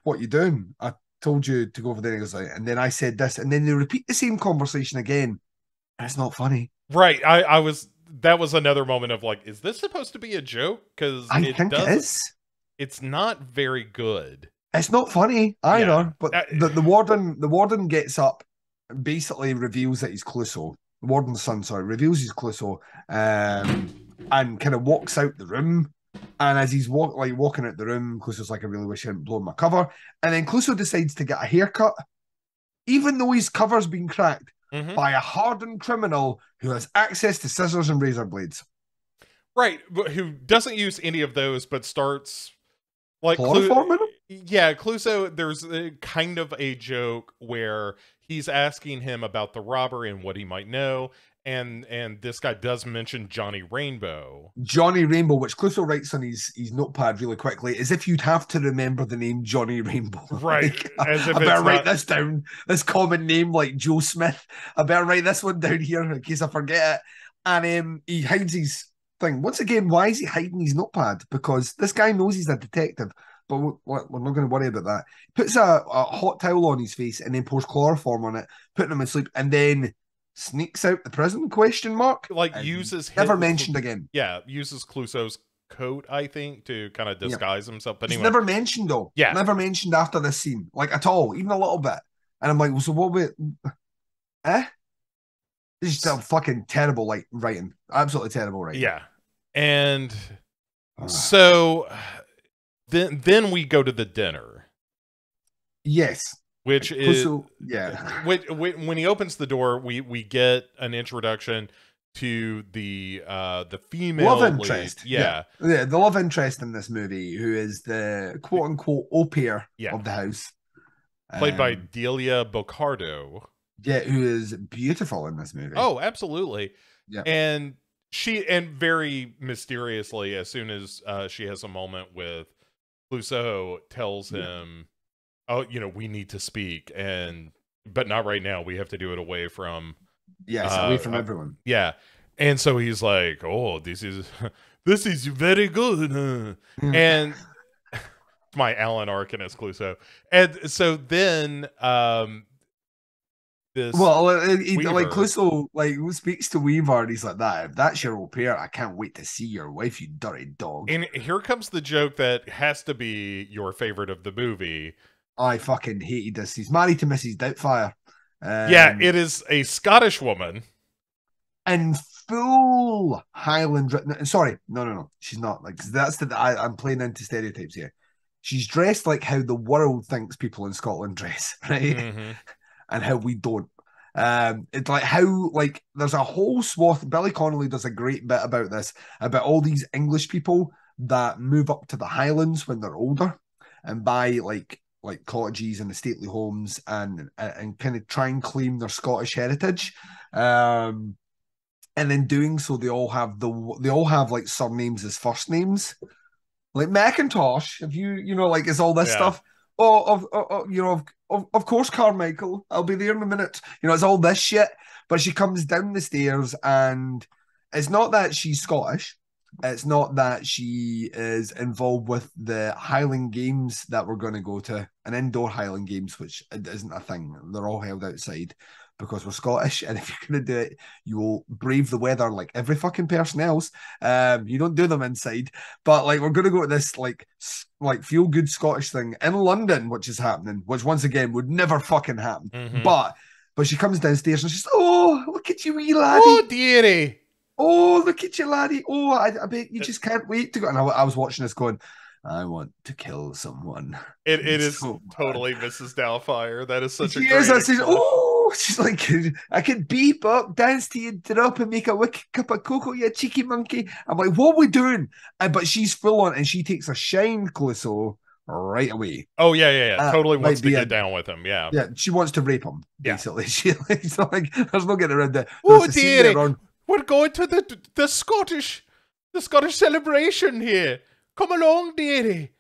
"What you doing? I told you to go over there." He goes like, and then I said this, and then they repeat the same conversation again. That's not funny. right i i was that was another moment of like is this supposed to be a joke because I it think does it is. it's not very good It's not funny either. Yeah. But Uh, the, the warden, the warden gets up, and basically reveals that he's Clouseau. The warden's son, sorry, reveals he's Clouseau, um, and kind of walks out the room. And as he's walk like walking out the room, Clouseau's like, "I really wish I hadn't blown my cover." And then Cluso decides to get a haircut, even though his cover's been cracked Mhm. by a hardened criminal who has access to scissors and razor blades. right but who doesn't use any of those but starts like Clu- yeah clouseau there's a, kind of a joke where he's asking him about the robbery and what he might know and and this guy does mention johnny rainbow Johnny Rainbow, which Clouseau writes on his, his notepad really quickly, as if you'd have to remember the name Johnny Rainbow. Right, Like, as I, if I better write not- this down. This common name like Joe Smith. I better write this one down here in case I forget it. And um, he hides his thing. Once again, why is he hiding his notepad? Because this guy knows he's a detective. But we're, we're not going to worry about that. He Puts a, a hot towel on his face and then pours chloroform on it, putting him asleep, and then sneaks out the prison? Question mark. like uses Never his- mentioned again. yeah uses clouseau's coat i think to kind of Yeah. disguise himself but anyway never mentioned though. Yeah. Never mentioned after this scene, like at all, even a little bit. And I'm like, well, so what we eh? this is a fucking terrible like writing. Absolutely terrible writing. yeah and so then then we go to the dinner yes. Which is So, yeah. when, when when he opens the door, we we get an introduction to the uh the female Love lead. interest, Yeah, Yeah, the love interest in this movie, who is the quote unquote au pair Yeah. of the house. played by Um, Delia Boccardo. Yeah, who is beautiful in this movie. Oh, absolutely. Yeah. And she and very mysteriously, as soon as uh, she has a moment with Clouseau, tells Yeah. him, "Oh, you know, we need to speak, and but not right now. We have to do it away from yes, uh, away from uh, everyone. yeah." And so he's like, "Oh, this is this is very good." And my Alan Arkin Clouseau. And so then um this Well, uh, Weaver. like Clouseau, like who speaks to Weaver, and he's like that. If that's your au pair, I can't wait to see your wife, you dirty dog. and here comes the joke that has to be your favorite of the movie. I fucking hated this. He's married to Mrs. Doubtfire. Um, yeah, it is a Scottish woman. in full Highland. no, Sorry, no, no, no. She's not. Like that's the I, I'm playing into stereotypes here. She's dressed like how the world thinks people in Scotland dress, right? Mhm. and how we don't. Um, it's like how like there's a whole swath. Billy Connolly does a great bit about this about all these English people that move up to the Highlands when they're older and buy like like cottages and the stately homes and and, kind of try and claim their Scottish heritage. Um, and in doing so, they all have the they all have like surnames as first names, like Macintosh. If you you know like it's all this Yeah. stuff. Oh, of you know of, of of course, Carmichael. I'll be there in a minute. You know it's all this shit. But she comes down the stairs, and it's not that she's Scottish. It's not that she is involved with the Highland Games that we're going to go to, an indoor Highland Games, which isn't a thing. They're all held outside because we're Scottish, and if you're going to do it, you will brave the weather like every fucking person else. Um, you don't do them inside, but like we're going to go to this like like feel good Scottish thing in London, which is happening, which once again would never fucking happen. Mhm. But but she comes downstairs and she's oh look at you wee laddie. oh dearie. Oh, look at you, laddie. Oh, I, I bet you just can't wait to go. And I, I was watching this going, I want to kill someone. It it is so bad. totally Mrs. Doubtfire. That is such a she great is. I says, oh, she's like, I can beep up, dance to you, drop, and make a wicked cup of cocoa, you cheeky monkey. I'm like, what are we doing? And, but she's full on, and she takes a shine Clouseau right away. Oh yeah, yeah, yeah. Uh, totally wants to get a- down with him. Yeah. Yeah, she wants to rape him. Yeah. Basically, she it's not like there's no getting around that. Oh, There's a scene dearie. there on- We're going to the the Scottish the Scottish celebration here. Come along, dearie.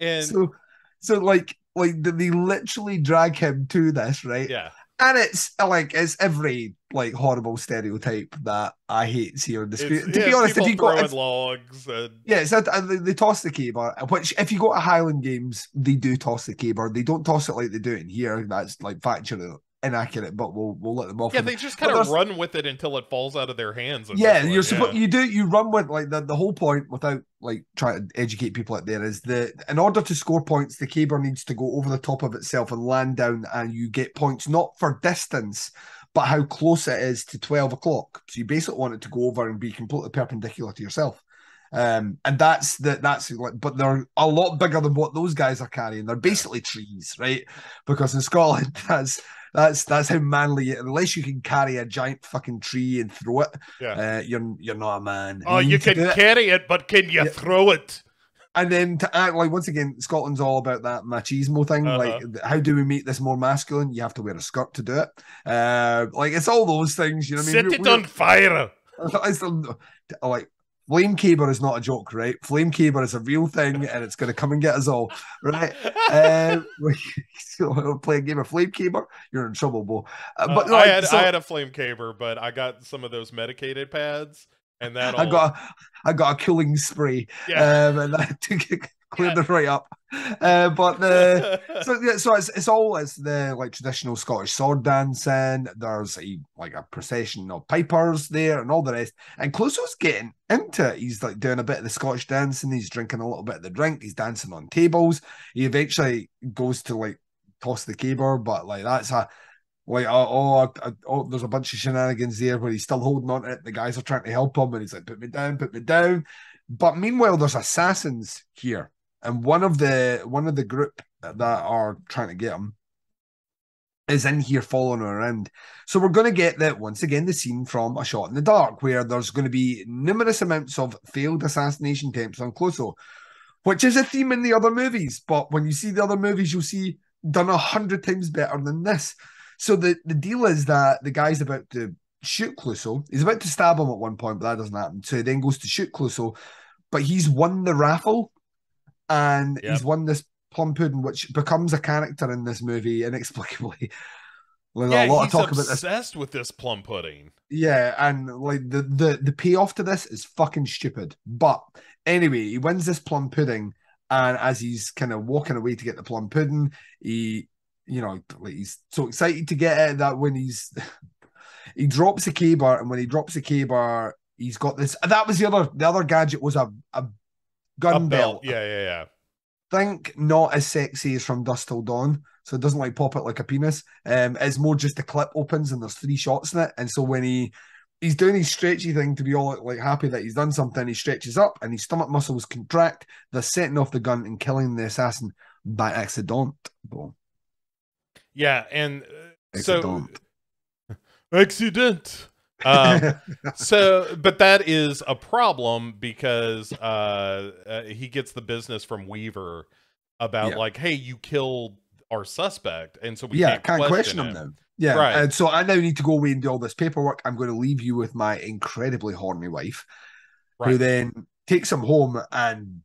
And so so like like they- literally drag him to this right yeah, and it's uh, like it's every like horrible stereotype that i hate seeing on the screen it's, to yeah, be honest if you go throwing if, logs and yeah it's that they, they toss the caber which if you go to highland games they do toss the caber they don't toss it like they do it in here that's like factually inaccurate but we'll we'll let them off yeah, they just kind of run with it until it falls out of their hands. yeah you're supposed yeah. you do you run with like the, the whole point without like trying to educate people out there is that in order to score points the caber needs to go over the top of itself and land down and you get points not for distance but how close it is to 12 o'clock. So you basically want it to go over and be completely perpendicular to yourself. Um and that's the that's like but they're a lot bigger than what those guys are carrying. They're basically trees right? Because in scotland that's that's that's how manly unless you can carry a giant fucking tree and throw it Yeah. uh, you're you're not a man. Oh, you can it. carry it, but can you Yeah. throw it? and then to act like once again, Scotland's all about that machismo thing. Uh-huh. Like, how do we make this more masculine? You have to wear a skirt to do it. Uh, like it's all those things. You know what I Set mean? it We're- on fire. it's like flame caber is not a joke, right? Flame caber is a real thing, and it's going to come and get us all, right? um, so play a game of flame caber, you're in trouble, Bo. Uh, Uh, but I had so- I had a flame caber, but I got some of those medicated pads, and that I got a, I got a cooling spray, yeah. um, and that took cleared it right up. Uh, but the so yeah, so it's it's all it's the like traditional Scottish sword dancing. There's a like a procession of pipers there and all the rest. And Clouseau's getting into it. He's like doing a bit of the Scottish dancing. He's drinking a little bit of the drink. He's dancing on tables. He eventually goes to like toss the caber, but like that's a like oh, oh, oh there's a bunch of shenanigans there where he's still holding on to it. The guys are trying to help him, and he's like, "Put me down, put me down." But meanwhile, there's assassins here, and one of the one of the group that are trying to get him is in here following around. So we're going to get that once again the scene from A Shot in the Dark, where there's going to be numerous amounts of failed assassination attempts on Clouseau, which is a theme in the other movies. But when you see the other movies, you'll see done a hundred times better than this. So the the deal is that the guy's about to shoot Clouseau. He's about to stab him at one point, but that doesn't happen. So he then goes to shoot Clouseau, but he's won the raffle, and Yep. he's won this plum pudding, which becomes a character in this movie inexplicably. There's yeah, a lot of talk about this. obsessed with this plum pudding. Yeah, and like the the the payoff to this is fucking stupid. But anyway, he wins this plum pudding, and as he's kind of walking away to get the plum pudding, he, you know, like he's so excited to get it that when he's he drops the bar, and when he drops the bar, he's got this. That was the other the other gadget was a a gun belt. belt. Yeah, yeah, yeah. Think not as sexy as from Dusk Till Dawn. So it doesn't like pop out like a penis. Um, it's more just the clip opens and there's three shots in it. And so when he he's doing his stretchy thing to be all like happy that he's done something, he stretches up and his stomach muscles contract. They're setting off the gun and killing the assassin by accident. Boom. Yeah, and uh, so Accident. accident. Um, so, but that is a problem because uh, uh, he gets the business from Weaver about Yeah. like, hey, you killed our suspect, and so we yeah, can't, can't question him now. Yeah, Right. and so I now need to go away and do all this paperwork. I'm going to leave you with my incredibly horny wife, who then takes him home and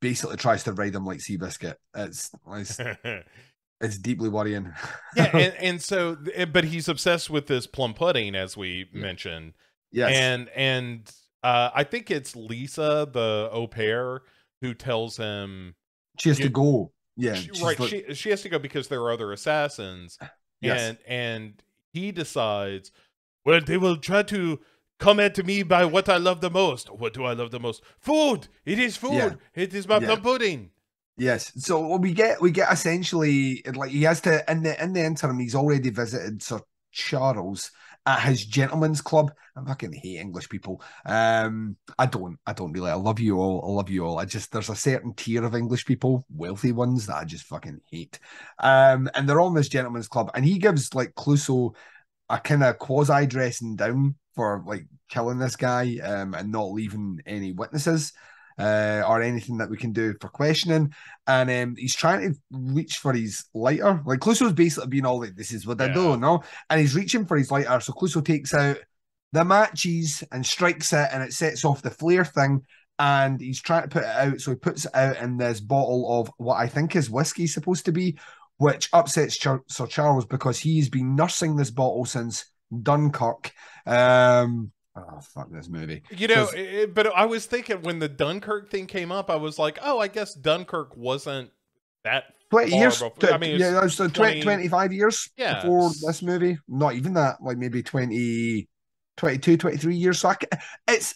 basically tries to ride him like Seabiscuit. It's it's, it's deeply worrying. yeah, and, and so, but he's obsessed with this plum pudding, as we mentioned, yes, and and uh, I think it's Lisa, the au pair, who tells him she has you- to go. Yeah, she, right like- she she has to go because there are other assassins yes. and and he decides well they will try to come at me by what i love the most what do i love the most food it is food Yeah. it is my Yeah. plum pudding Yes. So what we get we get essentially like he has to in the in the interim he's already visited Sir Charles at his gentleman's club. I fucking hate English people. Um I don't I don't really I love you all. I love you all. I just there's a certain tier of English people, wealthy ones that I just fucking hate. Um and they're in this gentleman's club and he gives like Clouseau a kind of quasi dressing down for like killing this guy um and not leaving any witnesses uh, or anything that we can do for questioning. And um, he's trying to reach for his lighter. Like Clouseau's basically being all like, "This is what I Yeah. do," no, and he's reaching for his lighter. So Cluso takes out the matches and strikes it, and it sets off the flare thing. And he's trying to put it out, so he puts it out in this bottle of what I think is whiskey supposed to be, which upsets Char- Sir Charles because he's been nursing this bottle since Dunkirk. Um, oh fuck this movie. you know it- but i was thinking when the dunkirk thing came up i was like oh i guess dunkirk wasn't that 20 far years. before- I mean, yeah, uh, 20 20, 25 years Yeah, before this movie. Not even that, like maybe 20, 22, 23 years. So I ca- it's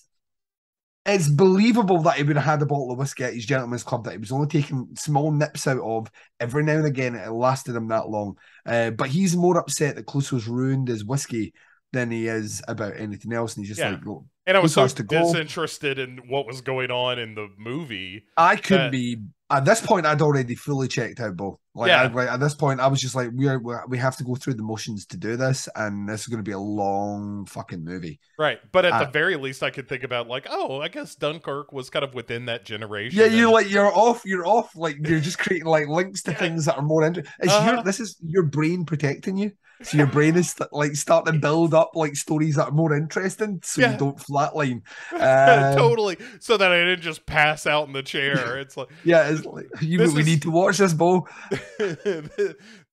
it's believable that he would have had a bottle of whiskey at his gentleman's club that he was only taking small nips out of every now and again. It lasted him that long. Uh, but he's more upset that Clouseau's ruined his whiskey than he is about anything else. And he's just Yeah. like, "Look, and i was so has to go? disinterested in what was going on in the movie I could That- be at this point. I'd already fully checked out, Bo. Like, Yeah. I, like at this point, I was just like, we are we have to go through the motions to do this, and this is going to be a long fucking movie. right but at Uh, the very least i could think about like oh i guess dunkirk was kind of within that generation Yeah, you're like you're off, you're off. Like you're just creating like links to Yeah. things that are more interesting. It's Uh-huh. your this is your brain protecting you. So your brain is like starting to build up like stories that are more interesting, so Yeah. you don't flatline. Um, totally so that i didn't just pass out in the chair it's like Yeah, it's like you. We is- need to watch this, Bo.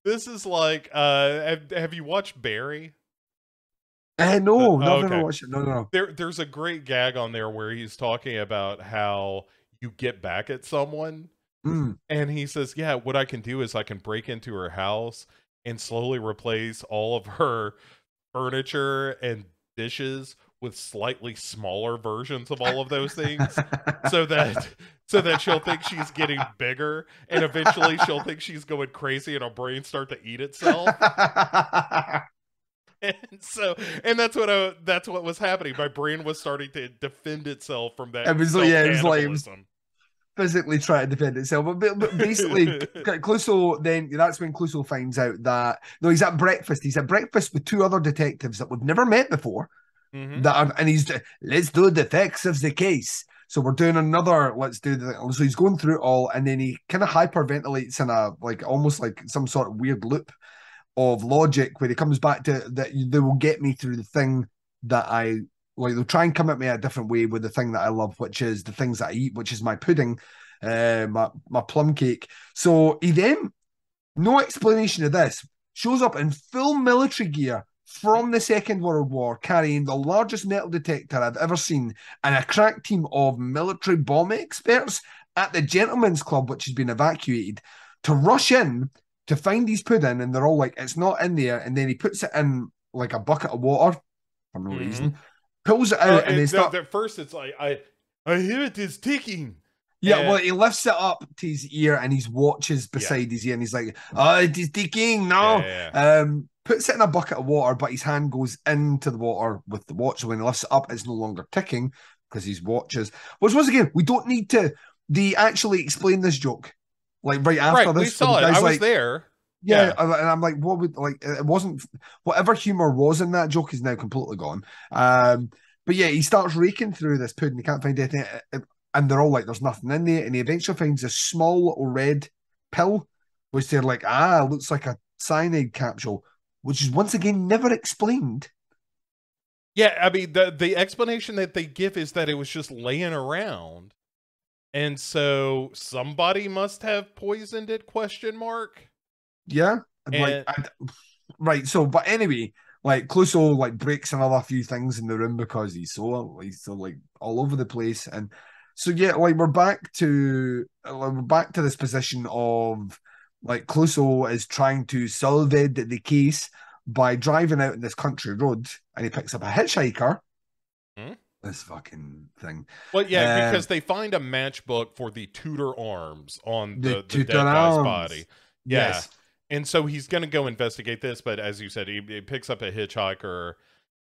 this is like uh have, have you watched barry Uh, no, no, okay. never watched it. No, no, no. there there's a great gag on there where he's talking about how you get back at someone Mm. and he says yeah what i can do is i can break into her house and slowly replace all of her furniture and dishes with slightly smaller versions of all of those things so that so that she'll think she's getting bigger and eventually she'll think she's going crazy and her brain start to eat itself and so and that's what I, that's what was happening my brain was starting to defend itself from that It was yeah, it was like- it was- self-cannibalism. Physically try to defend itself. But, but, basically, Clouseau then that's when Clouseau finds out that no, he's at breakfast. He's at breakfast with two other detectives that we've never met before. Mhm. That are, and he's let's do the facts of the case. So we're doing another. Let's do the. So he's going through it all, and then he kind of hyperventilates in a like almost like some sort of weird loop of logic where he comes back to that they will get me through the thing that I like. They'll try and come at me a different way with the thing that I love, which is the things that I eat, which is my pudding, uh, my my plum cake. So he then, no explanation of this, shows up in full military gear from the Second World War, carrying the largest metal detector I've ever seen, and a crack team of military bomb experts at the Gentlemen's Club, which has been evacuated, to rush in to find his pudding, and they're all like, "It's not in there," and then he puts it in like a bucket of water for no Mhm. reason, pulls it Uh, out, and then it- start. the- the first it's like i i hear it is ticking Yeah, And- well, he lifts it up to his ear and he's watch is beside his ear, and he's like, "Oh, it is ticking now." Yeah, yeah, Um, puts it in a bucket of water, but his hand goes into the water with the watch. So when he lifts it up, it's no longer ticking because his watches. Which once again, we don't need to. They actually explain this joke, like right after right this. we saw it i was like, there Yeah, Yeah. and I'm like, what would like it wasn't whatever humor was in that joke is now completely gone. Um, but yeah, he starts raking through this pudding, he can't find anything, uh, and they're all like, "There's nothing in there," and he eventually finds a small little red pill, which they're like, "Ah, looks like a cyanide capsule," which is once again never explained. Yeah, I mean the the explanation that they give is that it was just laying around. And so somebody must have poisoned it question mark. Yeah, like, I- right. So, but anyway, like Clouseau like breaks another few things in the room because he's so he's so like all over the place, and so yeah, like we're back to like, we're back to this position of like Clouseau is trying to solve the case by driving out in this country road, and he picks up a hitchhiker. Hmm? This fucking thing. Well, yeah, Uh, because they find a matchbook for the Tudor arms on The the, the, dead guy's body. Yeah. Yes. And so he's going to go investigate this, but as you said, he, he picks up a hitchhiker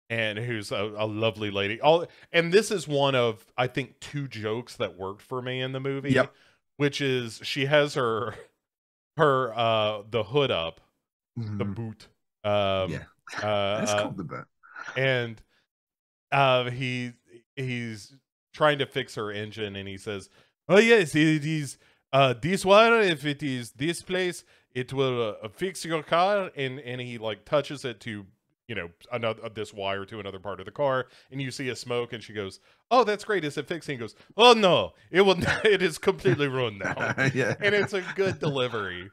and who's a, a lovely lady. All and this is one of I think two jokes that worked for me in the movie, Yep. which is she has her her uh the hood up, the Mhm. boot. Um Yeah. uh, That's uh, called the bit. and uh he he's trying to fix her engine and he says oh yes it is uh this wire if it is this place it will uh, fix your car and and he like touches it to you know another this wire to another part of the car and you see a smoke and she goes oh that's great is it fixing he goes oh no it will it is completely ruined now yeah. and it's a good delivery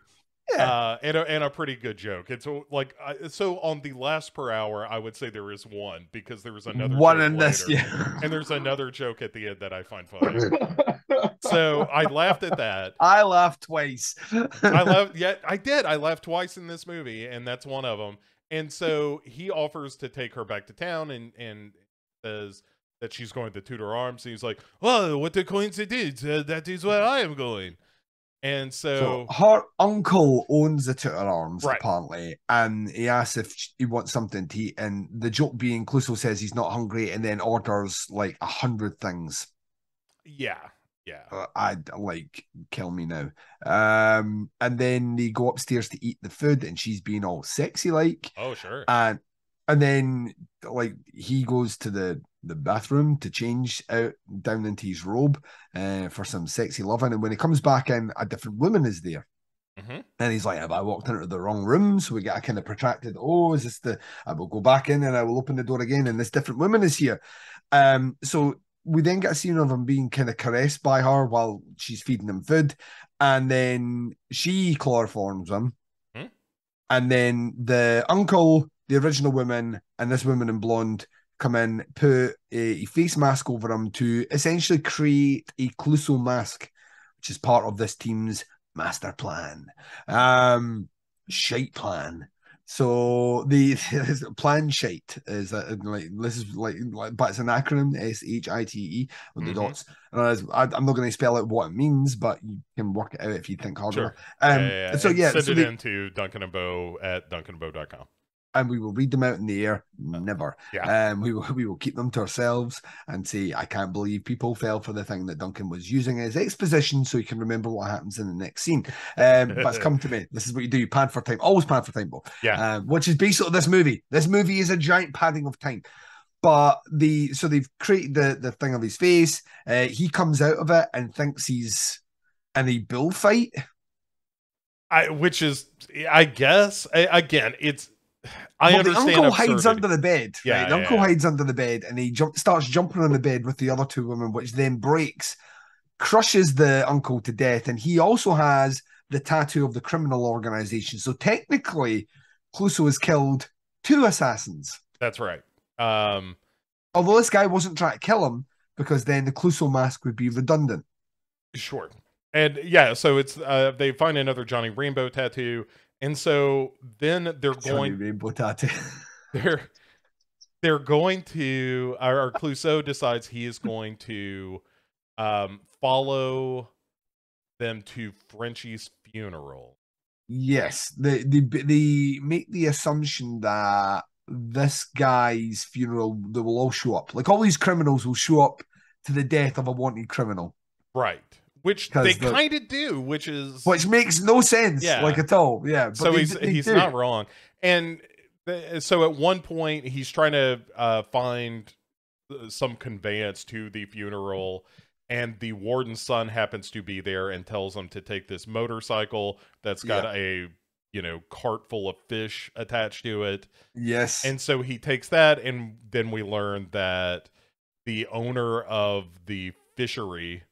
Yeah. uh, and a, and a pretty good joke. It's a- like I, so on the last per hour, I would say there is one because there was another one joke in this, later, yeah. and there's another joke at the end that I find funny. so I laughed at that. I laughed twice. I laughed. Yeah, I did. I laughed twice in this movie, and that's one of them. And so he offers to take her back to town, and and says that she's going to Tudor Arms. And he's like, "Oh, what a coincidence! Uh, that is where I am going." And So her uncle owns the Tudor Arms, Right. apparently, and he asks if he wants something to eat. And the joke being, Clouseau says he's not hungry, and then orders like a hundred things. yeah, yeah. Uh, I'd like kill me now. Um, and then they go upstairs to eat the food, and she's being all sexy like, Oh, sure. and and then like he goes to the the bathroom to change out down into his robe uh, for some sexy loving, and when he comes back in, a different woman is there. hmm And he's like, Have I walked into the wrong room? So we get a kind of protracted, Oh, is this the I will go back in and I will open the door again, and this different woman is here. Um, so we then get a scene of him being kind of caressed by her while she's feeding him food, and then she chloroforms him. Hmm. And then the uncle, the original woman, and this woman in blonde come in, put a, face mask over him to essentially create a Clouseau mask, which is part of this team's master plan. Um, shite plan. So the plan shite is that like this is like, like but it's an acronym S H I T E with the Mhm. dots. And I, I'm not going to spell out what it means, but you can work it out if you think hard Sure. enough. Um, yeah, yeah, yeah. so yeah, send so it they- into Duncan and Bo at duncanandbo.com. and we will read them out in the air. Never. Yeah. Um, we will we will keep them to ourselves and say, I can't believe people fell for the thing that Duncan was using as exposition so you can remember what happens in the next scene. Um, but it's come to me. This is what you do. You pad for time. Always pad for time, Bo. Yeah. Um, which is basically this movie. This movie is a giant padding of time. But the so they've created the the thing of his face. Uh, he comes out of it and thinks he's in a bullfight. I, which is, I guess, I, again, it's. I Well, the understand. uncle hides under the bed. Yeah. The yeah, uncle yeah. hides under the bed and he jump, starts jumping on the bed with the other two women, which then breaks, crushes the uncle to death. And he also has the tattoo of the criminal organization. So technically, Clouseau has killed two assassins. That's right. Um, Although this guy wasn't trying to kill him, because then the Clouseau mask would be redundant. Sure. And yeah, so it's uh they find another Johnny Rainbow tattoo, and so then they're going they're they're going to our, our Clouseau decides he is going to um follow them to Frenchie's funeral. Yes, they they they make the assumption that this guy's funeral they will all show up. Like all these criminals will show up to the death of a wanted criminal. Right. Which they the- kind of do, which is which makes no sense, Yeah. like at all. Yeah, but so they- he's they he's do. not wrong. And th- so at one point he's trying to uh, find uh, some conveyance to the funeral and the warden's son happens to be there and tells him to take this motorcycle that's got a you know cart full of fish attached to it Yes, and so he takes that and then we learn that the owner of the fishery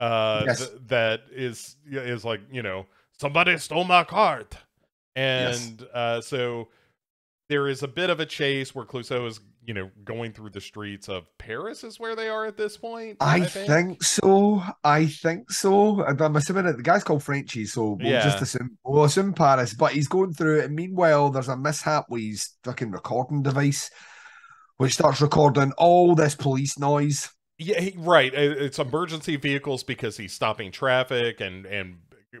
uh Yes. th- that is is like you know somebody stole my cart and uh so there is a bit of a chase where Clouseau is you know going through the streets of Paris is where they are at this point I think so. I think so. And I'm assuming that the guy's called Frenchy, so we'll just Yeah. assume we'll assume Paris. But he's going through it, and meanwhile, there's a mishap with his fucking recording device, which starts recording all this police noise. Yeah, right. It's emergency vehicles because he's stopping traffic and and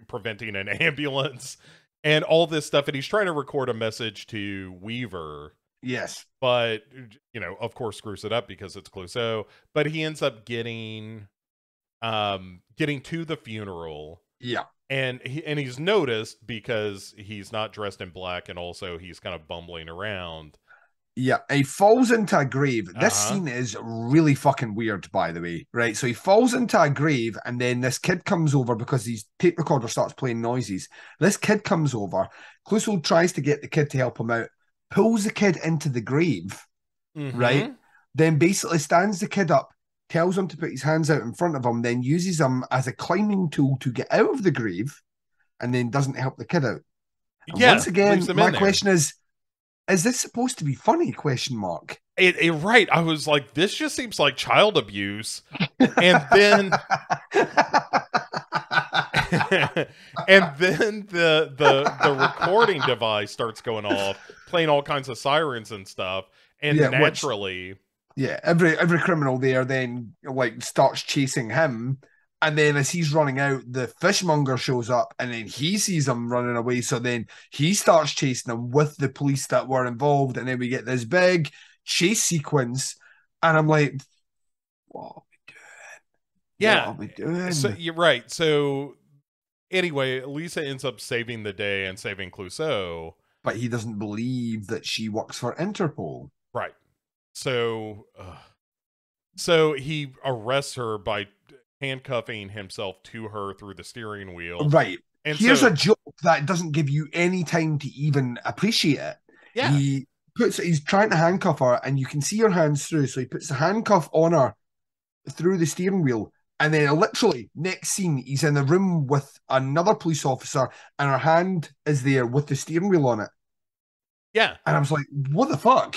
preventing an ambulance and all this stuff. And he's trying to record a message to Weaver, Yes. but you know, of course, screws it up because it's Clouseau. But he ends up getting um getting to the funeral Yeah. and he and he's noticed because he's not dressed in black and also he's kind of bumbling around. Yeah, he falls into a grave. This Uh-huh. scene is really fucking weird, by the way. Right, so he falls into a grave, and then this kid comes over because his tape recorder starts playing noises. This kid comes over. Clouseau tries to get the kid to help him out, pulls the kid into the grave, Right. Mhm. then basically stands the kid up, tells him to put his hands out in front of him, then uses him as a climbing tool to get out of the grave, and then doesn't help the kid out. And Yeah. once again, my question is: Is this supposed to be funny? Question mark. It, it, right. I was like, this just seems like child abuse. And then and then the the the recording device starts going off, playing all kinds of sirens and stuff. And Yeah, which- naturally, yeah, every every criminal there then like starts chasing him, and then as he's running out, the fishmonger shows up, and then he sees him running away. So then he starts chasing him with the police that were involved, and then we get this big chase sequence, and I'm like, what are we doing? Yeah. what are we doing? so you're right. So anyway, Lisa ends up saving the day and saving Clouseau. but he doesn't believe that she works for Interpol. Right. So, uh, so he arrests her by handcuffing himself to her through the steering wheel. Right. And Here's so, a joke that doesn't give you any time to even appreciate it. yeah, He puts he's trying to handcuff her, and you can see her hands through. So he puts the handcuff on her through the steering wheel, and then literally next scene, he's in the room with another police officer, and her hand is there with the steering wheel on it. yeah. And I was like, "What the fuck?"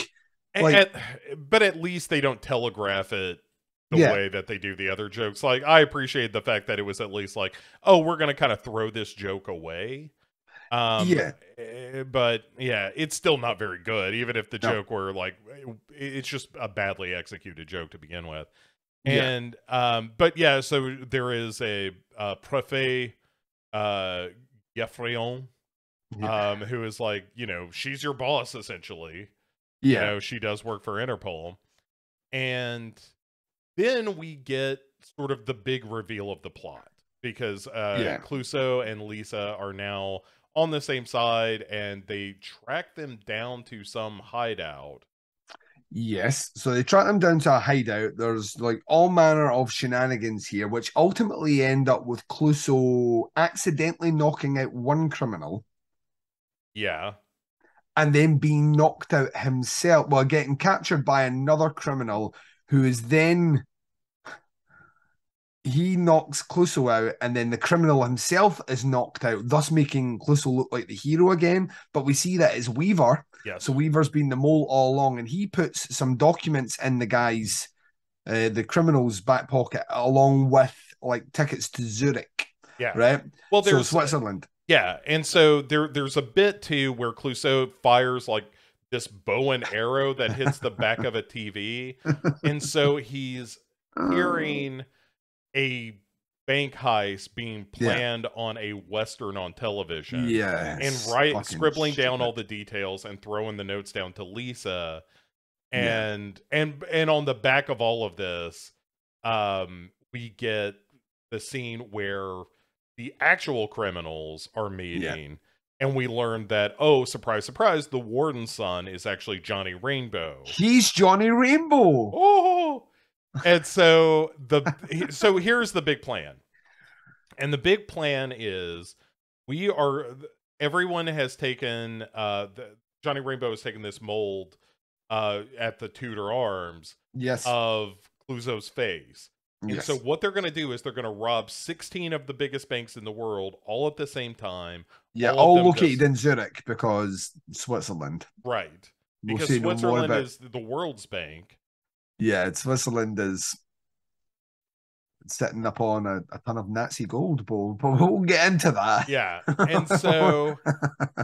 Like- at- but at least they don't telegraph it the Yeah. way that they do the other jokes. Like I appreciate the fact that it was at least like, oh, we're gonna kind of throw this joke away. Um, Yeah. eh, but yeah, it's still not very good. Even if the No. joke were like, it's just a badly executed joke to begin with. Yeah. And um, but yeah, so there is a uh, prefet uh, Geffrion, Yeah, um, who is like, you know, she's your boss essentially yeah. you know she does work for interpol and then we get sort of the big reveal of the plot because uh Yeah. Clouseau and Lisa are now on the same side and they track them down to some hideout Yes. So they track them down to a hideout. There's like all manner of shenanigans here, which ultimately end up with Clouseau accidentally knocking out one criminal yeah and then being knocked out himself, well, getting captured by another criminal who is then he knocks Clouseau out, and then the criminal himself is knocked out, thus making Clouseau look like the hero again. But we see that it's Weaver. yes So Weaver's been the mole all along, and he puts some documents in the guy's, uh, the criminal's back pocket, along with like tickets to Zurich, yeah right? well So there's Switzerland. yeah and so there there's a bit too where Clouseau fires like this bow and arrow that hits the back of a TV and so he's hearing a bank heist being Yeah. planned on a western on television yeah, and right scribbling down all the details and throwing the notes down to Lisa Yeah. and and and on the back of all of this um we get the scene where the actual criminals are meeting. And we learn that, oh, surprise, surprise, the warden's son is actually Johnny Rainbow. He's Johnny Rainbow. Oh, and so the so here's the big plan, and the big plan is we are everyone has taken uh the, Johnny Rainbow has taken this mold uh at the Tudor Arms Yes. of Clouseau's face. And yes. so what they're going to do is they're going to rob 16 of the biggest banks in the world all at the same time. yeah, all all located just- in Zurich because Switzerland. Right. We'll Because say no Switzerland is the world's bank. Yeah, it's Switzerland is sitting up on a, a ton of Nazi gold, but but we'll get into that. Yeah. And so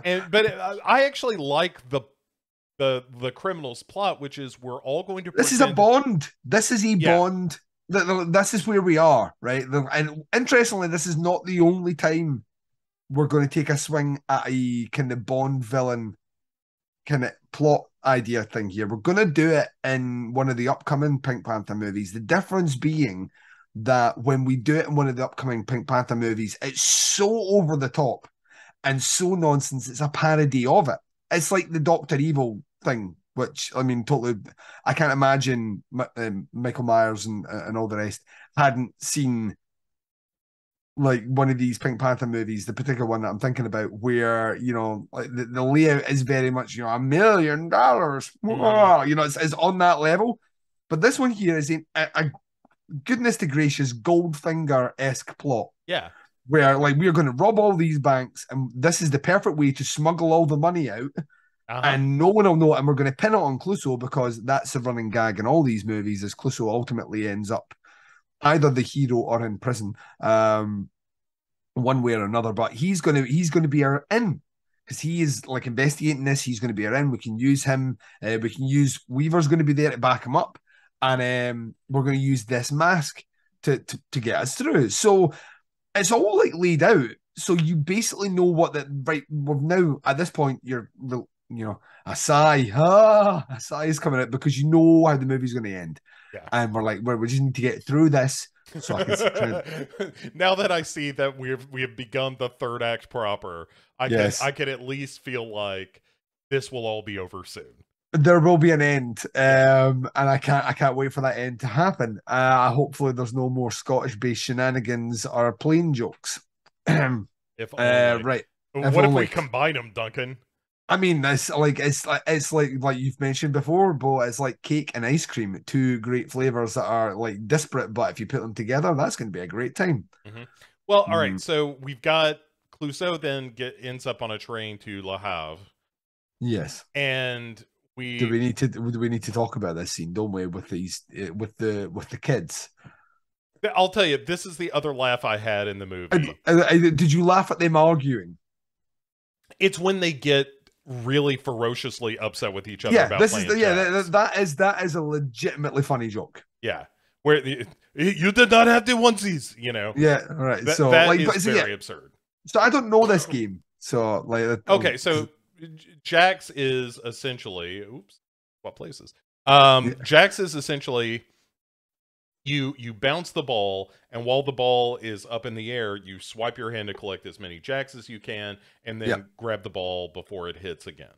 and but I actually like the the the criminal's plot which is we're all going to this is a Bond. This is a Yeah. Bond. Th- th- This is where we are, right? And interestingly, this is not the only time we're going to take a swing at a kind of Bond villain kind of plot idea thing here. We're going to do it in one of the upcoming Pink Panther movies. The difference being that when we do it in one of the upcoming Pink Panther movies, it's so over the top and so nonsense. It's a parody of it. It's like the Doctor Evil thing, which I mean, totally. I can't imagine um, Michael Myers and and all the rest hadn't seen like one of these Pink Panther movies, the particular one that I'm thinking about, where you know like the, the layout is very much you know a million dollars, Mhm. you know, it's, it's on that level. But this one here is a, a goodness to gracious Goldfinger esque plot Yeah. where like we're going to rob all these banks, and this is the perfect way to smuggle all the money out Uh-huh. and no one will know it. And we're going to pin it on Clouseau because that's a running gag in all these movies. Is Clouseau ultimately ends up either the hero or in prison, um, one way or another. But he's to he's to be our in because he is like investigating this. He's to be our in. We can use him. Uh, we can use Weaver's to be there to back him up, and um, we're to use this mask to, to to get us through. So it's all like laid out. So you basically know what that right. We've now at this point you're you know a sigh, ah, a sigh is coming out because you know how the movie's going to end, Yeah. and we're like, well, we just need to get through this. So I can now that I see that we've we have begun the third act proper, I Yes. can I can at least feel like this will all be over soon. There will be an end, um, and I can't I can't wait for that end to happen. Uh, hopefully, there's no more Scottish-based shenanigans or plane jokes. uh, If only. right. what if if we combine them, Duncan? I mean, it's like it's like it's like like you've mentioned before, but it's like cake and ice cream, two great flavors that are like disparate, but if you put them together, that's going to be a great time. Well, all right. Mm. So we've got Clouseau then get ends up on a train to Le Havre, Yes. and we, Do we need to do we need to talk about this scene, don't we, with these uh, with the with the kids? I'll tell you, this is the other laugh I had in the movie. Uh, uh, did you laugh at them arguing? it's when they get really ferociously upset with each other Yeah, about this is the, yeah that, that is that is a legitimately funny joke. yeah. Where the, you did not have the onesies, you know. Yeah, all right. So that like, is but, very yeah, absurd. so I don't know this game. So like, Okay, so Jax is essentially oops, what places? Um Yeah. Jax is essentially you you bounce the ball and while the ball is up in the air, you swipe your hand to collect as many jacks as you can and then Yeah. grab the ball before it hits again.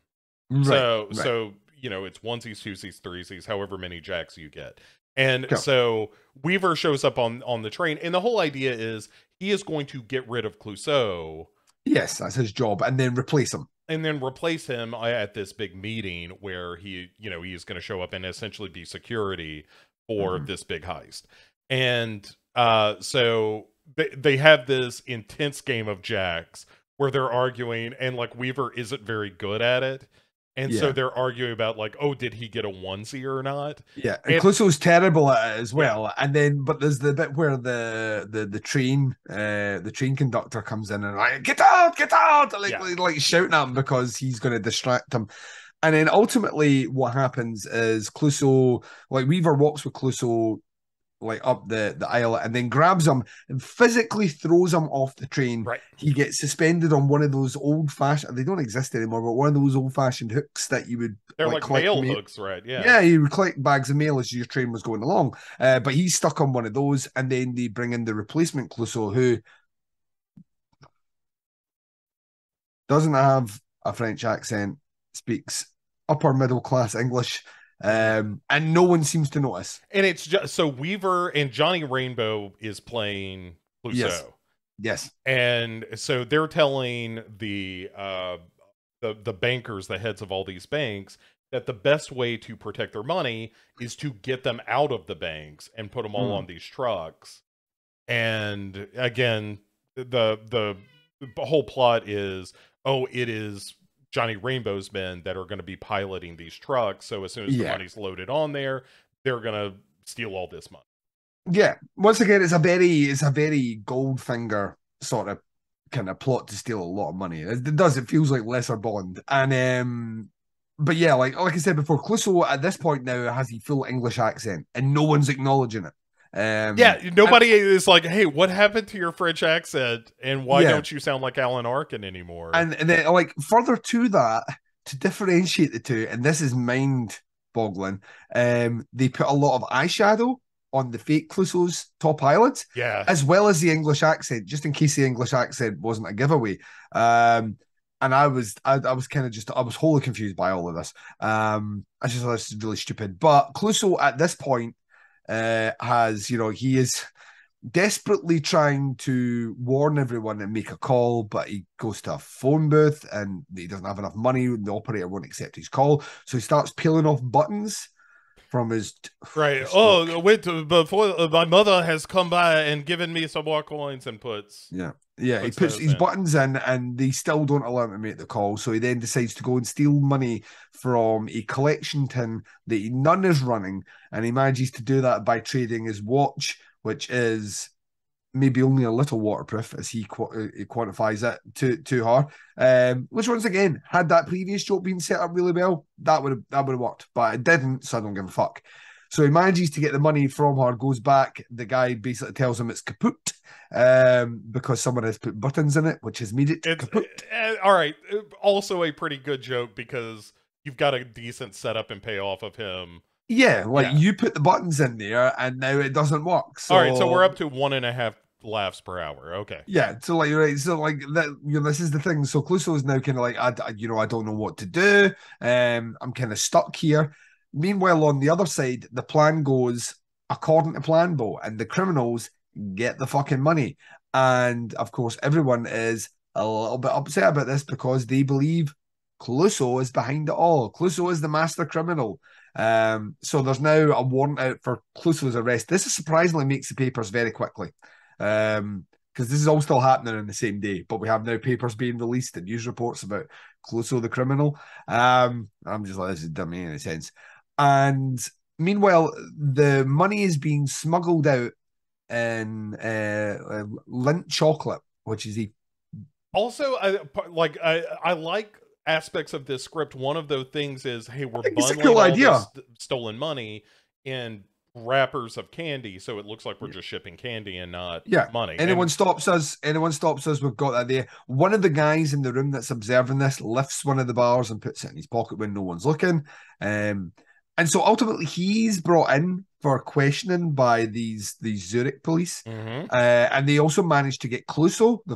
right, so right. so you know it's onesies, twosies, threesies, however many jacks you get. And Go. so Weaver shows up on on the train, and the whole idea is he is going to get rid of Clouseau yes, that's his job, and then replace him. and then replace him uh, at this big meeting where he, you know, he is going to show up and essentially be security for Mhm. this big heist. And uh so they they have this intense game of jacks where they're arguing and like Weaver isn't very good at it. And so they're arguing about like, oh, did he get a onesie or not? Yeah, and It- Clouseau's terrible at it as well. And then, but there's the bit where the the the train, uh, the train conductor comes in and like, get out, get out, like Yeah. like, like shouting at him because he's going to distract him. And then ultimately, what happens is Clouseau, like Weaver walks with Clouseau like up the the aisle and then grabs him and physically throws him off the train. Right. He gets suspended on one of those old fashioned. They don't exist anymore, but one of those old fashioned hooks that you would. They're like, collect mail mail- hooks, right? Yeah. Yeah, you would collect bags of mail as your train was going along. Uh, but he's stuck on one of those, and then they bring in the replacement Clouseau, who doesn't have a French accent, speaks upper middle class English, um, and no one seems to notice. And it's just so Weaver and Johnny Rainbow is playing Clouseau. Yes. Yes. and so they're telling the uh the the bankers the heads of all these banks that the best way to protect their money is to get them out of the banks and put them all Hmm. on these trucks and again the the the whole plot is oh it is Johnny Rainbow's men that are going to be piloting these trucks so as soon as the money's loaded on there they're going to steal all this money Yeah. Once again, it's a very it's a very Goldfinger sort of kind of plot to steal a lot of money. It, it does. It feels like lesser Bond. And um but yeah, like like I said before, Clouseau at this point now has a full English accent and no one's acknowledging it. Um Yeah, nobody is like, "Hey, what happened to your French accent, and why Yeah. don't you sound like Alan Arkin anymore?" and, and then like further to that, to differentiate the two, and this is mind boggling, um, they put a lot of eyeshadow on the fake Clouseau's top eyelids. yeah, as well as the English accent, just in case the English accent wasn't a giveaway. Um, and I was, I, I was kind of just, I was wholly confused by all of this. Um, I just thought this is really stupid. But Clouseau at this point uh, has, you know, he is desperately trying to warn everyone and make a call, but he goes to a phone booth and he doesn't have enough money. The operator won't accept his call, so he starts peeling off buttons from his right. his Oh, wait before uh, my mother has come by and given me some more coins and puts. Yeah. Yeah, he Puts puts his buttons in and they still don't allow him to make the call. So he then decides to go and steal money from a collection tin that none is running. And he manages to do that by trading his watch, which is maybe only a little waterproof as he, qu- uh, he quantifies it to, to her. Um, which once again, had that previous joke been set up really well, that would have that would have worked. But it didn't, so I don't give a fuck. So he manages to get the money from her, goes back. The guy basically tells him it's kaput um, because someone has put buttons in it, which has made it It's kaput. uh, all right. uh, Also, a pretty good joke because you've got a decent setup and payoff of him. Yeah, like Yeah. you put the buttons in there and now it doesn't work. So, All right, so we're up to one and a half laughs per hour. Okay. Yeah, so like right, so like that. You know, this is the thing. So Clouseau is now kind of like, I, I- you know, I don't know what to do. Um, I'm kind of stuck here. Meanwhile, on the other side, the plan goes according to plan, Bo, and the criminals get the fucking money. And of course, everyone is a little bit upset about this because they believe Clouseau is behind it all. Clouseau is the master criminal. Um, so there's now a warrant out for Clouseau's arrest. This is surprisingly makes the papers very quickly. Um, because this is all still happening on the same day, but we have now papers being released and news reports about Clouseau the criminal. Um, I'm just like, this doesn't make any sense. And meanwhile, the money is being smuggled out in uh, uh, Lindt chocolate, which is the Also, like I I like aspects of this script. One of the things is, hey, we're a bundling cool idea. st- stolen money in wrappers of candy, so it looks like we're just shipping candy and not Yeah. money. Anyone And- stops us, anyone stops us, we've got that there. One of the guys in the room that's observing this lifts one of the bars and puts it in his pocket when no one's looking. Um, and so ultimately he's brought in for questioning by these these Zurich police. Mhm. Uh, and they also managed to get. They've,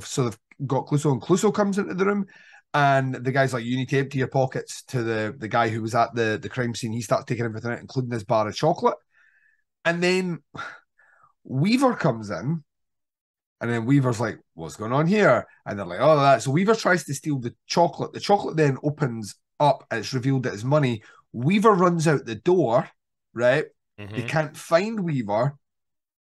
so they've got Clouseau, and Clouseau comes into the room, and the guy's like, "You need to empty your pockets." To the the guy who was at the the crime scene, he starts taking everything out, including his bar of chocolate. And then Weaver comes in, and then Weaver's like, "What's going on here?" And they're like, "Oh, that." So Weaver tries to steal the chocolate. The chocolate then opens up, and it's revealed that it's money. Weaver runs out the door, right? They Mhm. can't find Weaver,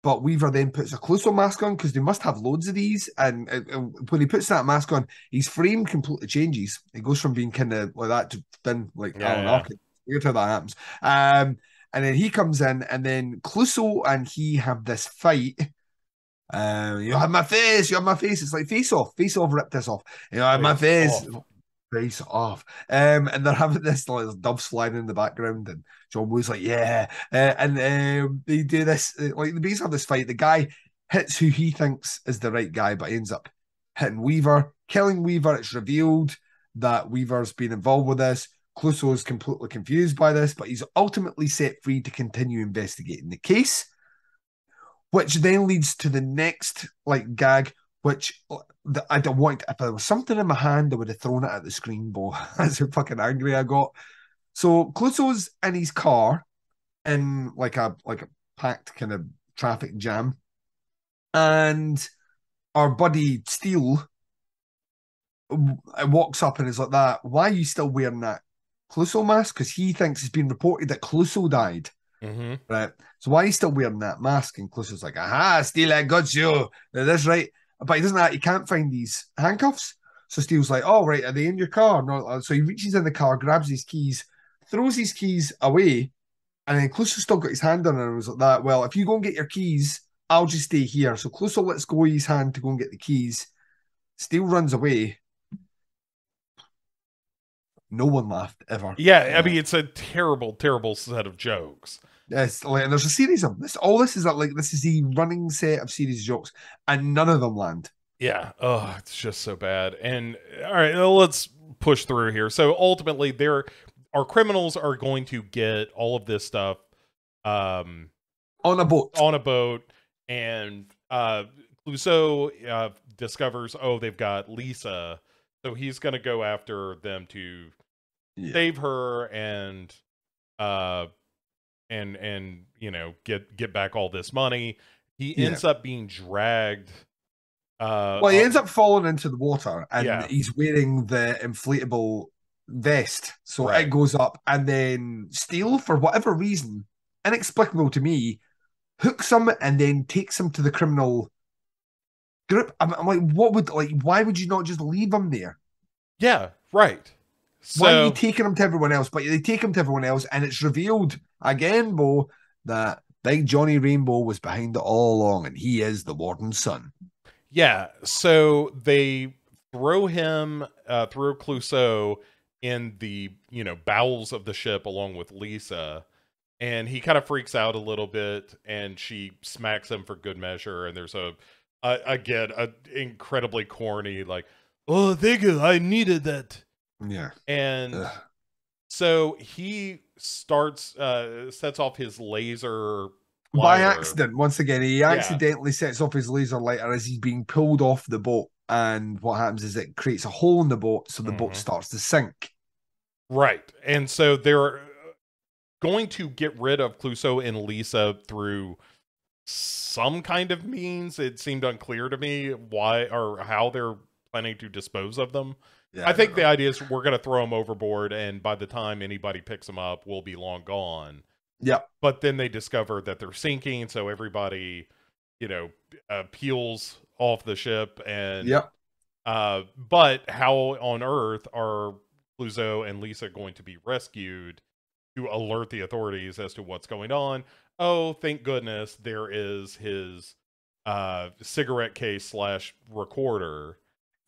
but Weaver then puts a Clouseau mask on because they must have loads of these. And uh, when he puts that mask on, his frame completely changes. It goes from being kind of like that to then like Yeah, Alan yeah. Arkin. Weird how that happens. Um, and then he comes in, and then Clouseau and he have this fight. Uh, you have my face, you have my face. It's like face off, face off, rip this off. You know, have my Face face. off. face off. Um, and they're having this like doves flying in the background, and John Woo's like, yeah. Uh, and um, they do this, uh, like the bees have this fight. The guy hits who he thinks is the right guy, but ends up hitting Weaver, killing Weaver. It's revealed that Weaver's been involved with this. Clouseau is completely confused by this, but he's ultimately set free to continue investigating the case, which then leads to the next like gag, which uh, I don't want. If there was something in my hand, I would have thrown it at the screen, Bo. That's how fucking angry I got. So Clouseau's in his car in like a like a packed kind of traffic jam, and our buddy Steele walks up and is like that. Why are you still wearing that Clouseau mask? Because he thinks it's been reported that Clouseau died. Mm-hmm. Right. So why are you still wearing that mask? And Clouseau's like, aha, Steele, I got you. That's right. But he doesn't he can't find these handcuffs. So Steele's like, oh right, are they in your car? No. So he reaches in the car, grabs his keys, throws his keys away, and then Clouseau's still got his hand on it and was like that. Well, if you go and get your keys, I'll just stay here. So Clouseau lets go of his hand to go and get the keys. Steele runs away. No one laughed ever. Yeah, I mean it's a terrible, terrible set of jokes. Yes, like there's a series of this. All this is like this is the running set of series of jokes, and none of them land. Yeah. Oh, it's just so bad. And all right, let's push through here. So ultimately, there our criminals are going to get all of this stuff um on a boat. On a boat, and uh Clouseau uh, discovers, oh, they've got Lisa, so he's going to go after them to yeah. save her and uh and and you know get get back all this money. He ends yeah. up being dragged. Uh, well, he ends up falling into the water, and yeah. he's wearing the inflatable vest, so right. it goes up, and then Steele, for whatever reason, inexplicable to me, hooks him and then takes him to the criminal group. I'm, I'm like, what would like? Why would you not just leave him there? Yeah, right. So, Why are you taking him to everyone else? But they take him to everyone else, and it's revealed again, Bo, that Big Johnny Rainbow was behind it all along, and he is the warden's son. Yeah. So they throw him, uh, throw Clouseau in the you know bowels of the ship along with Lisa, and he kind of freaks out a little bit, and she smacks him for good measure. And there's a, a again, a incredibly corny like, "Oh, thank you, I needed that." Yeah. And Ugh. so he starts uh sets off his laser by accident once again he accidentally yeah. sets off his laser lighter as he's being pulled off the boat and what happens is it creates a hole in the boat so the mm-hmm. boat starts to sink right and so they're going to get rid of Clouseau and Lisa through some kind of means it seemed unclear to me why or how they're planning to dispose of them yeah, I, I think the idea is we're going to throw them overboard, and by the time anybody picks them up, we'll be long gone. Yeah. But then they discover that they're sinking, so everybody, you know, uh, peels off the ship, and yeah. Uh, but how on earth are Clouseau and Lisa going to be rescued to alert the authorities as to what's going on? Oh, thank goodness there is his uh cigarette case slash recorder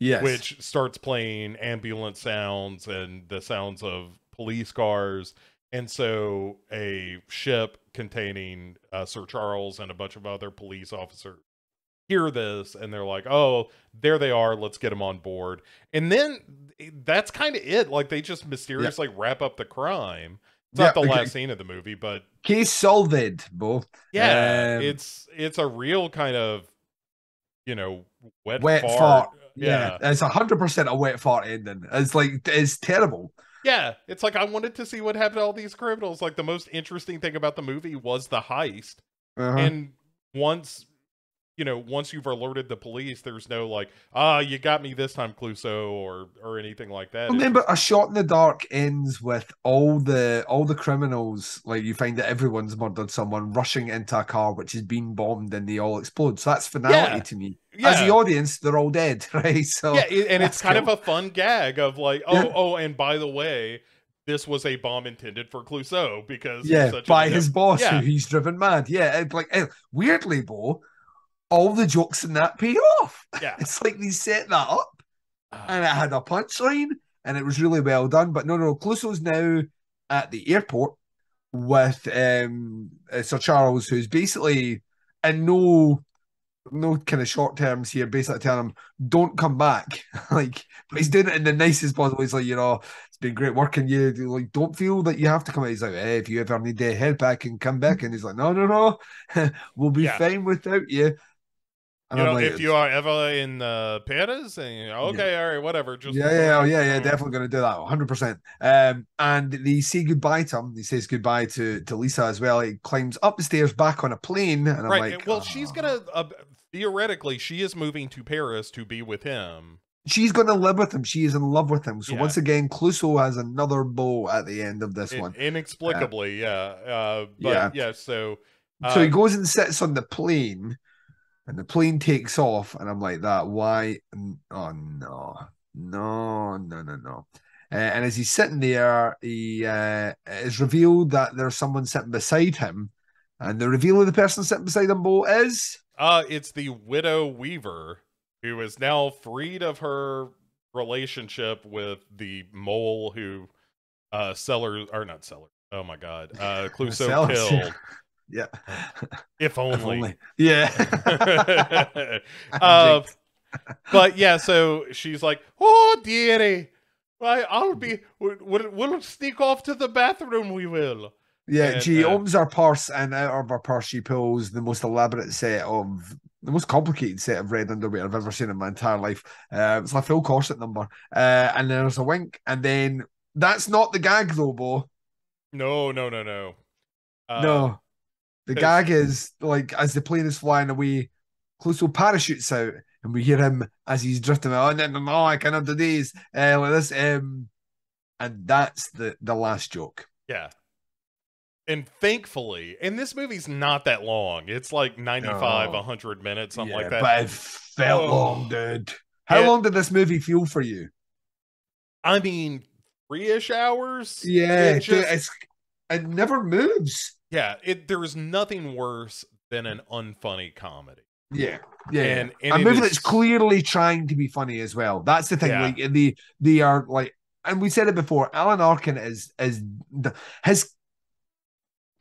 Yes. Which starts playing ambulance sounds and the sounds of police cars. And so a ship containing uh, Sir Charles and a bunch of other police officers hear this and they're like, oh, there they are. Let's get them on board. And then that's kind of it. Like they just mysteriously yeah. wrap up the crime. It's yeah, not the okay. last scene of the movie, but case solved, both. Yeah, um, it's it's a real kind of you know wet, wet fart. fart yeah, yeah. it's hundred percent a wet fart ending. It's like it's terrible. Yeah, it's like I wanted to see what happened to all these criminals. Like the most interesting thing about the movie was the heist, uh-huh. and once you know, once you've alerted the police, there's no like, ah, you got me this time, Clouseau, or or anything like that. Remember, a shot in the dark ends with all the all the criminals. Like you find that everyone's murdered someone rushing into a car which has been bombed, and they all explode. So that's finality yeah. to me. Yeah. As the audience, they're all dead, right? So yeah, and it's kind cool. of a fun gag of like, oh, yeah. oh, and by the way, this was a bomb intended for Clouseau because yeah, by his boss yeah. who he's driven mad. Yeah, like eh, weirdly, Bo, all the jokes in that pay off. Yeah. It's like they set that up uh, and it had a punchline and it was really well done. But no, no, Clouseau's now at the airport with um, uh, Sir Charles, who's basically in no no kind of short terms here, basically telling him, don't come back. like, but he's doing it in the nicest possible way. He's like, you know, it's been great working you. Like, don't feel that you have to come out. He's like, hey, if you ever need to head back and come back. And he's like, no, no, no, we'll be Yeah. fine without you. And you know, like, if you are ever in uh, Paris, and you know, okay, all right, whatever. Just yeah, yeah, oh, yeah, yeah, definitely going to do that, hundred percent. Um, and they say goodbye to him. He says goodbye to to Lisa as well. He climbs up the stairs back on a plane, and I'm Right. like, well, she's "Oh." gonna uh, theoretically, she is moving to Paris to be with him. she's going to live with him. She is in love with him. So Yeah. once again, Clouseau has another bow at the end of this In- one. inexplicably, yeah. Uh, but Yeah. yeah, so so he uh, goes and sits on the plane, and the plane takes off, and I'm like, that why? Oh no, no, no, no, no. Uh, and as he's sitting there, he uh, is revealed that there's someone sitting beside him, and the reveal of the person sitting beside him, Bo, is uh, it's the widow Weaver who is now freed of her relationship with the mole who uh Sellers or not Sellers. Oh my god. Uh Clouseau killed. Yeah, If If only. yeah. uh, but yeah, so she's like, "Oh, dearie, I, I'll be. We'll, we'll sneak off to the bathroom. We will." Yeah, And, she uh, opens her purse, and out of her purse, she pulls the most elaborate set of the most complicated set of red underwear I've ever seen in my entire life. Uh, it's a full corset number, uh, and there's a wink, and then that's not the gag though, Bo. No, no, no, no. Uh, no, the gag is like as the plane is flying away, Clouseau parachutes out, and we hear him as he's drifting out. Oh, no, no, no, I cannot do this. Uh, like this, um, and that's the the last joke. Yeah. And thankfully, and this movie's not that long. It's like 95, No. 100 minutes, something Yeah, like that. But it felt Oh. long, dude. How Yeah. long did this movie feel for you? I mean, three ish hours? Yeah, It just- it's it never moves. Yeah, it there is nothing worse than an unfunny comedy. Yeah, yeah. And, and a movie is- that's clearly trying to be funny as well. That's the thing. Yeah. Like they they are uh, like, and we said it before. Alan Arkin is is the, his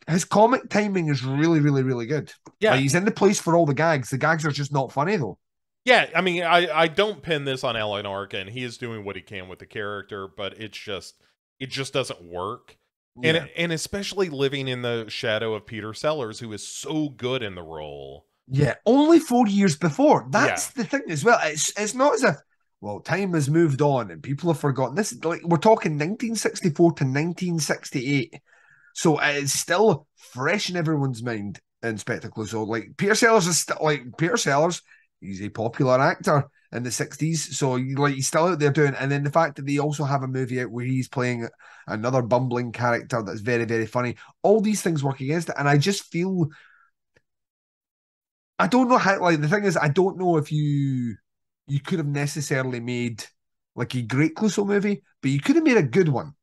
his comic timing is really really really good. Yeah. Like, he's in the place for all the gags. The gags are just not funny though. Yeah, I mean, I, I don't pin this on Alan Arkin. He is doing what he can with the character, but it's just it just doesn't work. Yeah. And and especially living in the shadow of Peter Sellers, who is so good in the role. Yeah, only four years before. That's the thing as well. It's it's not as if well time has moved on and people have forgotten. This like we're talking 1964 to 1968, so it's still fresh in everyone's mind. Inspector Clouseau, like Peter Sellers is still like Peter Sellers. He's a popular actor in the 60s, so like he's still out there doing. And then the fact that they also have a movie out where he's playing another bumbling character that's very very funny. All these things work against it, and I just feel. I don't know how. Like the thing is, I don't know if you you could have necessarily made like a great Clouseau movie, but you could have made a good one.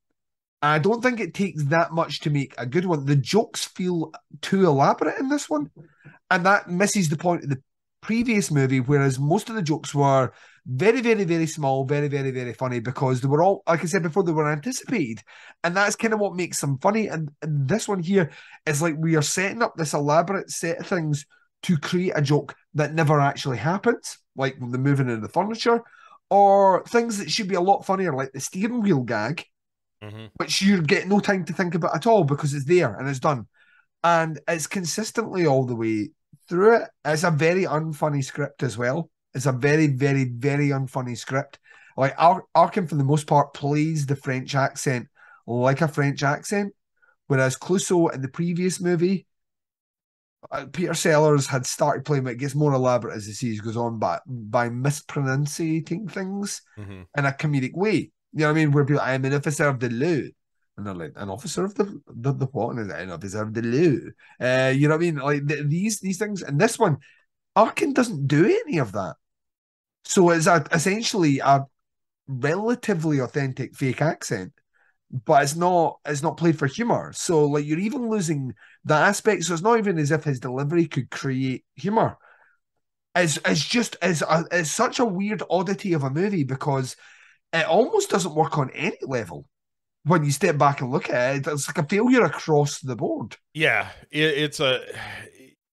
I don't think it takes that much to make a good one. The jokes feel too elaborate in this one, and that misses the point of the previous movie. Whereas most of the jokes were very, very, very small, very, very, very funny because they were all, like I said before, they were anticipated, and that's kind of what makes them funny. And, and this one here is like we are setting up this elaborate set of things to create a joke that never actually happens, like the moving of the furniture, or things that should be a lot funnier, like the steering wheel gag, hmm which you get no time to think about at all because it's there and it's done. And it's consistently all the way through it. It's a very unfunny script as well. It's a very, very, very unfunny script. Like Ar- Arkin, for the most part, plays the French accent like a French accent, whereas Clouseau in the previous movie, uh, Peter Sellers had started playing, but it gets more elaborate as the series goes on, but by mispronunciating things hmm in a comedic way. You know what I mean? Where people, I'm an officer of the law. And they're like, an officer of the the, the what? And an officer of the law. Uh, you know what I mean? Like th- these these things. And this one, Arkin doesn't do any of that. So it's a, essentially a relatively authentic fake accent, but it's not it's not played for humor. So like you're even losing the aspect. So it's not even as if his delivery could create humor. It's it's just it's a, it's such a weird oddity of a movie because it almost doesn't work on any level when you step back and look at it. It's like a failure across the board. Yeah, it, it's a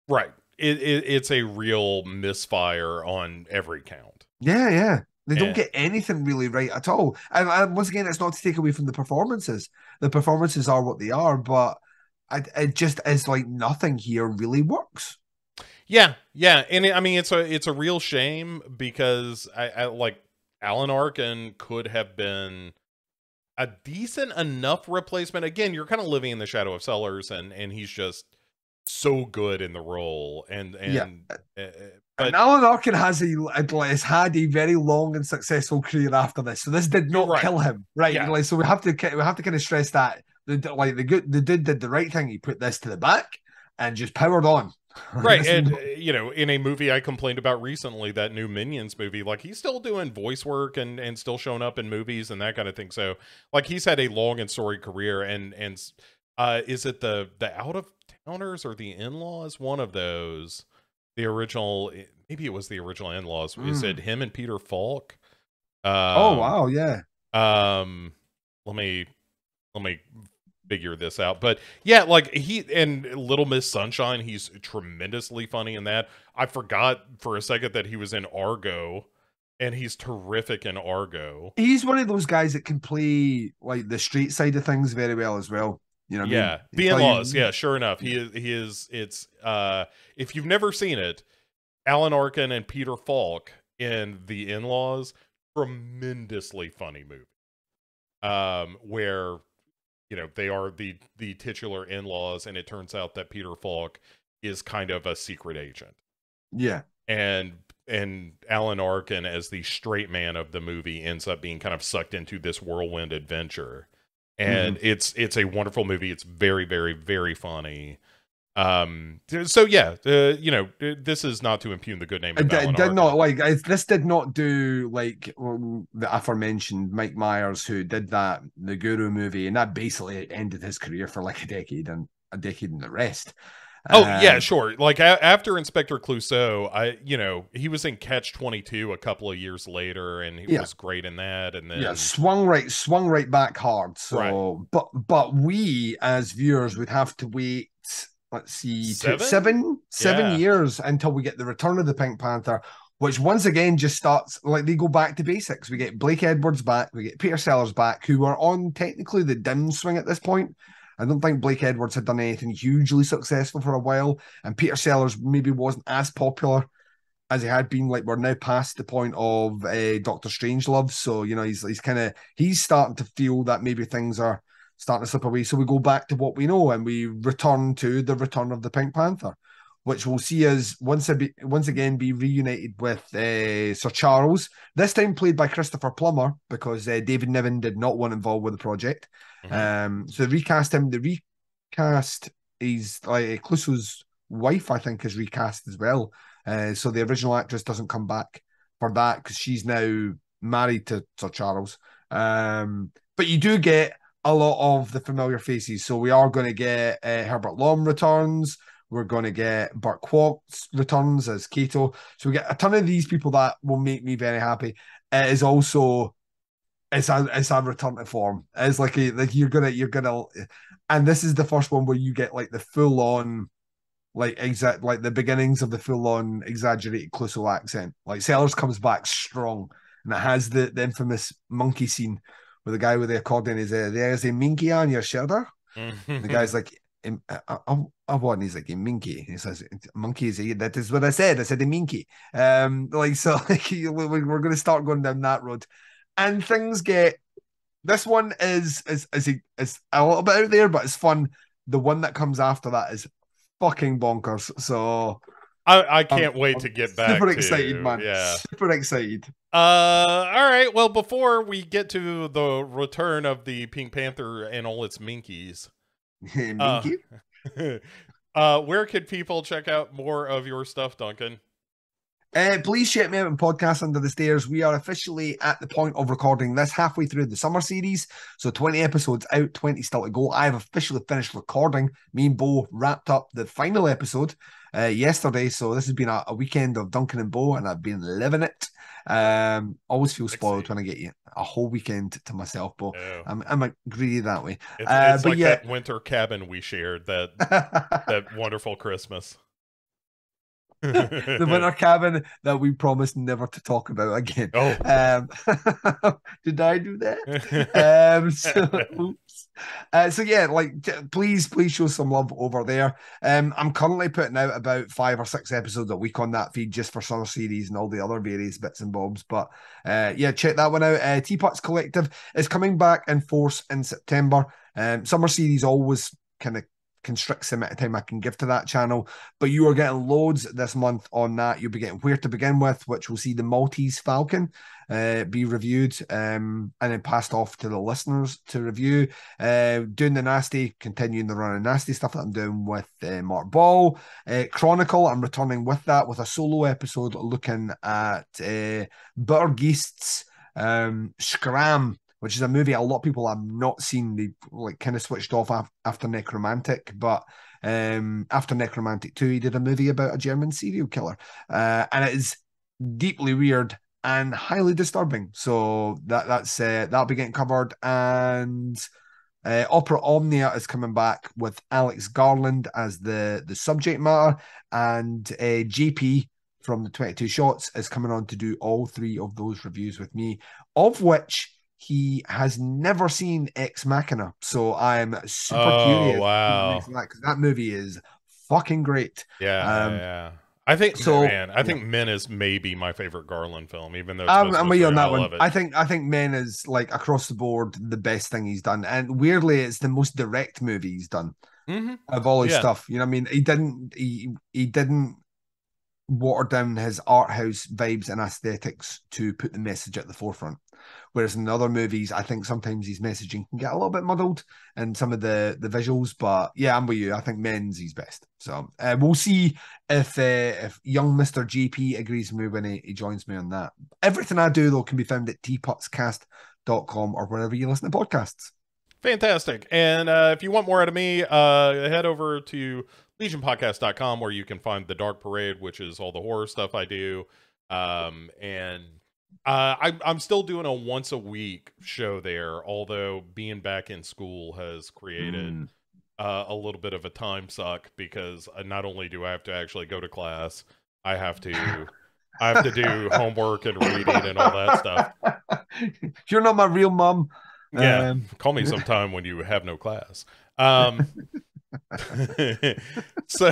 right. It, it, it's a real misfire on every count. Yeah, yeah. They don't Yeah. get anything really right at all. And, and once again, it's not to take away from the performances. The performances are what they are, but it, it just is like nothing here really works. Yeah, yeah, and it, I mean it's a it's a real shame because I, I like Alan Arkin could have been a decent enough replacement. Again, you're kind of living in the shadow of Sellers, and and he's just so good in the role, and and Yeah. uh, and Alan Arkin has a has had a very long and successful career after this, so this did not Right. kill him, right? Yeah. Like, so we have to we have to kind of stress that the like the good the dude did the right thing. He put this to the back and just powered on. right, and uh, you know, in a movie I complained about recently, that new Minions movie, like he's still doing voice work and and still showing up in movies and that kind of thing. So like he's had a long and storied career, and and uh, is it the the out of towners or the in laws? One of those, the original, maybe it was the original in laws. Is Mm. it him and Peter Falk? Um, oh wow, yeah. um let me let me figure this out. But yeah like he and little miss sunshine he's tremendously funny in that. I forgot for a second that he was in argo and he's terrific in argo. He's one of those guys that can play like the street side of things very well as well. You know, what I yeah mean? the in-laws yeah sure enough. He is he is it's uh if you've never seen it alan arkin and peter falk in the in-laws tremendously funny movie. Um where you know they are the the titular in-laws and it turns out that peter falk is kind of a secret agent. Yeah, and and alan arkin as the straight man of the movie ends up being kind of sucked into this whirlwind adventure. And mm-hmm. it's it's a wonderful movie. It's very very very funny um so yeah uh, you know uh, this is not to impugn the good name of did, did not like I, this. Did not do like um, the aforementioned Mike Myers, who did that the Guru movie, and that basically ended his career for like a decade and a decade and the rest. Oh yeah, Um, sure. Like a- after Inspector Clouseau, I you know he was in Catch Twenty Two a couple of years later, and he Yeah. was great in that. And then yeah, swung right, swung right back hard. So, Right. but but we as viewers would have to wait. Let's see, Seven? two, seven, seven Yeah. years until we get the return of the Pink Panther, which once again just starts like they go back to basics. We get Blake Edwards back, we get Peter Sellers back, who are on technically the dim swing at this point. I don't think Blake Edwards had done anything hugely successful for a while, and Peter Sellers maybe wasn't as popular as he had been. Like we're now past the point of uh, Doctor Strangelove, so you know he's he's kind of he's starting to feel that maybe things are starting to slip away. So we go back to what we know, and we return to the return of the Pink Panther, which we'll see us once be, once again be reunited with uh, Sir Charles. This time played by Christopher Plummer because uh, David Niven did not want involved with the project. Mhm. Um, so they recast him. The recast is like Clouseau's wife, I think, is recast as well. Uh, so the original actress doesn't come back for that because she's now married to Sir Charles. Um, but you do get a lot of the familiar faces. So we are going to get uh, Herbert Lom returns. We're going to get Burt Kwok's returns as Cato. So we get a ton of these people that will make me very happy. It is also it's a it's a return to form. It's like a like you're gonna you're gonna and this is the first one where you get like the full on like exact like the beginnings of the full on exaggerated Clouseau accent. Like Sellers comes back strong and it has the, the infamous monkey scene where the guy with the accordion is uh, there's a minky on your shoulder. The guy's like "Em- I, I, I want he's like a minky. He says monkey is a, that is what I said. I said a minky. Um like so like we- we're gonna start going down that road. And things get this one is is is a, is a little bit out there, but it's fun. The one that comes after that is fucking bonkers. So I, I can't I'm- wait I'm to get back. super to- excited, man. Yeah. Super excited. Uh, all right. Well, before we get to the return of the Pink Panther and all its minkies, Minky. uh, where could people check out more of your stuff, Duncan? Uh, please check me out on Podcast Under the Stairs. We are officially at the point of recording this halfway through the summer series. So 20 episodes out, 20 still to go. I have officially finished recording. Me and Bo wrapped up the final episode. Uh, yesterday. So this has been a, a weekend of Duncan and Bo, and I've been living it. Um, always feel spoiled when I get you a whole weekend to myself, Bo. No. I'm I'm a greedy that way. It's, Uh, it's but like yeah. that winter cabin we shared that that wonderful Christmas. winter cabin that we promised never to talk about again. Oh. Um, did I do that? um so, oops. Uh, so yeah like please please show some love over there um i'm currently putting out about five or six episodes a week on that feed just for summer series and all the other various bits and bobs but uh yeah check that one out uh teapots collective is coming back in force in september um summer series always kind of constricts the amount of time I can give to that channel. But you are getting loads this month on that. You'll be getting Where to Begin With, which will see the Maltese Falcon uh, be reviewed um, and then passed off to the listeners to review. Uh, doing the nasty, continuing the run of nasty stuff that I'm doing with uh, Mark Ball. Uh, Chronicle, I'm returning with that with a solo episode looking at uh, Buttgereit's um, Schramm which is a movie a lot of people have not seen. They like kind of switched off af- after Nekromantik, but um, after Nekromantik 2, he did a movie about a German serial killer. Uh, and it is deeply weird and highly disturbing. So that that's uh, that'll be getting covered. And uh, Opera Omnia is coming back with Alex Garland as the the subject matter, and uh, JP from the 22 Shots is coming on to do all three of those reviews with me, of which he has never seen Ex Machina. So I am super Oh, curious. wow. Because that movie is fucking great. Yeah, Um, yeah. I think so- man, I think Men is maybe my favorite Garland film, even though I'm, I'm with you on that I one. I think I think Men is like across the board the best thing he's done, and weirdly, it's the most direct movie he's done Mhm. of all his Yeah. stuff. You know, what I mean, he didn't he he didn't water down his art house vibes and aesthetics to put the message at the forefront. Whereas in other movies, I think sometimes his messaging can get a little bit muddled in some of the the visuals. But yeah, I'm with you. I think Men's he's best. So uh, we'll see if uh, if young Mister GP agrees with me when he, he joins me on that. Everything I do though can be found at teapotscast.com or wherever you listen to podcasts. Fantastic. And uh, if you want more out of me, uh, head over to legionpodcast.com where you can find the Dark Parade, which is all the horror stuff I do. Um, and uh, I, I'm still doing a once a week show there, although being back in school has created Mm. uh, a little bit of a time suck because uh, not only do I have to actually go to class, I have to. I have to do homework and reading and all that stuff. You're not my real mom. Yeah. Um, Call me sometime when you have no class. Um, so,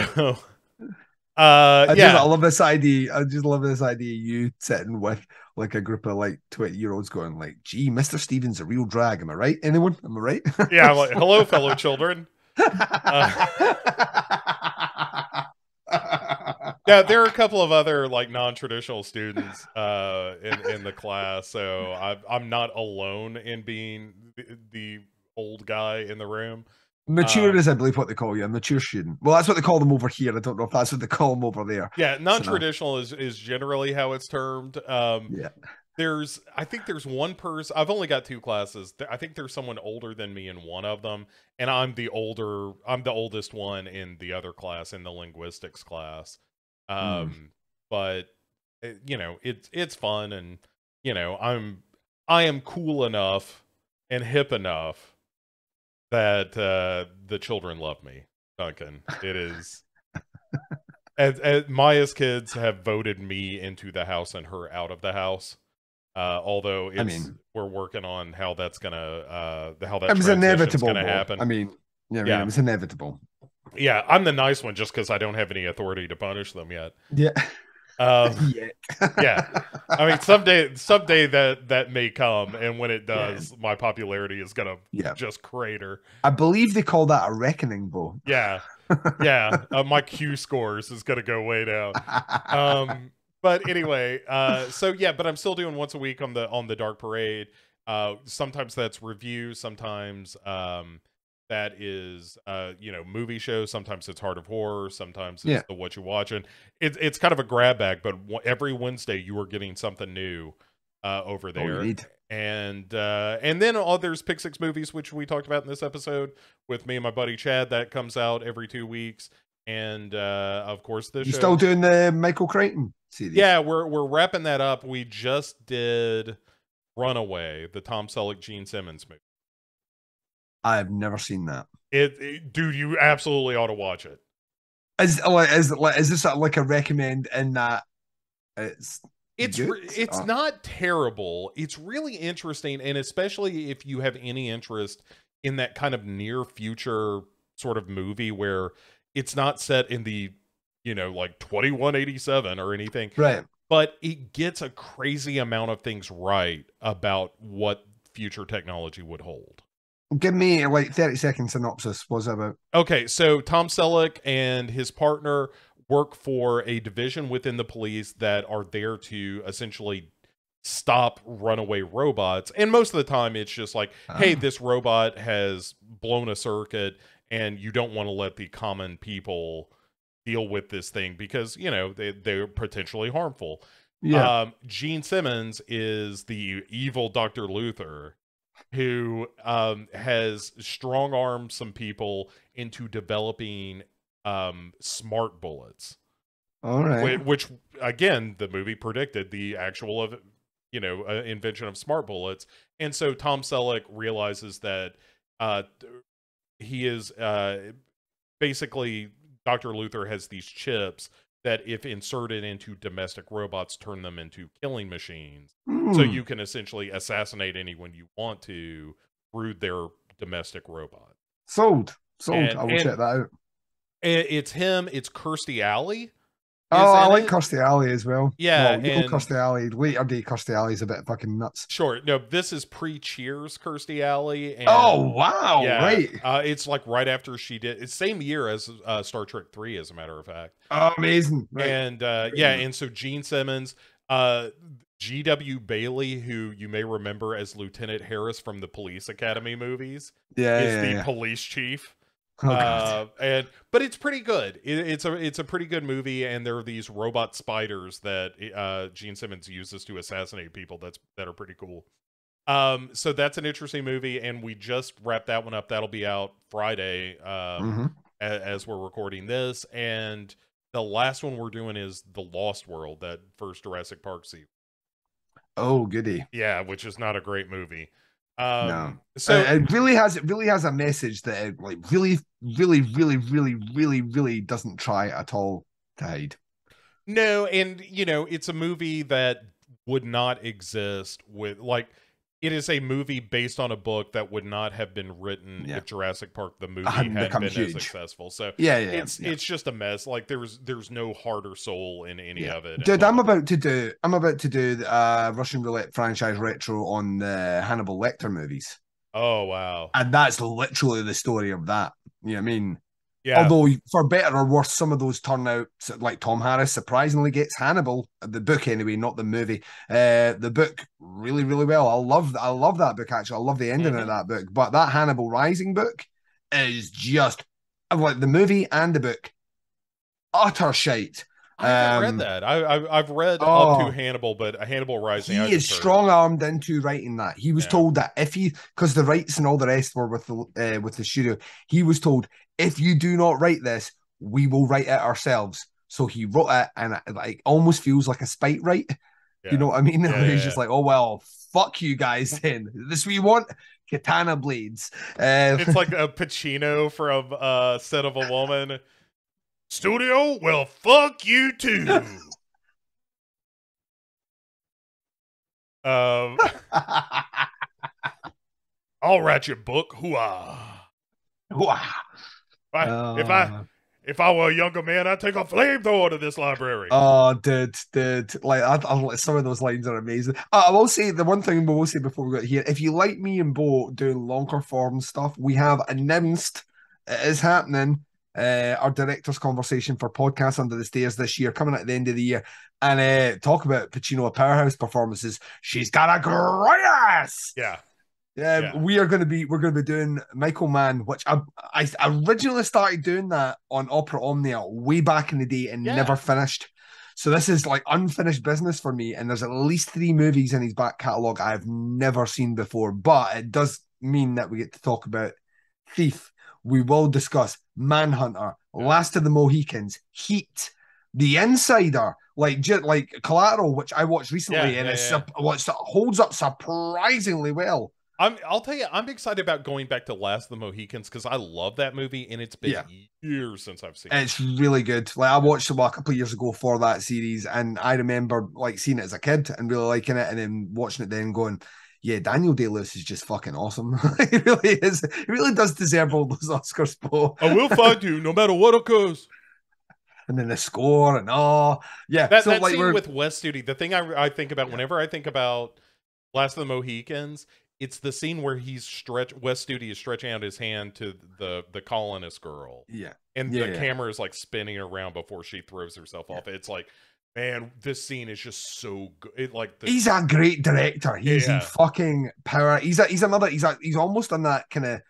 uh, I just I love this idea. I just love this idea. You sitting with like a group of like twenty year olds going like, "Gee, Mister Stevens a real drag." Am I right? Anyone? Am I right? yeah. I'm like, hello, fellow children. Yeah, there are a couple of other like non-traditional students uh, in in the class, so I, I'm not alone in being the, the old guy in the room. Mature Um, is, I believe, what they call you. A mature student. Well, that's what they call them over here. I don't know if that's what they call them over there. Yeah, non-traditional is is generally how it's termed. Um, Yeah. there's i think there's one person i've only got two classes i think there's someone older than me in one of them and i'm the older i'm the oldest one in the other class in the linguistics class um but uh, you know it's it's fun and you know i'm i am cool enough and hip enough that uh the children love me duncan it is as, as Maya's kids have voted me into the house and her out of the house. Uh, although it's, mean- we're working on how that's gonna uh how that It was inevitable. gonna happen. I mean, yeah, I mean, Yeah. it was inevitable. yeah, I'm the nice one just because I don't have any authority to punish them yet. Yeah. Um, yeah. yeah. I mean, someday someday that that may come, and when it does, my popularity is gonna Yeah. just crater. I believe they call that a reckoning, Bo. Yeah, yeah. Uh, my Q scores is gonna go way down. um but anyway uh so yeah but i'm still doing once a week on the on the dark parade uh sometimes that's review sometimes um that is uh you know movie shows sometimes it's heart of horror sometimes it's Yeah. the what you watching it's it's kind of a grab bag but every wednesday you are getting something new uh over there need. and uh and then all there's pick six movies which we talked about in this episode with me and my buddy chad that comes out every two weeks and uh, of course the You still doing the Michael Crichton series? yeah, we're we're wrapping that up. We just did Runaway, the Tom Selleck Gene Simmons movie. I've never seen that. It, it- dude, you absolutely ought to watch it. Is like is like is this like a recommend in that it's It's Good? it's Uh. not terrible. It's really interesting, and especially if you have any interest in that kind of near future sort of movie where it's not set in the you know like 2187 or anything right? but it gets a crazy amount of things right about what future technology would hold Give me a like thirty second synopsis. What's it about? Okay, so Tom Selleck and his partner work for a division within the police that are there to essentially stop runaway robots. And most of the time, it's just like, hey, Ah. this robot has blown a circuit, and you don't want to let the common people deal with this thing because, you know, they, they're potentially harmful. Yeah. Um, Gene Simmons is the evil Dr. Luther who um, has strong armed some people into developing um, smart bullets, All right. whi- which, again, the movie predicted the actual of you know uh, invention of smart bullets, and so Tom Selleck realizes that uh, he is uh, basically Dr. Luther has these chips that, if inserted into domestic robots, turn them into killing machines so Hmm. you can essentially assassinate anyone you want to through their domestic robot. sold. Sold. and- I will check that out. It's him. It's Kirstie Alley. Oh, I like it. Kirstie Alley as well. Yeah, well, you know Kirstie Alley. Later day Kirstie Alley is a bit fucking nuts. Sure. No, this is pre Cheers Kirstie Alley. And, oh wow! yeah, Right. Uh, it's like right after she did. It's same year as uh, Star Trek Three, as a matter of fact. Oh, amazing. Right. And uh, yeah, and so Gene Simmons, uh, G.W. Bailey, who you may remember as Lieutenant Harris from the Police Academy movies, yeah, is yeah, the yeah. police chief. Oh, uh, and but it's pretty good. It, it's a it's a pretty good movie, and there are these robot spiders that uh, Gene Simmons uses to assassinate people. That's that are pretty cool. Um, so that's an interesting movie, and we just wrapped that one up. That'll be out Friday um, Mhm. a- as we're recording this, and the last one we're doing is the Lost World, that first Jurassic Park sequel. Oh, goody. Yeah, which is not a great movie. Um, No. So Uh, it really has it really has a message that it like really, really, really, really, really, really doesn't try at all to hide. No, and you know, it's a movie that would not exist with like it is a movie based on a book that would not have been written Yeah. if Jurassic Park the movie Hadn't hadn't been as successful. So Yeah, yeah. it's yeah. it's just a mess. Like there's there's no heart or soul in any Yeah. of it. Dude, I'm about to do I'm about to do the uh, Russian roulette franchise retro on the Hannibal Lecter movies. Oh wow. And that's literally the story of that. You know what I mean? Yeah. Although for better or worse, some of those turnouts, like Tom Harris surprisingly gets Hannibal, the book anyway, not the movie. Uh, the book really, really well. I love I love that book actually. I love the ending Mhm. of that book. But that Hannibal Rising book is just like the movie and the book, utter shite. I haven't um, read that. I, I I've read up Oh. to Hannibal, but Hannibal Rising. I He is strong armed into writing that. He was Yeah. told that if he, because the rights and all the rest were with the uh, with the studio, he was told if you do not write this, we will write it ourselves. So he wrote it, and it like almost feels like a spite right. Yeah. You know what I mean? Yeah, he's just like, oh well, fuck you guys. Then this we want katana blades. Uh, it's like Al Pacino from uh Scent of a Woman. Studio, well, fuck you too. um, I'll write your book. Hooah! Wow. I- if I Uh, if I were a younger man, I'd take a flamethrower to this library. Oh, dude, dude. Like, I, I, some of those lines are amazing. Uh, I will say the one thing we will say before we get here if you like me and Bo doing longer form stuff, we have announced it is happening. Uh, our director's conversation for Podcast Under the Stairs this year, coming at the end of the year, and uh, talk about Pacino a Powerhouse performances. She's got a great ass. yeah, Yeah, Yeah. we are going to be we're going to be doing Michael Mann, which I I originally started doing that on Opera Omnia way back in the day and Yeah. never finished. So this is like unfinished business for me, and there's at least three movies in his back catalogue I've never seen before. But it does mean that we get to talk about Thief. We will discuss Manhunter, Last of the Mohicans, Heat, The Insider, like just like Collateral, which I watched recently, Yeah, and yeah, sup- well, it holds up surprisingly well. I'm. I'll tell you, I'm excited about going back to Last of the Mohicans because I love that movie, and it's been Yeah. years since I've seen. it. It's really good. Like I watched it well, a couple of years ago for that series, and I remember like seeing it as a kid and really liking it, and then watching it then going, "Yeah, Daniel Day Lewis is just fucking awesome. he really is. He really does deserve all those Oscars, Bo. I will find you no matter what occurs. And then the score and oh, yeah. That, so that like scene we're with Wes Studi, the thing I, I think about Yeah. whenever I think about Last of the Mohicans, it's the scene where he's stretch Wes Studi is stretching out his hand to the the colonist girl, yeah, and Yeah, the yeah. camera is like spinning around before she throws herself off. It's like, man, this scene is just so good. It, like the, he's a great director. He's Yeah. in fucking power. He's a, he's another. He's a, he's almost on that kind of.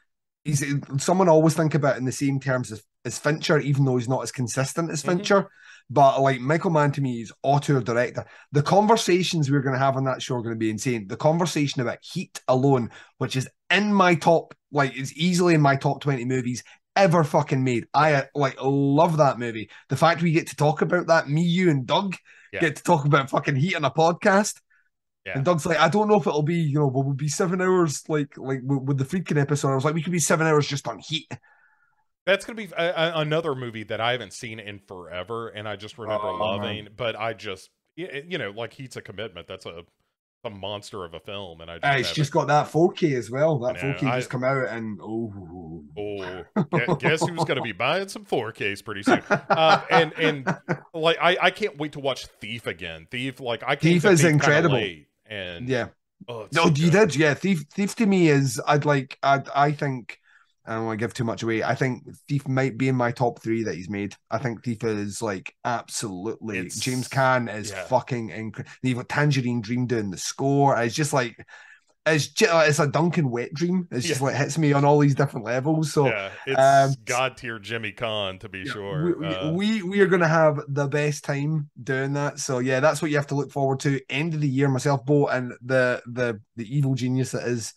He's someone I always think about in the same terms as, as Fincher, even though he's not as consistent as Mhm. Fincher. But like Michael Mann to me is auteur director. The conversations we're going to have on that show are going to be insane. The conversation about Heat alone, which is in my top, like it's easily in my top twenty movies ever fucking made. I uh, like love that movie. The fact we get to talk about that, me, you, and Doug Yeah. get to talk about fucking Heat on a podcast. Yeah. And Doug's like, I don't know if it'll be, you know, but we'll be seven hours like like with, the Friedkin episode. I was like, we could be seven hours just on Heat. that's gonna be a, a- another movie that I haven't seen in forever, and I just remember Oh, loving. But I just, you know, like Heat's a commitment. That's a a monster of a film, and I just Uh, it's just got that 4K as well. That I know, 4K just come out and oh, Oh, guess who's going to be buying some 4Ks pretty soon? Uh, and and like I, I can't wait to watch Thief again. Thief, like I Thief is kinda incredible. late, and yeah. oh, No, so you did, yeah. Thief, Thief to me is I'd like I I think I don't want to give too much away. I think Thief might be in my top three that he's made. I think Thief is like absolutely It's- James Caan is yeah. fucking incredible. You've got Tangerine Dream doing the score. It's just like it's just, it's a Duncan wet dream. It's just Yeah. like hits me on all these different levels. So yeah, it's um, god tier Jimmy Caan to be yeah, sure. We, Uh, we we are going to have the best time doing that. So yeah, that's what you have to look forward to. End of the year, myself, Bo, and the the the evil genius that is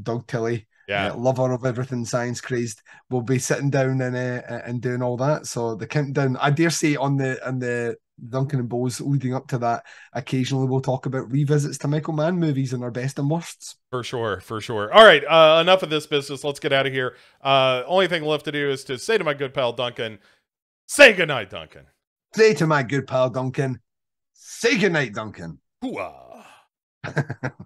Doug Tilley, yeah, uh, lover of everything science crazed, will be sitting down and uh, and doing all that. So the countdown, I dare say, on the on the Duncan and Bo's leading up to that, occasionally we'll talk about revisits to Michael Mann movies and our best and worsts. for sure, for sure. All right, uh, enough of this business. Let's get out of here. Uh, only thing left to do is to say to my good pal Duncan, say goodnight, Duncan. Say to my good pal Duncan, say goodnight, Duncan. Hooah.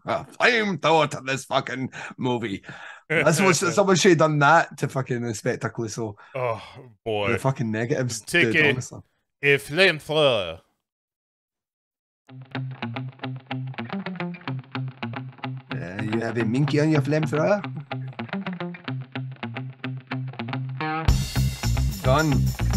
A flame thought of this fucking movie. That's what someone should have done that to fucking Inspector Clouseau. oh boy, The fucking negatives. Take dude, it. a flamethrower. Uh, you have a minky on your flamethrower? Done.